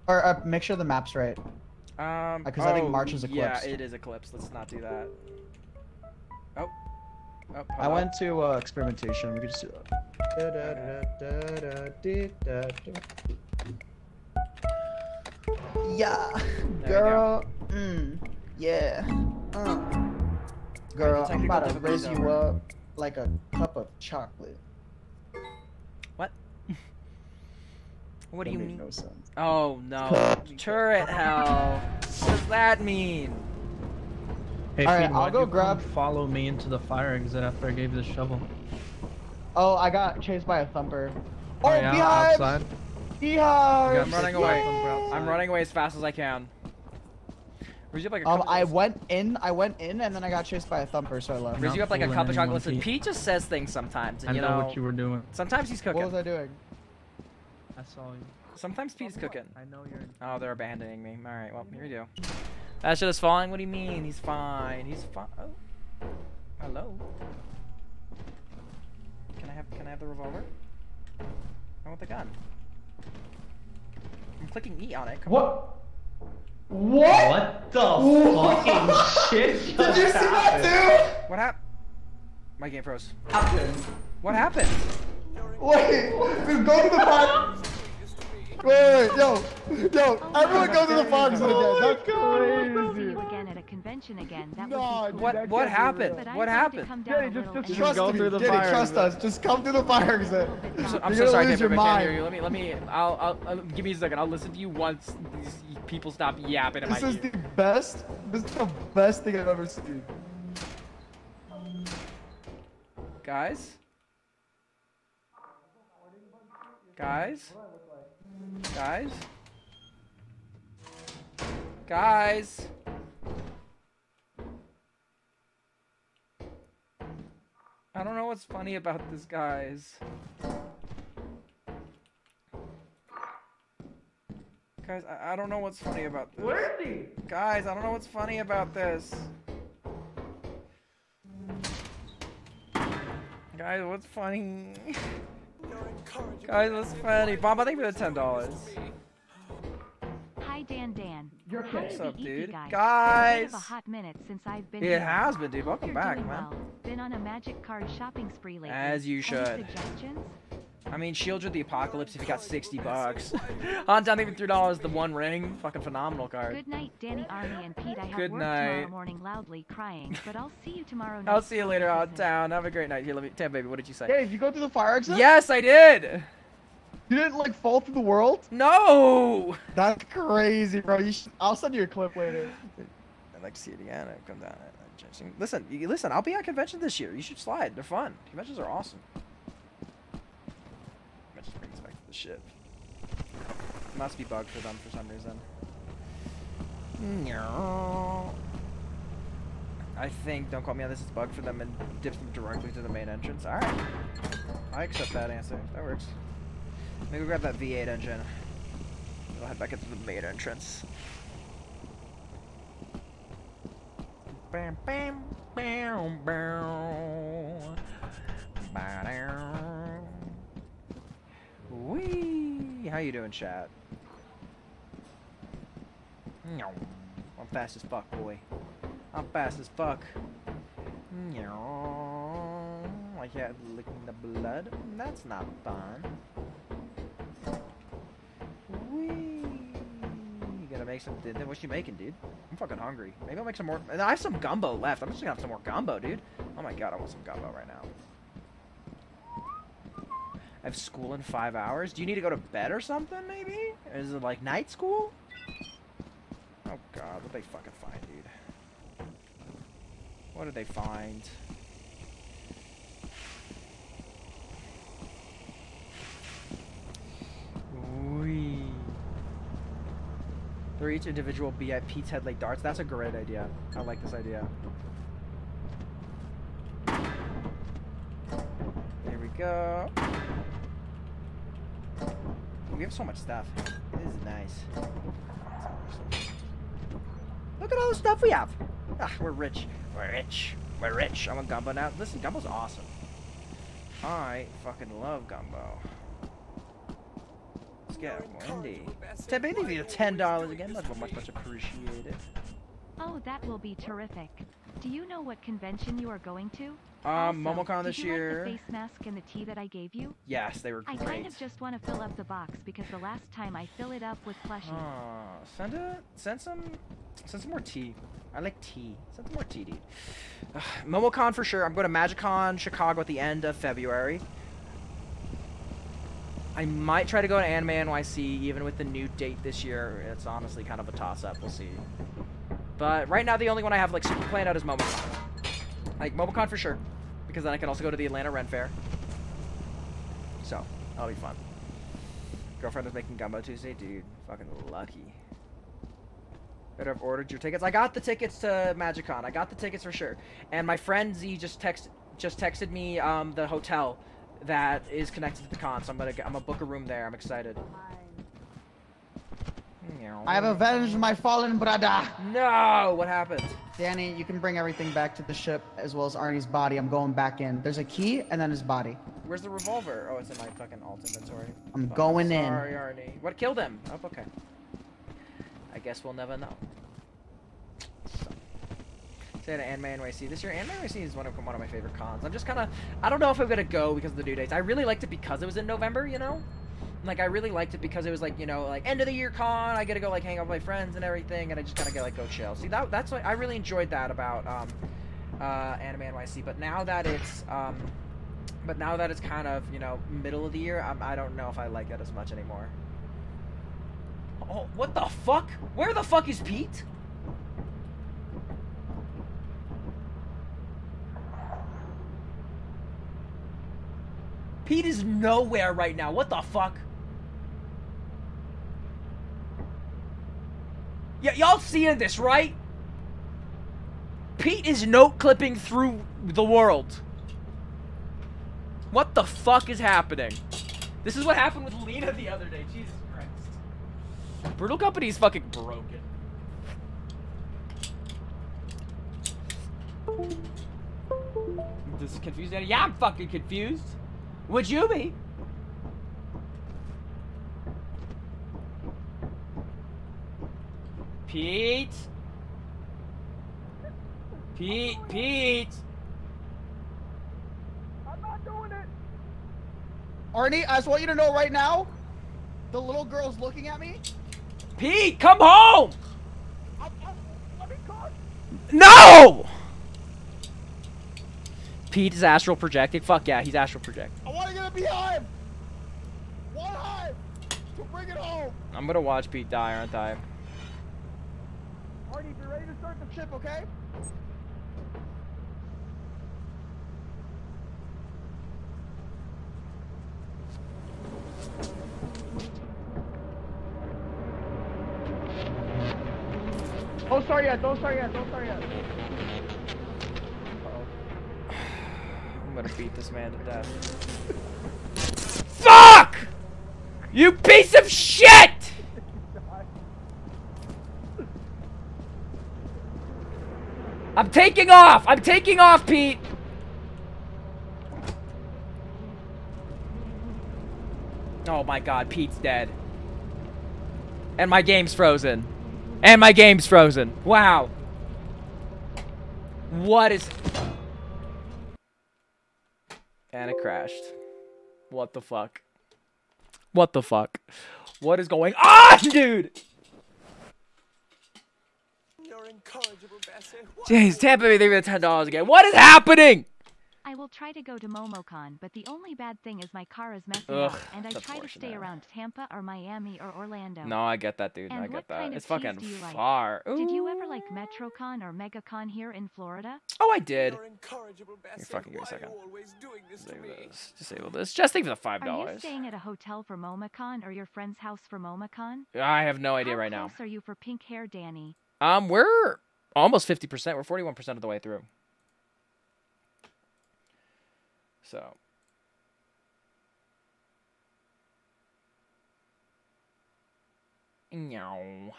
Or uh, make sure the map's right. Um, Because I think oh, March is eclipsed. Yeah, eclipsed. it is eclipsed. Let's not do that. Oh. Oh, I hold went to uh, experimentation. We could just do that. Yeah, girl. Mm, yeah. Uh. Girl, I'm technical about to raise you up like a cup of chocolate. What? what do you mean? No sense. Oh no. Turret hell. What does that mean? Hey, Alright, Feed, I'll why'd go you come grab- Follow me into the fire exit after I gave you the shovel. Oh, I got chased by a thumper. Oh, Oh, yeah, behind! outside. Behind! I'm running away. I'm running away as fast as I can. Raise you up like a Um, cup I of- went in, I went in, and then I got chased by a thumper, so I left. Raise you up like a cup of chocolate. anyone, Listen, Pete. Pete just says things sometimes, and I you know, know, what you were doing. sometimes he's cooking. What was I doing? I saw you. Sometimes Pete's cooking. I know you're. Oh, they're abandoning me. All right, well, here you go. That shit is falling. What do you mean? He's fine. He's fine. Oh. Hello. Can I have? Can I have the revolver? I want the gun. I'm clicking E on it. Come on. What? What? What the fucking shit? Did you see that dude? What happened? My game froze. Happened. What happened? Wait, dude, go to the fire. Wait, wait, wait, yo, yo, oh everyone go to the fire exit again. Oh That's See crazy. you again at a convention again. That Nah, would dude. What? that What happened? What happened? come down just, little just trust go me. through the Danny, fire trust exit. us. Just come through the fire exit. I'm so, I'm You're so sorry, lose David. your I can't hear mind. you. Let me. Let me. I'll. I'll, I'll. Give me a second. I'll listen to you once these people stop yapping in my This is ear. the best. This is the best thing I've ever seen. Guys? Guys? Guys? Guys? I don't know what's funny about this, guys. Guys, I, I don't know what's funny about this. Where is he? Guys, I don't know what's funny about this. Guys, what's funny? Guys, what's funny? Bob, I think for the ten dollars. Hi Dan Dan. You're Hi, What's up, dude? Guy. Guys! It's been a hot minute since I've been It here. has been, dude. Welcome You're back, man. well. Been on a magic card shopping spree lately. As you Any should. suggestions? I mean, Sheoldred the Apocalypse if you got 60 bucks. On down even $3, the one ring. Fucking phenomenal card. Good night, Danny, Army, and Pete. I have Good work night. tomorrow morning, loudly crying, but I'll see you tomorrow night. I'll see you later on town. Have a great night. Here, let me. Tam, baby, what did you say? Hey, did you go through the fire exit? Yes, I did! You didn't like fall through the world? No! That's crazy, bro. You should, I'll send you a clip later. I'd like to see it again. I'd come down. I'd change things. Listen, listen. I'll be at convention this year. You should slide. They're fun. Conventions are awesome. Conventions bring us back to the ship. Must be bugged for them for some reason. No. I think, don't quote me on this, it's bugged for them and dips them directly to the main entrance. Alright. I accept that answer. That works. Maybe grab that V8 engine. We'll head back into the main entrance. Bam, bam, bam, bam. Ba-dow. Wee. How you doing, chat? Meow. I'm fast as fuck, boy. I'm fast as fuck. Meow. cat licking the blood. That's not fun. Whee! You gotta make some. Then what's you making, dude? I'm fucking hungry. Maybe I'll make some more. I have some gumbo left. I'm just gonna have some more gumbo, dude. Oh my god, I want some gumbo right now. I have school in five hours. Do you need to go to bed or something, maybe? Is it like night school? Oh god, what they fucking find, dude? What did they find? Wee. They're each individual Pete's Head Lake Darts. That's a great idea. I like this idea. There we go. We have so much stuff. This is nice. Look at all the stuff we have. Ah, we're rich. We're rich. We're rich. I'm a gumbo now. Listen, gumbo's awesome. I fucking love gumbo. Let's get Wendy. Ted, maybe the ten dollars again. Much, much, much appreciated. Oh, that will be terrific. Do you know what convention you are going to? Um, Also, MomoCon this did you year. Like the face mask and the tea that I gave you? Yes, they were great. I kind of just want to fill up the box because the last time I fill it up with plushies. Aw, send a send some send some more tea. I like tea. Send some more tea, dude. Ugh, MomoCon for sure. I'm going to MagicCon Chicago at the end of February. I might try to go to Anime NYC, even with the new date this year. It's honestly kind of a toss-up. We'll see. But right now, the only one I have like super planned out is MomoCon. Like MomoCon for sure, because then I can also go to the Atlanta Ren Fair. So that'll be fun. Girlfriend is making gumbo Tuesday, dude. Fucking lucky. Better have ordered your tickets. I got the tickets to MagicCon. I got the tickets for sure. And my friend Z just text just texted me um, the hotel that is connected to the con. So I'm gonna I'm gonna book a room there. I'm excited. I have avenged my fallen brother. No, what happened? Danny, you can bring everything back to the ship as well as Arnie's body. I'm going back in. There's a key and then his body. Where's the revolver? Oh, it's in my fucking alt inventory. I'm Fuck, going in. Sorry, Arnie. What killed him? Oh, okay. I guess we'll never know. Say to Anime NYC. This year, Anime NYC is one of one of my favorite cons. I'm just kind of, I don't know if I'm gonna go because of the due dates. I really liked it because it was in November, you know. Like I really liked it because it was like you know like end of the year con. I get to go like hang out with my friends and everything, and I just kind of get like go chill. See that that's what I really enjoyed that about um, uh, Anime NYC. But now that it's um, but now that it's kind of you know middle of the year, I'm, I don't know if I like it as much anymore. Oh, what the fuck? Where the fuck is Pete? Pete is nowhere right now. What the fuck? Yeah, y'all seeing this, right? Pete is note clipping through the world. What the fuck is happening? This is what happened with Lena the other day. Jesus Christ. Brutal Company is fucking broken. This is confused. Yeah, I'm fucking confused. Would you be? Pete? Pete, Pete! I'm not doing it! Arnie, I just want you to know right now, the little girl's looking at me. Pete, come home! No! Pete is astral projecting. Fuck yeah, he's astral projecting. I want to get a beehive. One hive to bring it home. I'm gonna watch Pete die, aren't I? Arnie, be ready to start the ship, okay? Don't start yet. Don't start yet. Don't start yet. I'm gonna beat this man to death. Fuck! You piece of shit! I'm taking off! I'm taking off, Pete! Oh my god, Pete's dead. And my game's frozen. And my game's frozen. Wow. What is... And it crashed. What the fuck? What the fuck? What is going on, dude? Jeez, Tampa Bay, they the ten dollars again. What is happening? I will try to go to MomoCon, but the only bad thing is my car is messing Ugh, up, and I try to stay around Tampa or Miami or Orlando. No, I get that, dude. And I get that. kind of It's fucking cheese do you like? far. Did you ever like MetroCon or MegaCon here in Florida? Oh, I did. Here, fucking give me a second. Disable this. Disable this. Just think for the five dollars. Are you dollars. staying at a hotel for MomoCon or your friend's house for MomoCon? I have no idea How right now. How close are you for pink hair, Danny? Um, we're almost fifty percent. We're forty-one percent of the way through. So. Meow.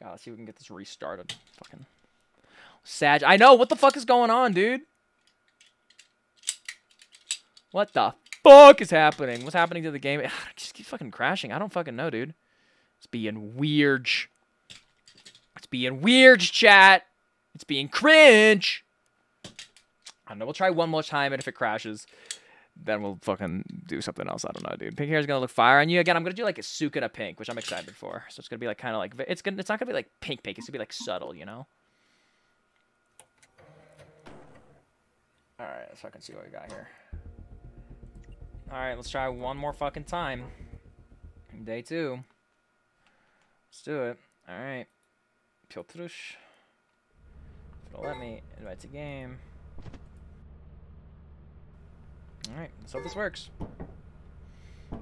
God, let's see if we can get this restarted. Fucking Sag. I know. What the fuck is going on, dude? What the fuck is happening? What's happening to the game? It just keeps fucking crashing. I don't fucking know, dude. It's being weird. It's being weird, chat. It's being cringe. I don't know. We'll try one more time, and if it crashes, then we'll fucking do something else. I don't know, dude. Pink hair is gonna look fire on you. Again, I'm gonna do like a suit and a pink, which I'm excited for. So it's gonna be like kind of like it's gonna. It's not gonna be like pink pink. It's gonna be like subtle, you know. All right, let's fucking see what we got here. All right, let's try one more fucking time. Day two. Let's do it. All right. Piotrush. If it'll let me invite to game. All right, let's hope this works.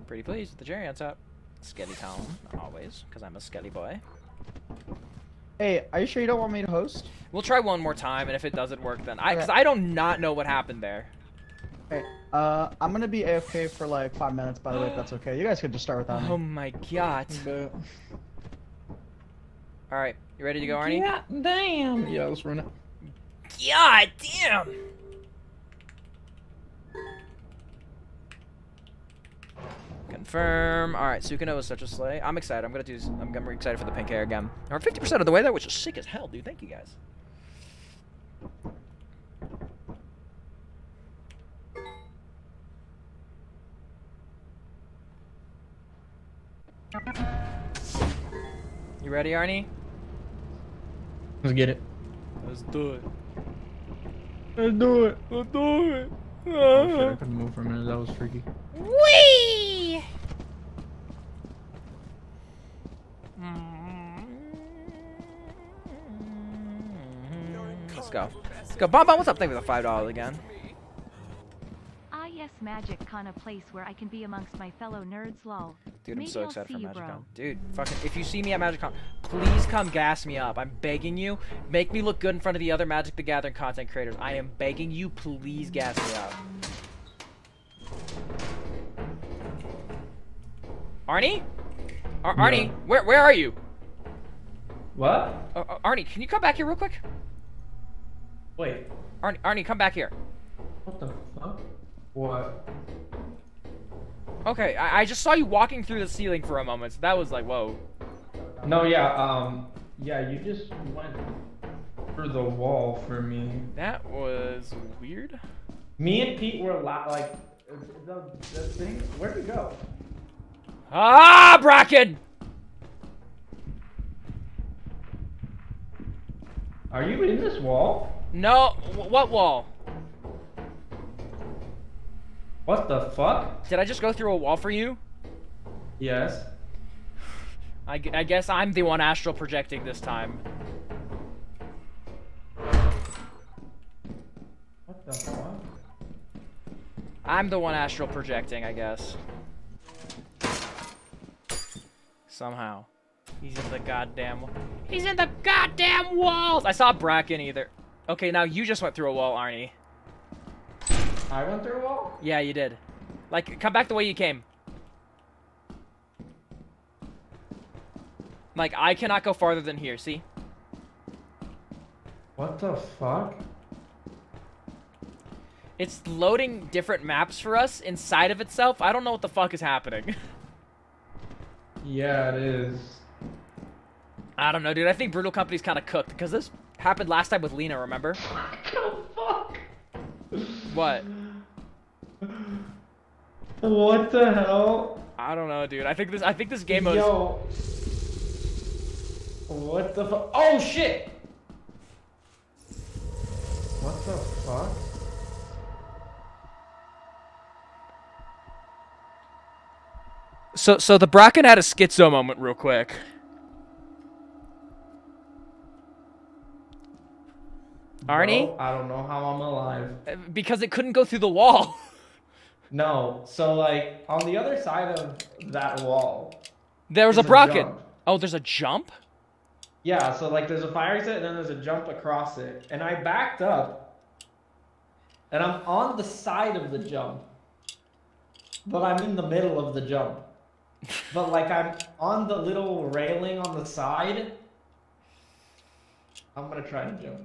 Pretty pleased with the cherry on top. Skelly Town, always, because I'm a Skelly boy. Hey, are you sure you don't want me to host? We'll try one more time, and if it doesn't work, then I, because Okay. I don't not know what happened there. Hey, uh, I'm gonna be AFK for like five minutes. By the way, if that's okay. You guys could just start without me. Oh my god. All right, you ready to go, Arnie? Yeah, damn. Yeah, let's run it. God damn. Confirm. All right, Sukino is such a slay. I'm excited. I'm gonna do. s- I'm, I'm excited for the pink hair again. We're 50% of the way there, which is sick as hell, dude. Thank you guys. You ready, Arnie? Let's get it. Let's do it. Let's do it. Let's do it. Oh shit, I couldn't move for a minute. That was freaky. Whee! Mm. Let's go. Let's go. Bon Bon, what's up? Thank you for the five dollars again. Yes, Magic Con, a place where I can be amongst my fellow nerds, lol. Dude, I'm Maybe so excited for you, MagicCon. Dude, fucking, if you see me at MagicCon, please come gas me up. I'm begging you. Make me look good in front of the other Magic the Gathering content creators. I am begging you. Please gas me up. Arnie? Ar- Arnie, Yeah. where where are you? What? Uh, uh, Arnie, can you come back here real quick? Wait. Arnie, Arnie, come back here. What the fuck? What? Okay, I, I just saw you walking through the ceiling for a moment. So that was like, whoa. No, yeah, um, yeah, you just went through the wall for me. That was weird. Me and Pete were like, the, the thing. Where'd you go? Ah, Bracken! Are you in this wall? No, what wall? What the fuck? Did I just go through a wall for you? Yes. I, I guess I'm the one astral projecting this time. What the fuck? I'm the one astral projecting, I guess. Somehow. He's in the goddamn. He's in the goddamn walls. I saw Bracken either. Okay, now you just went through a wall, Arnie. I went through a wall? Yeah, you did. Like, come back the way you came. Like, I cannot go farther than here. See? What the fuck? It's loading different maps for us inside of itself. I don't know what the fuck is happening. Yeah, it is. I don't know, dude. I think Brutal Company's kind of cooked because this happened last time with Lena, remember? What? What What the hell? I don't know, dude. I think this. I think this game mode. Yo. What the fuck? Oh shit! What the fuck? So, so the Bracken had a schizo moment, real quick. Arnie, Bro, I don't know how I'm alive. Uh, because it couldn't go through the wall. No, so like on the other side of that wall. There was a Bracken. jump. Oh, there's a jump. Yeah, so like there's a fire exit and then there's a jump across it. And I backed up. And I'm on the side of the jump. But I'm in the middle of the jump. But like I'm on the little railing on the side. I'm gonna try to jump.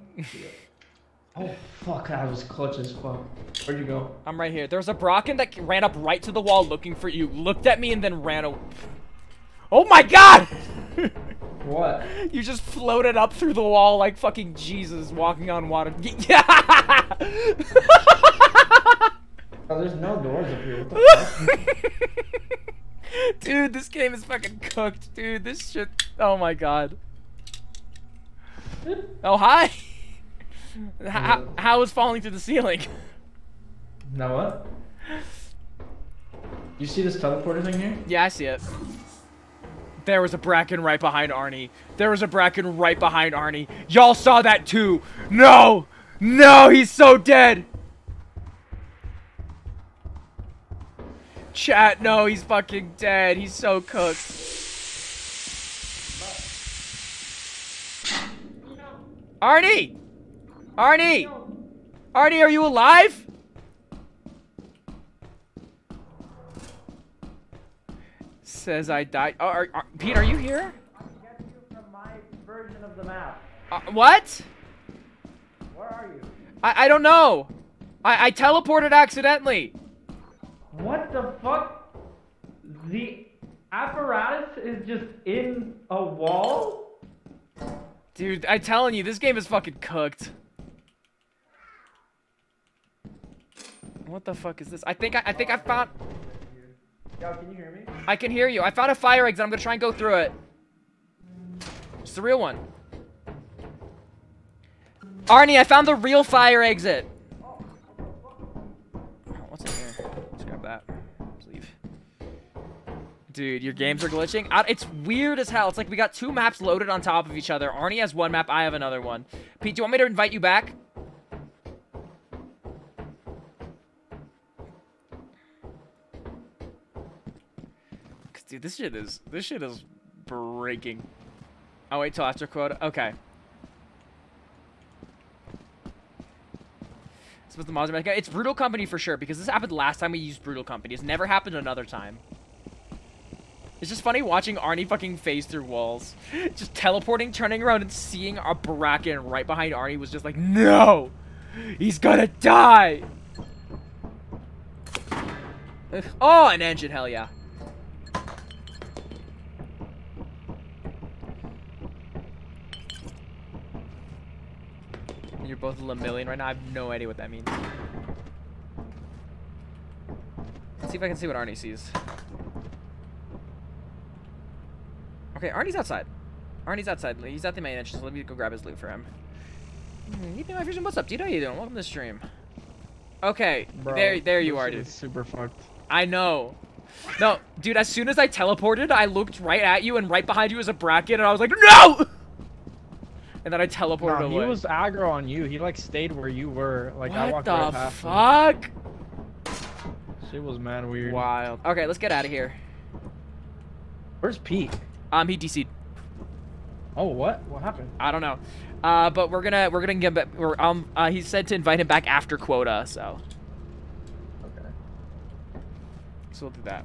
oh fuck, I was clutch as fuck. Where'd you go? I'm right here. There was a Bracken that ran up right to the wall looking for you, looked at me, and then ran away. Oh my god! What? You just floated up through the wall like fucking Jesus walking on water. Yeah! Oh, there's no doors up here. What the fuck? Dude, this game is fucking cooked, dude. This shit. Oh my god. Oh, hi! How, how is falling through the ceiling? now what? You see this teleporter thing here? Yeah, I see it. There was a Bracken right behind Arnie. There was a Bracken right behind Arnie. Y'all saw that too. No! No, he's so dead! Chat, no, he's fucking dead. He's so cooked. Arnie! Arnie! Arnie, are you alive? Says I died. Oh, are, are, Pete, are you here? From my version of the map. Uh, what? Where are you? I, I don't know. I, I teleported accidentally. What the fuck? The apparatus is just in a wall? Dude, I'm telling you, this game is fucking cooked. What the fuck is this? I think I, I think I found. Yo, can you hear me? I can hear you. I found a fire exit. I'm gonna try and go through it. It's the real one. Arnie, I found the real fire exit. Dude, your games are glitching. It's weird as hell. It's like we got two maps loaded on top of each other. Arnie has one map. I have another one. Pete, do you want me to invite you back? Dude, this shit is this shit is breaking. I'll wait till after quota. Okay. Suppose the. It's Brutal Company for sure because this happened last time we used Brutal Company. It's never happened another time. It's just funny watching Arnie fucking phase through walls. Just teleporting, turning around, and seeing a Bracken right behind Arnie was just like, no! He's gonna die! Oh, an engine, hell yeah. You're both a million right now. I have no idea what that means. Let's see if I can see what Arnie sees. Okay, Arnie's outside. Arnie's outside. He's at the main entrance. Let me go grab his loot for him. Hmm, Ethan, my vision, what's up, dude? How you doing? Welcome to the stream. Okay, Bro, there, there you are, dude. super fucked. I know. No, dude, as soon as I teleported, I looked right at you, and right behind you was a Bracken, and I was like, no! And then I teleported No, he away. was aggro on you. He like stayed where you were. Like I walked the right past him. fuck? Shit was mad weird. Wild. Okay, let's get out of here. Where's Pete? Um, he DC'd. Oh, what? What happened? I don't know. Uh, but we're gonna we're gonna get back. We're, um, uh, he said to invite him back after quota, so. Okay. So we'll do that.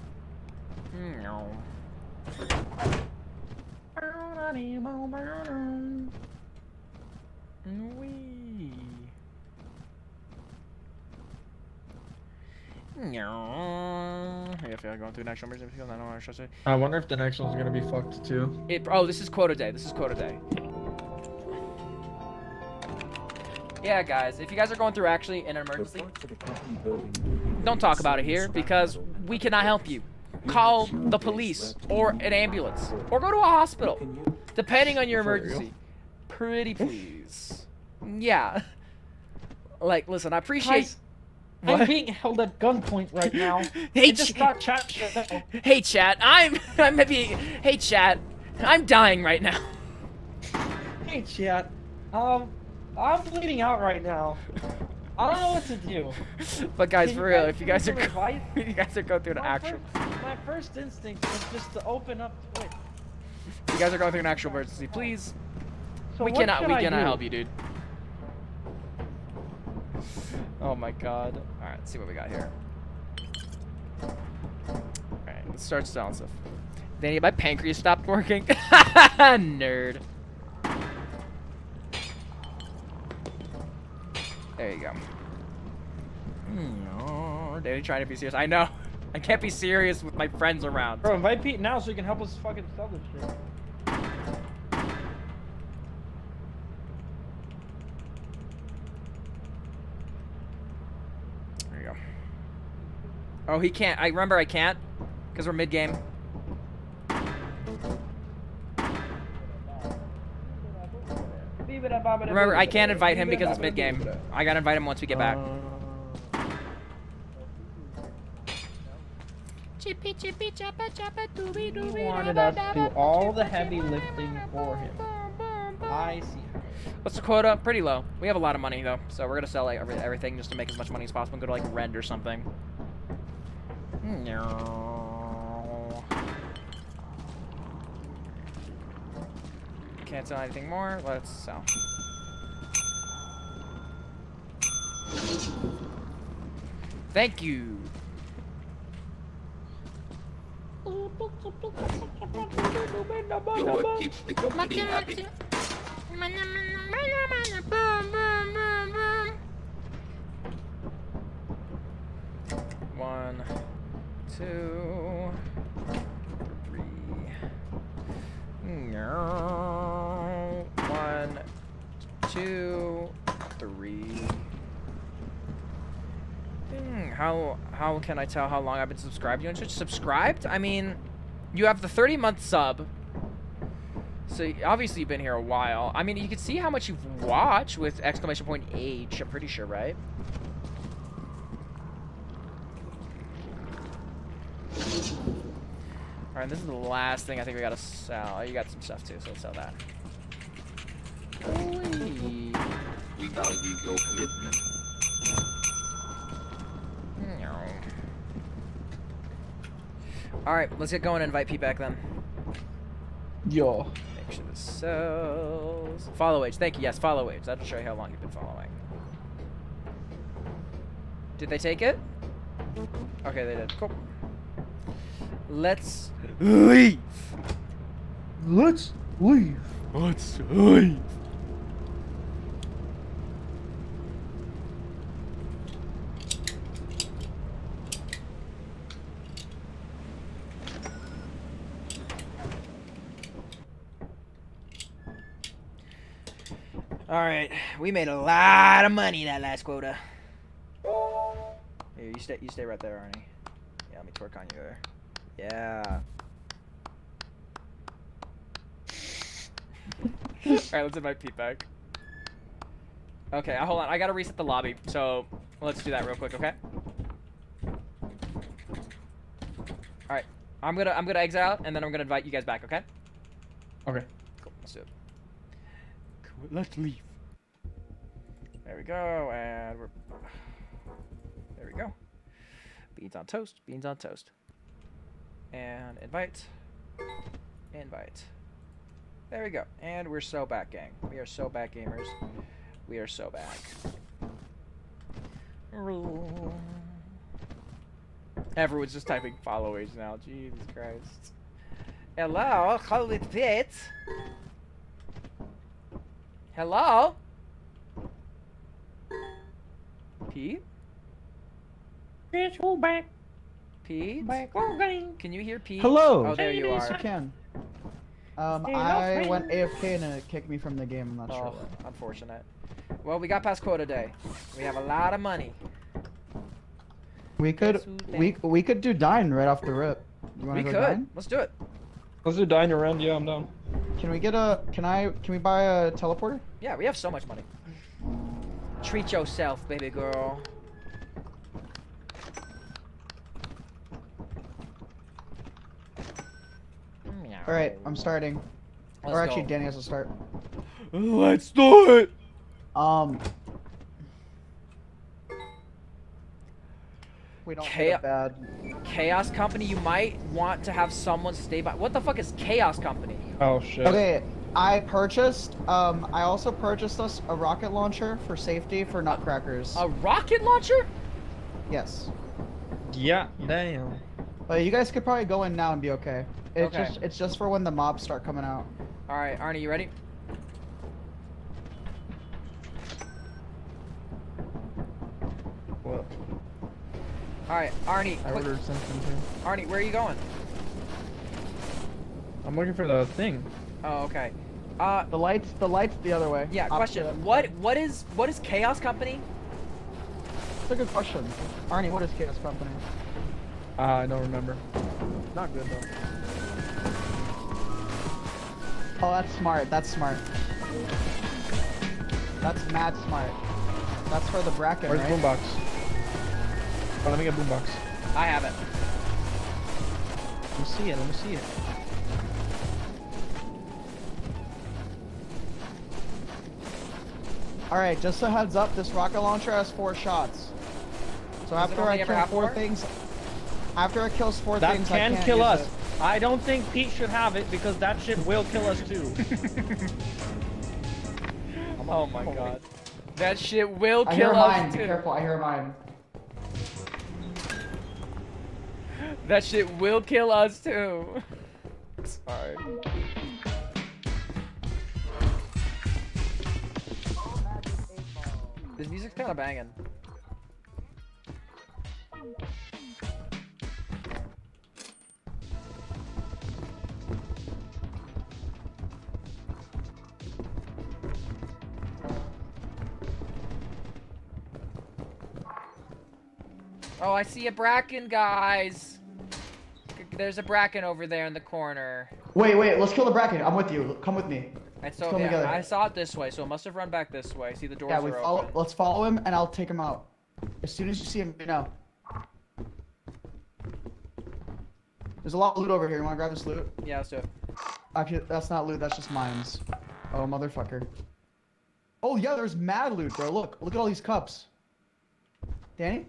Wee. Hey, I feel like going through next numbers. I I don't want to trust it. I wonder if the next one's gonna be fucked too. It. Oh, this is quota day. This is quota day. yeah, guys, if you guys are going through actually an emergency, don't talk about it here because we cannot help you. Call the police or an ambulance or go to a hospital, depending on your emergency. Pretty please. Yeah. Like, listen, I appreciate. Guys, I'm being held at gunpoint right now. Hey, just got chat. Hey, chat. I'm. I'm maybe. Hey, chat. I'm dying right now. Hey, chat. Um, I'm bleeding out right now. I don't know what to do. But guys, Can for real, if you guys are, give me some advice? you guys are going through an My actual, first, my first instinct was just to open up if you guys are going through an actual emergency, please. So we cannot. We I cannot do? help you, dude. Oh my god. All right, let's see what we got here. All right, let's start selling stuff. Danny, my pancreas stopped working. Nerd. There you go. Hmm, Danny trying to be serious. I know. I can't be serious with my friends around. Bro, invite Pete now so he can help us fucking sell this shit. There you go. Oh, he can't. I remember I can't because we're mid game. Remember, I can't invite him because it's mid game. I gotta invite him once we get back. Chippy chippy choppa choppa dooby dooby wanted us to do all the heavy lifting for him. I see. What's the quota? Pretty low. We have a lot of money though, so we're gonna sell like everything just to make as much money as possible and go to like rent or something. No. Can't sell anything more. Let's sell. Thank you. One, two, three. No. One, two, three. How how can I tell how long I've been subscribed? You want subscribed? I mean, you have the 30 month sub. So obviously you've been here a while. I mean, you can see how much you've watched with exclamation point age. I'm pretty sure, right? All right, this is the last thing I think we gotta sell. Oh, you got some stuff too, so let's sell that. Ooh-wee. We value your commitment. All right, let's get going and invite Pete back then. Yo. Make sure this sells. Follow age. Thank you. Yes, follow age. That'll show you how long you've been following. Did they take it? Okay, they did. Cool. Let's leave. Let's leave. Let's leave. All right, we made a lot of money that last quota. Here, you stay, you stay right there, Arnie. Yeah, let me twerk on you there. Yeah. All right, let's invite Pete back. Okay, uh, hold on. I gotta reset the lobby, so let's do that real quick, okay? All right, I'm gonna I'm gonna exit out, and then I'm gonna invite you guys back, okay? Okay. Cool. Let's do it. Cool. Let's leave. There we go, and we're. There we go. Beans on toast. Beans on toast. And invite. Invite. There we go. And we're so back, gang. We are so back, gamers. We are so back. Everyone's just typing follow age now. Jesus Christ. Hello, holy pit. Hello? Pete? Yes, go back. Pete? Back again. Can you hear Pete? Hello. Oh, there you are. Yes, are. I can. Um, I went AFK and it kicked me from the game. I'm not sure. Oh, why. unfortunate. Well, we got past quota day. We have a lot of money. We could we we could do dine right off the rip. You wanna We go could. dine? Let's do it. Let's do dine around. Yeah, I'm down. Can we get a? Can I? Can we buy a teleporter? Yeah, we have so much money. Treat yourself, baby girl. All right, I'm starting. Let's or actually, go. Danny has to start. Let's do it. Um. We don't Cha- get bad. Chaos Company, you might want to have someone stay by. What the fuck is Chaos Company? Oh shit. Okay, I purchased. Um, I also purchased us a rocket launcher for safety for nutcrackers. A rocket launcher? Yes. Yeah. Damn. But you guys could probably go in now and be okay. It's Okay. just it's just for when the mobs start coming out. All right, Arnie, you ready? What? All right, Arnie. I quick- ordered something too. Arnie, where are you going? I'm looking for the thing. Oh, okay. Uh, The lights the lights the other way. yeah. Opposite. Question: What what is what is Chaos Company? That's a good question. Arnie, what is Chaos Company? Uh, I don't remember. Not good though. Oh, that's smart. That's smart. That's mad smart. That's for the bracken, Where's right? boombox? Oh, let me get boombox. I have it. Let me see it. Let me see it. All right, just a heads up. This rocket launcher has four shots. So Does after I ever kill four four? things, after it kills four That things, I can can't kill use us. it. I don't think Pete should have it because that shit will kill us too. Oh my god. That shit will kill us too. I hear kill mine. us Be too. careful. I hear mine. That shit will kill us too. Sorry. This music's kind of banging. Oh, I see a bracken, guys. There's a bracken over there in the corner. Wait, wait. Let's kill the bracken. I'm with you. Come with me. I saw, kill 'em yeah, together. I saw it this way, so it must have run back this way. See the doors Yeah, we are follow. open. Let's follow him, and I'll take him out. As soon as you see him, you know. There's a lot of loot over here. You wanna grab this loot? Yeah, let's do it. Actually, that's not loot. That's just mines. Oh, motherfucker. Oh yeah, there's mad loot, bro. Look, look at all these cups. Danny?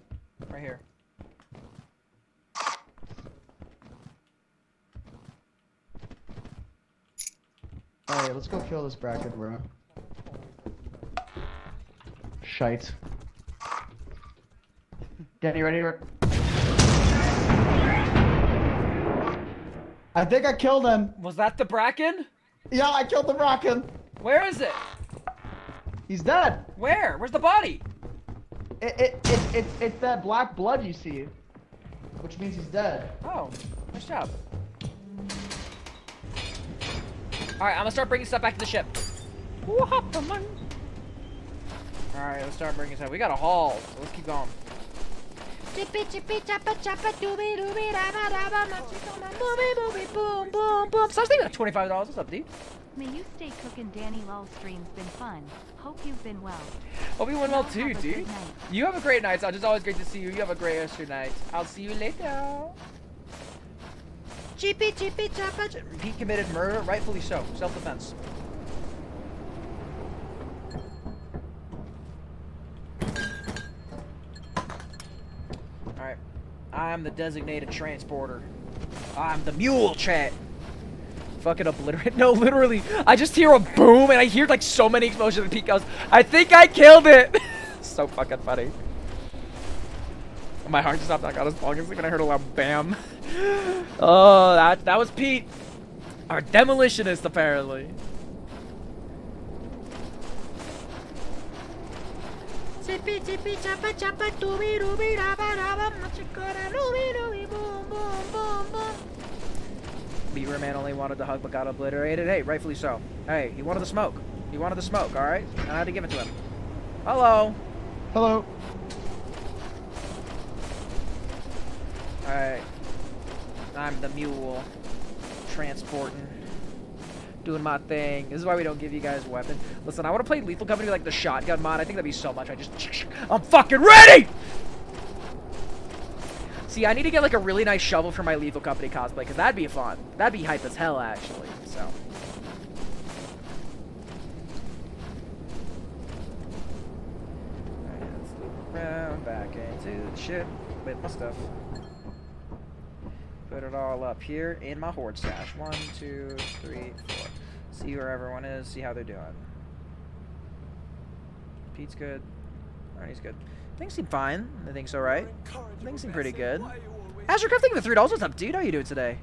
Right here. Alright, let's go kill this bracken, bro. Shite. Danny, ready? I think I killed him. Was that the bracken? Yeah, I killed the bracken. Where is it? He's dead. Where? Where's the body? It, it, it, it, it's that black blood you see, which means he's dead. Oh, nice job. Alright, I'm gonna start bringing stuff back to the ship. Alright, let's start bringing stuff. We got a haul, so let's keep going. Was thinking of $25. What's up, dude? May you stay cooking Danny Lull streams been fun. Hope you've been well. Hope you went well too, dude. You have a great night, Saj. It's always great to see you. You have a great rest of your night. I'll see you later. Chippy chippy choppa. ch- Pete committed murder, rightfully so. Self-defense. Alright. I'm the designated transporter. I'm the mule chat. Fucking obliterate. No, literally. I just hear a boom and I hear like so many explosions and Pete goes, I think I killed it. so fucking funny. My heart just stopped. I got as long as I heard a loud bam. oh, that that was Pete. Our demolitionist, apparently. Boom boom boom boom. Beaver Man only wanted the hug but got obliterated. Hey, rightfully so. Hey, he wanted the smoke. He wanted the smoke, alright? And I had to give it to him. Hello. Hello. Alright. I'm the mule. Transporting. Doing my thing. This is why we don't give you guys weapons. Listen, I want to play Lethal Company like the shotgun mod. I think that'd be so much. I just... I'm fucking ready! See, I need to get like a really nice shovel for my Lethal Company cosplay, because that'd be fun. That'd be hype as hell, actually. So... Around back into the ship with my stuff. Put it all up here in my hoard stash. One, two, three, four. See where everyone is, see how they're doing. Pete's good. Arnie's good. Things seem fine. I think so, right? Things seem pretty good. Azurcraft, thank you for three dollars. What's up, dude? How you doing today?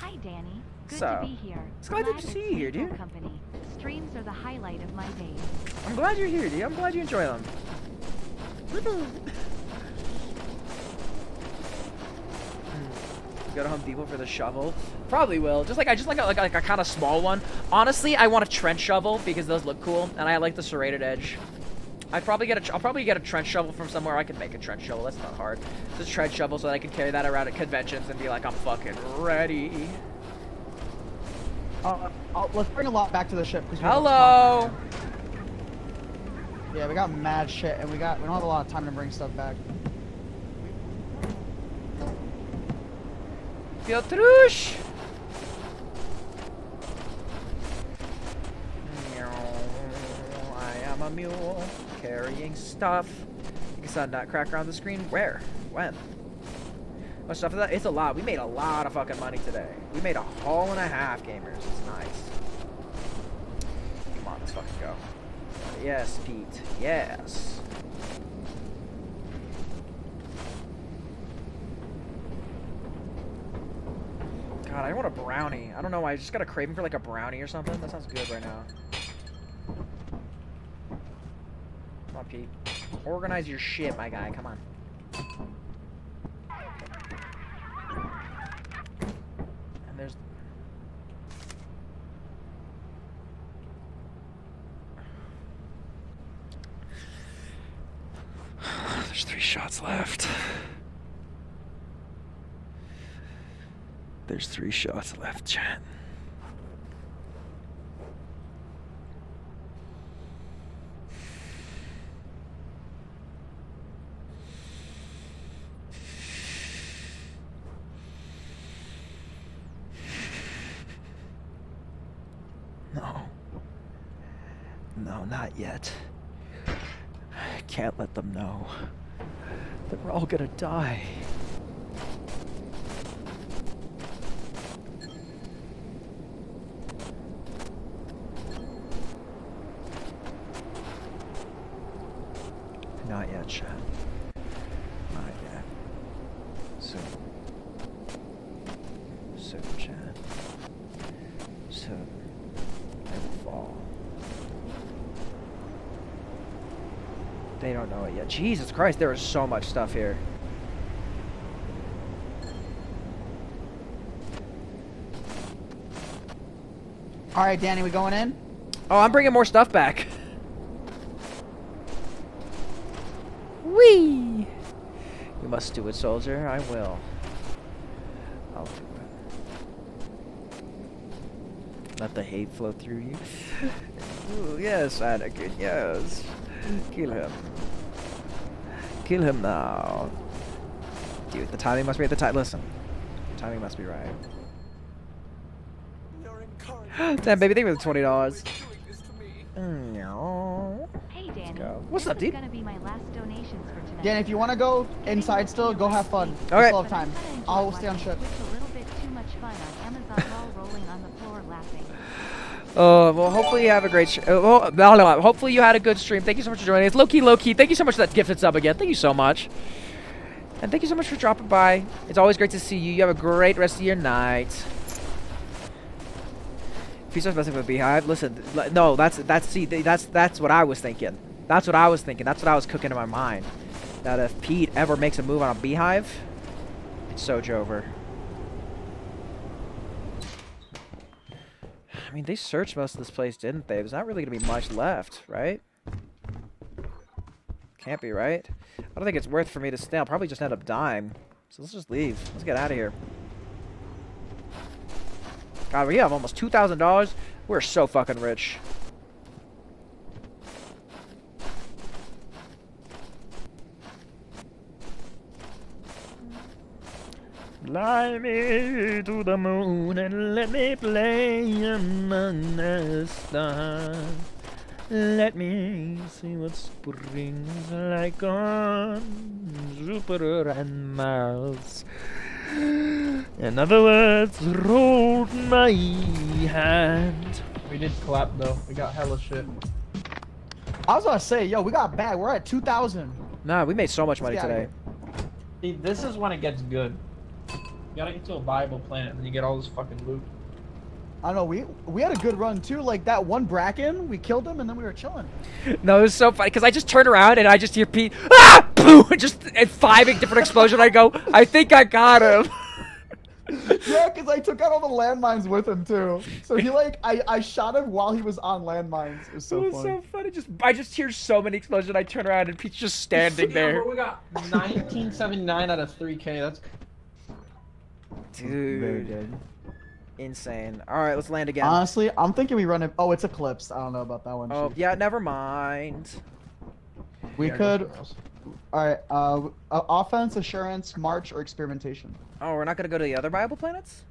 Hi, Danny. Good So, to be here. it's glad to see you here, dude. Company. Streams are the highlight of my days. I'm glad you're here, dude. I'm glad you enjoy them. Go to Home Depot for the shovel. Probably will. Just like I just like a, like, a- like a kind of small one. Honestly, I want a trench shovel because those look cool, and I like the serrated edge. I'd probably get a I'll probably get a trench shovel from somewhere. I can make a trench shovel. That's not hard. Just trench shovel so that I can carry that around at conventions and be like, I'm fucking ready. Uh, I'll, let's bring a lot back to the ship. 'cause we Hello. Yeah, we got mad shit, and we got we don't have a lot of time to bring stuff back. Piotrush! I am a mule carrying stuff. You can saw Nutcracker on the screen. Where? When? What stuff is that? It's a lot. We made a lot of fucking money today. We made a haul and a half, gamers. It's nice. Come on, let's fucking go. Yes, Pete. Yes. God, I want a brownie. I don't know why. I just got a craving for like a brownie or something. That sounds good right now. Come on, Pete. Organize your shit, my guy. Come on. And there's. There's three shots left. There's three shots left, chat. No, not yet. I can't let them know that we're all gonna die. Not yet, Chad. Not yet. Soon. Soon, Chad. Soon. They will fall. They don't know it yet. Jesus Christ, there is so much stuff here. All right, Danny, we going in? Oh, I'm bringing more stuff back. Whee! You must do it, soldier. I will. I'll do it. Let the hate flow through you. Ooh, yes, Anakin, yes. Kill him. Kill him now. Dude, the timing must be at the time. Listen. The timing must be right. Damn, baby, thank you for the twenty dollars. No. Hey, Danny. go. What's this up, dude? is gonna be my last donations for tonight. Danny, if you want to go inside still, go have fun. We still have time. I'll stay on ship. Which a little bit too much fun on Amazon while rolling on the floor laughing. Oh, well, hopefully you have a great. Sh- uh, well, no, no, hopefully you had a good stream. Thank you so much for joining us. Low key, low key. Thank you so much for that gifted sub again. Thank you so much. And thank you so much for dropping by. It's always great to see you. You have a great rest of your night. If he starts messing with Beehive, listen. No, that's that's see that's that's what I was thinking. That's what I was thinking. That's what I was cooking in my mind. That if Pete ever makes a move on a Beehive, it's Sojo over. I mean, they searched most of this place, didn't they? There's not really going to be much left, right? Can't be, right? I don't think it's worth for me to stay. I'll probably just end up dying. So let's just leave. Let's get out of here. God, we have almost $2,000. We're so fucking rich. Fly me to the moon and let me play among the stars. Let me see what spring's like on Jupiter and Mars. In other words, hold my hand. We did clap though. We got hella shit. I was gonna say, yo, we got bad. We're at 2,000. Nah, we made so much money Let's get today. See, this is when it gets good. You gotta get to a viable planet and then you get all this fucking loot. I don't know we we had a good run too. Like that one bracken, we killed him and then we were chilling. No, it was so funny because I just turn around and I just hear Pete, ah, boom, just at five different explosions. I go, I think I got him. yeah, because I took out all the landmines with him too. So he like I I shot him while he was on landmines. It was so it was funny. so funny. Just I just hear so many explosions. I turn around and Pete's just standing Yeah, there. bro, we got 1979 out of 3k. That's Very Dude, good. insane. All right, let's land again. Honestly, I'm thinking we run it. Oh, it's Eclipse. I don't know about that one. oh Chief. yeah, never mind. we Yeah, could. go for us. All right. Uh, uh, offense, assurance, march, or experimentation. Oh, we're not gonna go to the other viable planets?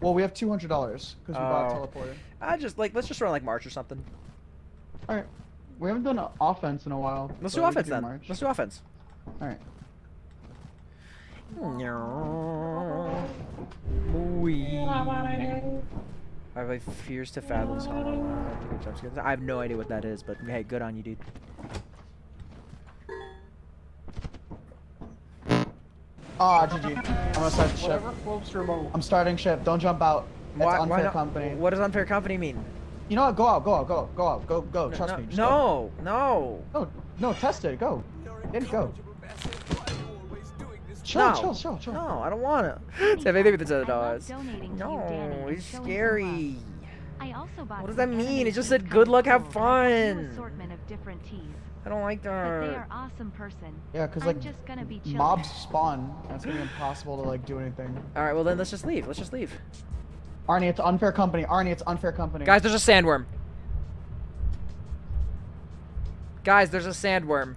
Well, we have two hundred dollars because we bought a Oh. teleporter. I just like let's just run like March or something. All right. We haven't done uh, offense in a while. Let's do we could offense then. March. Let's do offense. All right. I have like fears to fathom. so I don't know how to get jump scares. I have no idea what that is, but hey, good on you, dude. Ah, GG. I'm gonna start the ship. Whatever floats your boat. I'm starting ship. Don't jump out. It's Why, unfair why company. What does unfair company mean? You know what? Go out. Go out. Go. Go out. Go. Go. Trust no, me. just go. no, no. No. No. Test it. Go. Then go. Chill. no. Chill. Chill. Chill. No, I don't want to. Say anything with the I love dollars. donating to you, No, Danny, it's scary. I also bought What does that mean? It just said good luck, have too, and a new fun. assortment of different teas. I don't like But they are that. awesome person. Yeah, cause like just gonna be chilling. mobs spawn. and It's gonna be impossible to like do anything. All right, well then let's just leave. Let's just leave. Arnie, it's unfair company. Arnie, it's unfair company. Guys, there's a sandworm. Guys, there's a sandworm.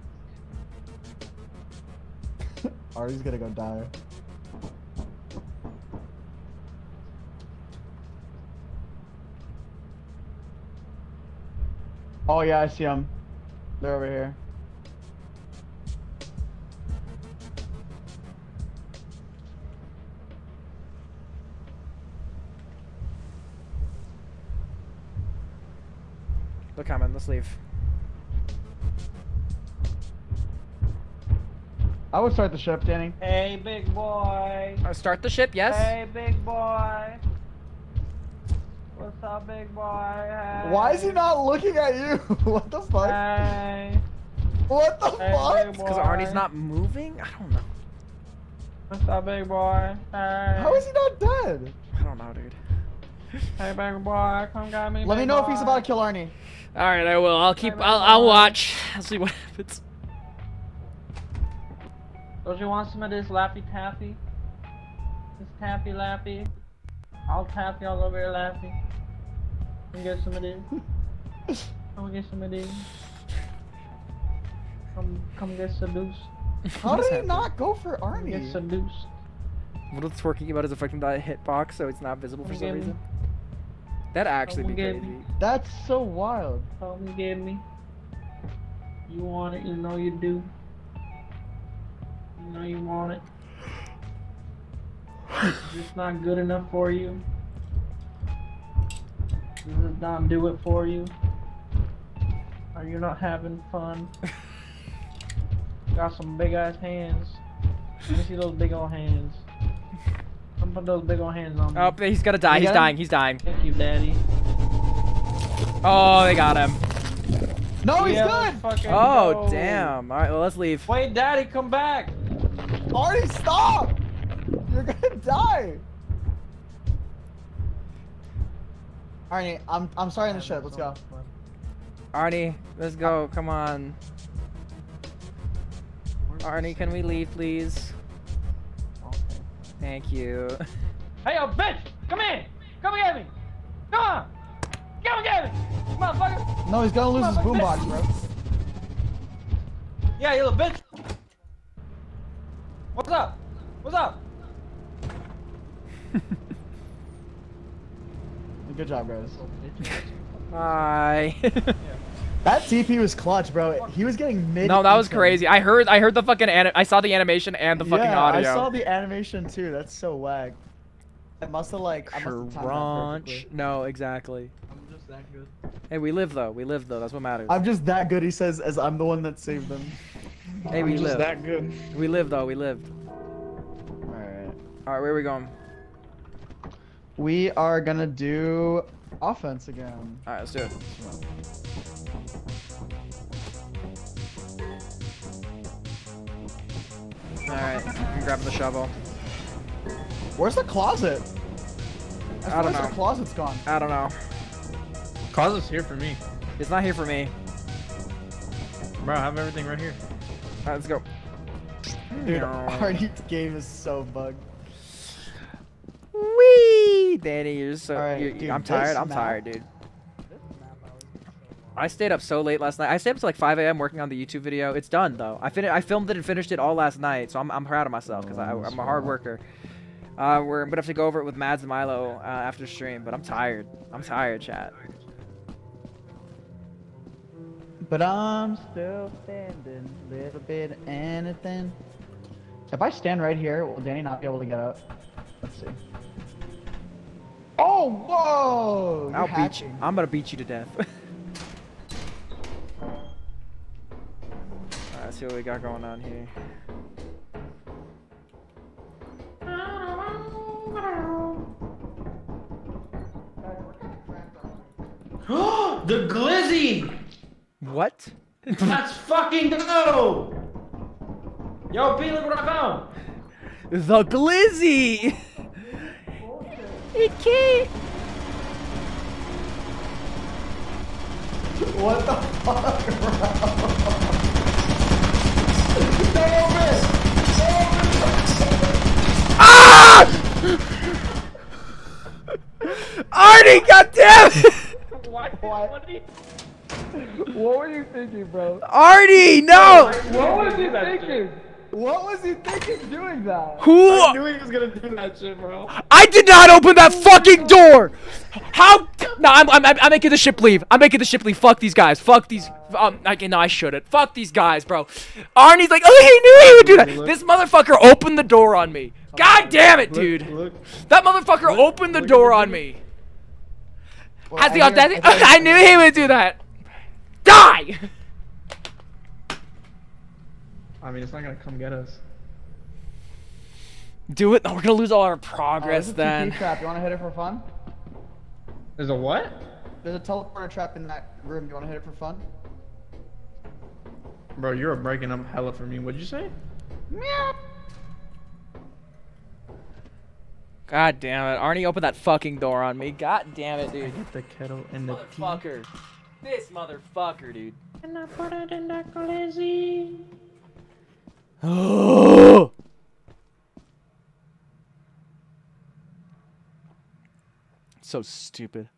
Arnie's gonna go die. Oh yeah, I see them. They're over here. They're coming. Let's leave. I would start the ship, Danny. Hey, big boy. Uh, start the ship, yes? Hey, big boy. What's up, big boy? Hey. Why is he not looking at you? what the fuck? Hey. What the Hey, fuck? Because. Arnie's not moving? I don't know. What's up, big boy? Hey. How is he not dead? I don't know, dude. Hey, big boy, come get me. Let me big know if he's about to kill Arnie. All right, I will. I'll keep. Bye, I'll, I'll watch. I'll see what happens. Don't you want some of this Laffy Taffy? This Taffy Laffy? I'll tap you all over your Laffy. Come get some of this. Come get some of this. Come, come get seduced. How What is did he not go for Come get Arnie? seduced. What is twerking about is affecting the hitbox, so it's not visible for some get me. reason. That'd actually be Come get crazy. me. That's so wild. Come get me. You want it, you know you do. You know you want it. It's just not good enough for you. Does it not do it for you? Are you not having fun? Got some big ass hands. Let me see those big old hands. Come put those big old hands on me. Oh, he's gonna die. You He's got him? dying. He's dying. Thank you, daddy. Oh, they got him. No, he's Yeah, good. Oh, go. damn. All right, well, let's leave. Wait, daddy, come back. Arnie, stop! You're gonna die. Arnie, I'm I'm starting the ship. Let's go. Arnie, let's go. Come on. Arnie, can we leave, please? Thank you. Hey, yo, bitch! Come in! Come and get me! Come on! Come and get me! Motherfucker! No, he's gonna lose his boombox, bro. Yeah, you little bitch! What's up? What's up? Good job, guys. Bye. That TP was clutch, bro. He was getting mid. no, that was crazy. I heard I heard the fucking I saw the animation and the fucking yeah, audio. I saw the animation too. That's so whack. I must have like. I must have timed Crunch. No, exactly. I'm just that good. Hey, we live though. We live though. That's what matters. I'm just that good. He says, as I'm the one that saved them. hey, we I'm live. that good. We live though. We lived. Alright. All right, where are we going? We are gonna do offense again. All right, let's do it. All right, I'm grabbing the shovel. Where's the closet? I don't know. The closet's gone. I don't know. Closet's here for me. It's not here for me. Bro, I have everything right here. Right, let's go. Dude. Artie's game is so bugged. Wee, Danny, you're so. Alright, you're- dude, I'm tired. I'm map- tired, dude. I stayed up so late last night. I stayed up to like 5 a.m. working on the YouTube video. It's done though. I fin- I filmed it and finished it all last night, so I'm, I'm proud of myself because I'm a hard worker. Uh, we're gonna have to go over it with Mads and Milo uh, after stream, but I'm tired. I'm tired, chat. But I'm still standing, little bit of anything. If I stand right here, will Danny not be able to get up? Let's see. Oh, whoa! You're I'll beat you. I'm gonna beat you to death. Alright, let's see what we got going on here. the glizzy! What? Let's fucking go! Yo, P, look what I found! The glizzy! it can't. What the fuck, Ah! Artie, goddamn! What? What? What were you thinking, bro? Artie, no! What was he thinking? What was he thinking doing that? Who? I knew he was gonna do that shit, bro. I did not open that fucking door. How? No, I'm, I'm, I'm making the ship leave. I'm making the ship leave. Fuck these guys. Fuck these. Um, I no, I shouldn't. Fuck these guys, bro. Arnie's like, oh, he knew he would do that. This motherfucker opened the door on me. God damn it, dude. That motherfucker opened the door on me. Has the I audacity? I knew he would do that. Die. I mean, it's not gonna come get us. Do it. No, we're gonna lose all our progress oh, there's a then. TP trap. You want to hit it for fun? There's a what? There's a teleporter trap in that room. You want to hit it for fun? Bro, you're breaking up hella for me. What'd you say? Meow. God damn it. Arnie opened that fucking door on me. God damn it, dude. Get the kettle and the tea. Motherfucker. This motherfucker, dude. And I put it in the glizzy. Oh. so stupid.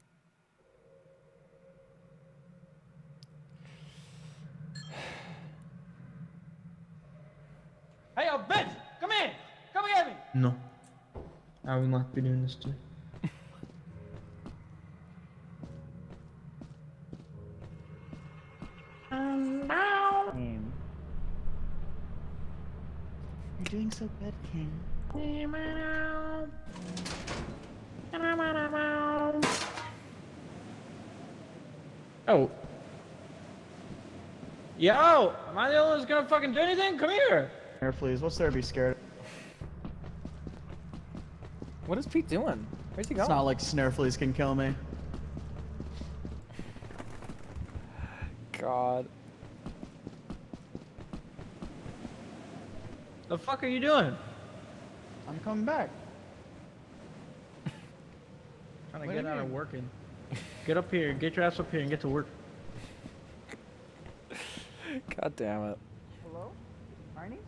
Hey, yo, bitch! Come in! Come and get me! No. I will not be doing this to you. Game. You're doing so good, King. Oh. Yo! Am I the only one who's gonna fucking do anything? Come here! Here, please. What's there to be scared? What is Pete doing? Where's he going? It's not like snare fleas can kill me. God. The fuck are you doing? I'm coming back. Trying to What get out of working. Get up here, get your ass up here and get to work. God damn it. Hello?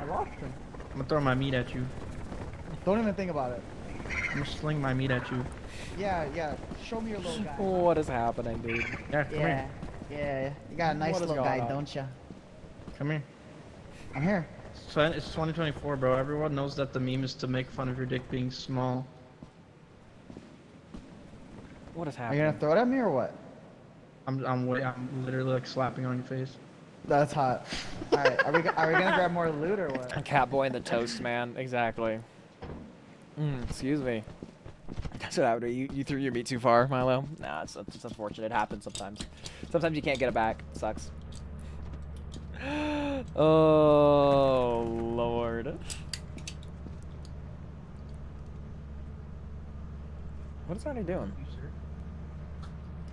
Arnie? lost him. I'm gonna throw my meat at you. Don't even think about it. I'm gonna sling my meat at you. Yeah, yeah. Show me your little guy. What is happening, dude? Yeah, come Yeah, here. yeah. You got a nice What is little guy, on? don't you? Come here. I'm here. It's It's 2024, bro. Everyone knows that the meme is to make fun of your dick being small. What is happening? Are you happening? gonna throw it at me or what? I'm, I'm, I'm literally like slapping on your face. That's hot. All right, are we are we gonna grab more loot or what? Catboy and the toast man, exactly. Mm, excuse me. That's what happened. You, you threw your meat too far, Milo. Nah, it's, it's unfortunate. It happens sometimes. Sometimes you can't get it back. sucks. oh lord. What is Arnie doing?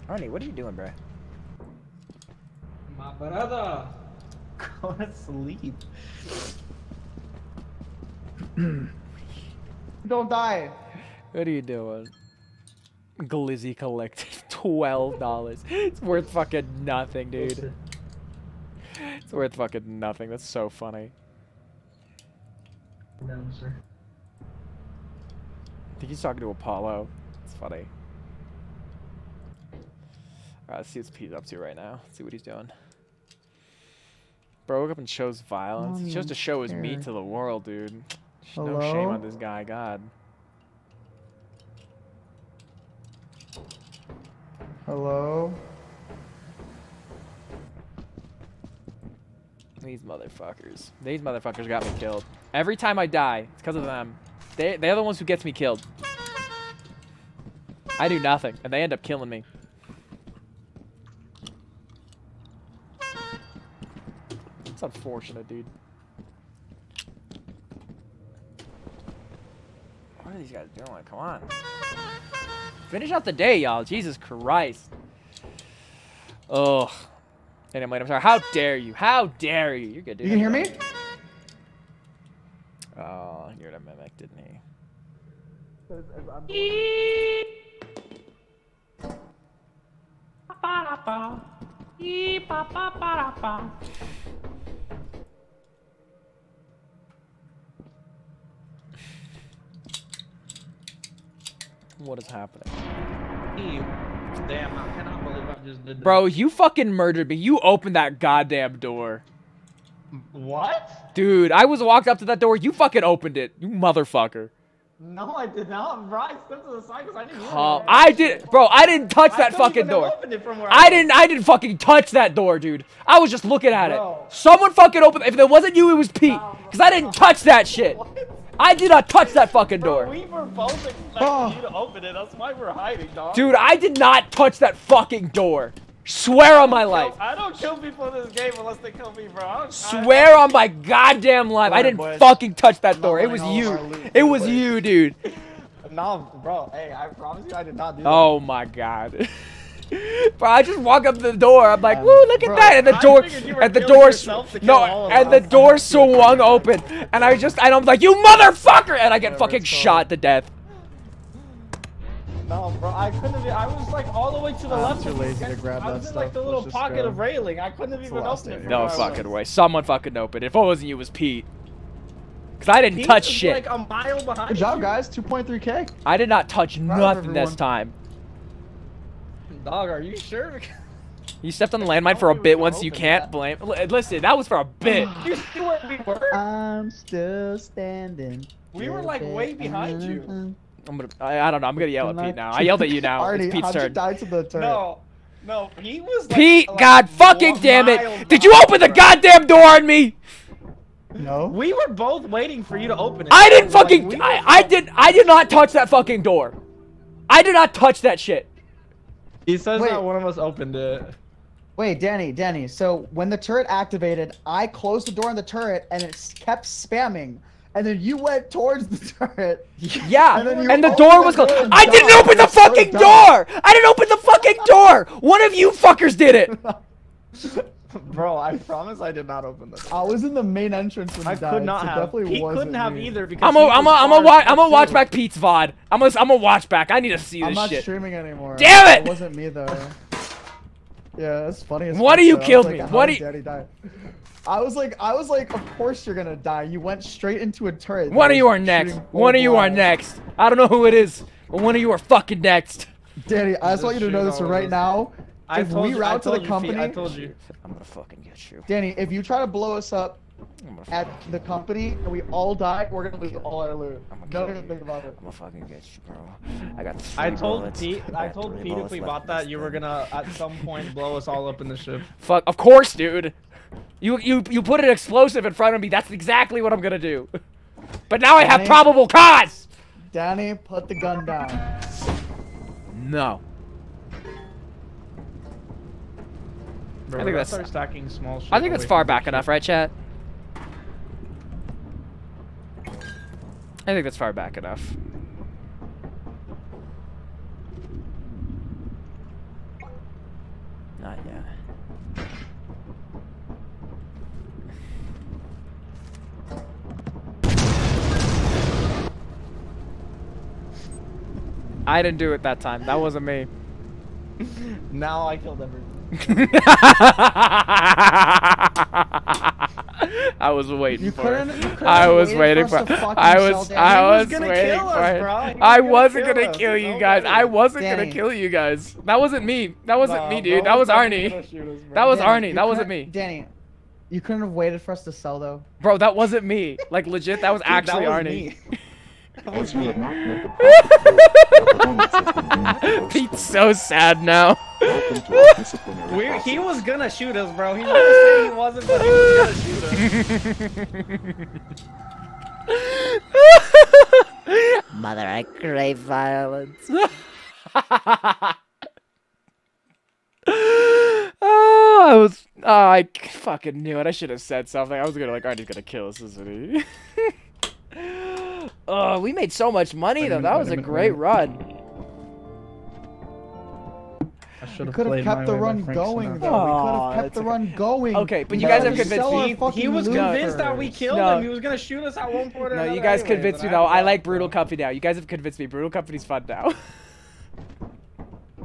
Arnie, what are you doing, bro? My brother. Go to sleep. Don't die. What are you doing? Glizzy collected twelve dollars. It's worth fucking nothing, dude. It's worth fucking nothing. That's so funny. Down, sir. I think he's talking to Apollo. It's funny. Alright, let's see what Pete's up to right now. Let's see what he's doing. Bro woke up and shows violence. He chose to show his meat to the world, dude. No shame on this guy, God. Hello. These motherfuckers. These motherfuckers got me killed. Every time I die, it's because of them. They, they're the ones who gets me killed. I do nothing, and they end up killing me. It's unfortunate, dude. What are these guys doing? Come on. Finish out the day, y'all. Jesus Christ. Ugh. Anyway, I'm sorry. How dare you? How dare you? You're good, dude. You can hear me? Oh, he heard a mimic, didn't he? What is happening? Damn, I cannot believe I just did that. Bro, you fucking murdered me. You opened that goddamn door. What? Dude, I was walked up to that door. You fucking opened it. You motherfucker. No, I did not. Bro, I stepped to the side because I didn't it. I did, bro. I didn't touch I that fucking door. opened it from where I was. didn't. I didn't fucking touch that door, dude. I was just looking at Bro. it. Someone fucking opened. If it wasn't you, it was Pete. Cause I didn't touch that shit. I did not touch that fucking Bro, door. we were both expecting Oh. you to open it. That's why we're hiding, dog. Dude, I did not touch that fucking door. Swear on my life. I don't kill people in this game unless they kill me, bro. Swear on my goddamn life. I didn't boys. fucking touch that I'm door. It was letting all of our you. It was away. you, dude. I, no, bro. Hey, I promise you, I did not do oh that. Oh my god. Bro, I just walk up to the door. I'm like, woo, look at bro, that. And the I door, figured and the door, yourself no, and the us. door swung open. And I just, and I'm like, you motherfucker. And I get Whatever fucking shot to death. No, bro. I couldn't have. I was like all the way to the I'm left. too of lazy to fence. grab I was in like stuff. the little Let's pocket go. of railing. I couldn't have It's even the opened it. No where I fucking way. Someone fucking opened it. If it wasn't you, it was Pete. Cause I didn't Pete touch was, shit. Like a mile behind. Good job, you. guys. 2.3k. I did not touch of nothing this time. Dog, are you sure? You stepped on the landmine for a bit once. You can't that. blame. Li- Listen, that was for a bit. you see where we were? I'm still standing. We were, like, way behind you. I'm gonna. I, I don't know. I'm gonna yell at Pete now. I yelled at you now. Artie, it's Pete's how'd you turn. die to the turret? No, no. He was. Like, Pete, like, God fucking damn it! Did you open the bro. goddamn door on me? No. We were both waiting for you to open it. I didn't Like, fucking. we I, I did. I did not touch that fucking door. I did not touch that shit. He says Wait. that one of us opened it. Wait, Danny, Danny. So when the turret activated, I closed the door on the turret and it kept spamming. And then you went towards the turret. Yeah, And then and, the door was door closed. and I didn't open the That's so fucking dumb. door. I didn't open the fucking door. One of you fuckers did it. Bro, I promise I did not open this. I was in the main entrance when I you died. could not so have. Definitely He couldn't have me. either because I'm a. he I'm a. was I'm a. far Watch. I'm a too. watch back Pete's VOD. I'm a. I'm a watch back. I need to see I'm this not streaming anymore. Damn it! It wasn't me though. Yeah, that's funny. As What fuck, do you though. Killed was me? What how do you- Daddy die? I was like, I was like, of course you're gonna die. You went straight into a turret. One of you are next. One of you are next. I don't know who it is, but one of you are fucking next. Danny, I just want you to know this right now. I if told we you- I route to the company, Pete, I told you. I'm gonna fucking get you. Danny, if you try to blow us up at the company and we all die, we're gonna lose all our loot. Don't even think about it. I'm gonna fucking get you, bro. I got three I told bullets. Pete. I got told Pete if we bought that, this you were gonna at some point blow us all up in the ship. Fuck, of course, dude. You you you put an explosive in front of me. That's exactly what I'm gonna do. But now I have probable cause. Danny, put the gun down. No. Bro, I think that's- start stacking small shit I think that's far back enough, right, chat? I think that's far back enough. Not yet. I didn't do it that time. That wasn't me. Now I killed everyone. I was waiting You for it. I was waiting for for. us to fucking I was. I was waiting us, for it. bro. He was I wasn't gonna kill you guys. I wasn't gonna kill you guys. That wasn't me. That wasn't Nah, me, dude. That was Arnie. us. That was Danny, Arnie. That wasn't me. Danny, you couldn't have waited for us to sell though. Bro, that wasn't me. Like legit, that was Dude, that actually was Arnie. me. As we have not met the profit, performance has been deemed Pete's so sad now. Welcome to our disciplinary We, process. he was gonna shoot us, bro. He never said he wasn't, but he was gonna shoot us. Mother, I crave violence. oh, I was. Oh, I c- fucking knew it. I should have said something. I was gonna like, Arnie's gonna kill us, isn't he? Oh, we made so much money though. That was a great run. I We should have could have kept the run going Sinatra. though. we could have kept the run going. Okay, but you We guys have convinced me. He, he was loot convinced that we killed No. him. He was gonna shoot us at one point or No, you guys anyway, convinced me though. I had to like Brutal bro. Company now. You guys have convinced me. Brutal Company's fun now.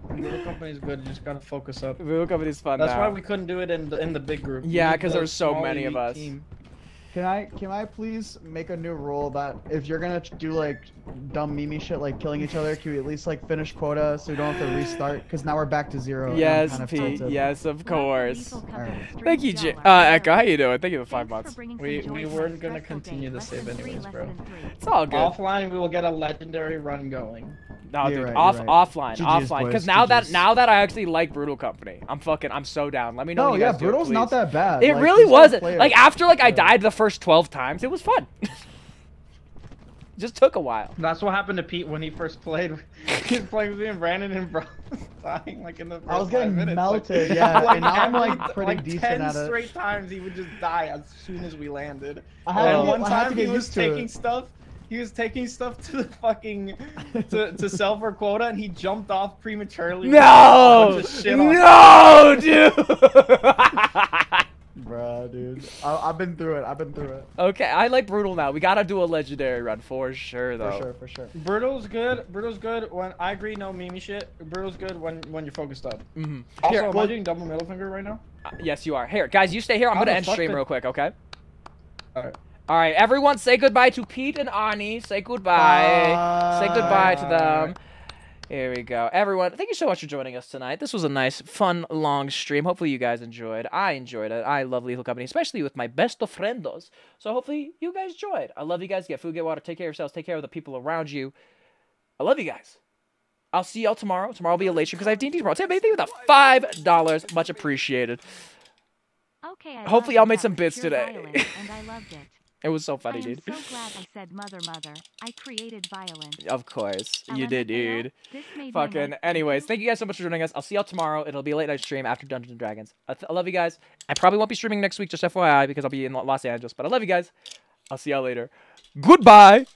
Brutal Company's good. You just gotta focus up. Brutal Company's fun That's now. why we couldn't do it in the in the big group. Yeah, because the there's so many of us. team. Can I can I please make a new rule that if you're gonna do like dumb mimi shit like killing each other, can we at least like finish quota so we don't have to restart? Because now we're back to zero. Yes, kind of Pete. Yes, of course. Alright. Thank you, J- uh, Echo. How you doing? Thank you for five months. We we weren't gonna continue the save anyways, bro. It's all good. Offline, we will get a legendary run going. No, You're dude, right, off right. offline, GG's, offline. Because boys, now that now that I actually like Brutal Company, I'm fucking, I'm so down. Let me know. No, when you yeah, guys do it, Brutal's not that bad. It Like, really wasn't. Like after like I died the first twelve times, it was fun. Just took a while. That's what happened to Pete when he first played. he was playing with me and Brandon and bro dying like in the first I was getting five minutes. melted, like, yeah, like and now I'm, like, pretty like decent 10 at it. straight times he would just die as soon as we landed. I had and one I had to time get he was used to taking it. stuff. He was taking stuff to the fucking to, to sell for quota, and he jumped off prematurely. No, shit on no, dude. Bruh, dude. I, I've been through it. I've been through it. okay, I like Brutal now. We gotta do a legendary run for sure, though. For sure, for sure. Brutal's good. Brutal's good when I agree. No Mimi shit. Brutal's good when when you're focused up. Mm -hmm. Also, Here, am well- I doing double middle finger right now? Uh, yes, you are. Here, guys, you stay here. I'm How gonna end stream real quick, okay? Alright. All right, everyone, say goodbye to Pete and Ani. Say goodbye. Say goodbye to them. Here we go. Everyone, thank you so much for joining us tonight. This was a nice, fun, long stream. Hopefully you guys enjoyed. I enjoyed it. I love Lethal Company, especially with my best of friendos. So hopefully you guys enjoyed. I love you guys. Get food, get water. Take care of yourselves. Take care of the people around you. I love you guys. I'll see y'all tomorrow. Tomorrow will be a late stream because I have D&D tomorrow. Tip anything with a $5. Much appreciated. Okay, I Hopefully y'all made it. make That some was bits pure today. Violence, and I loved it. Was so funny, I funny, am dude. so glad I said mother, mother. I created violence. Of course. You did, dude. this Fucking. Anyways, thank you guys so much for joining us. I'll see y'all tomorrow. It'll be a late night stream after Dungeons and Dragons. I, I love you guys. I probably won't be streaming next week, just FYI, because I'll be in Los Angeles. But I love you guys. I'll see y'all later. Goodbye.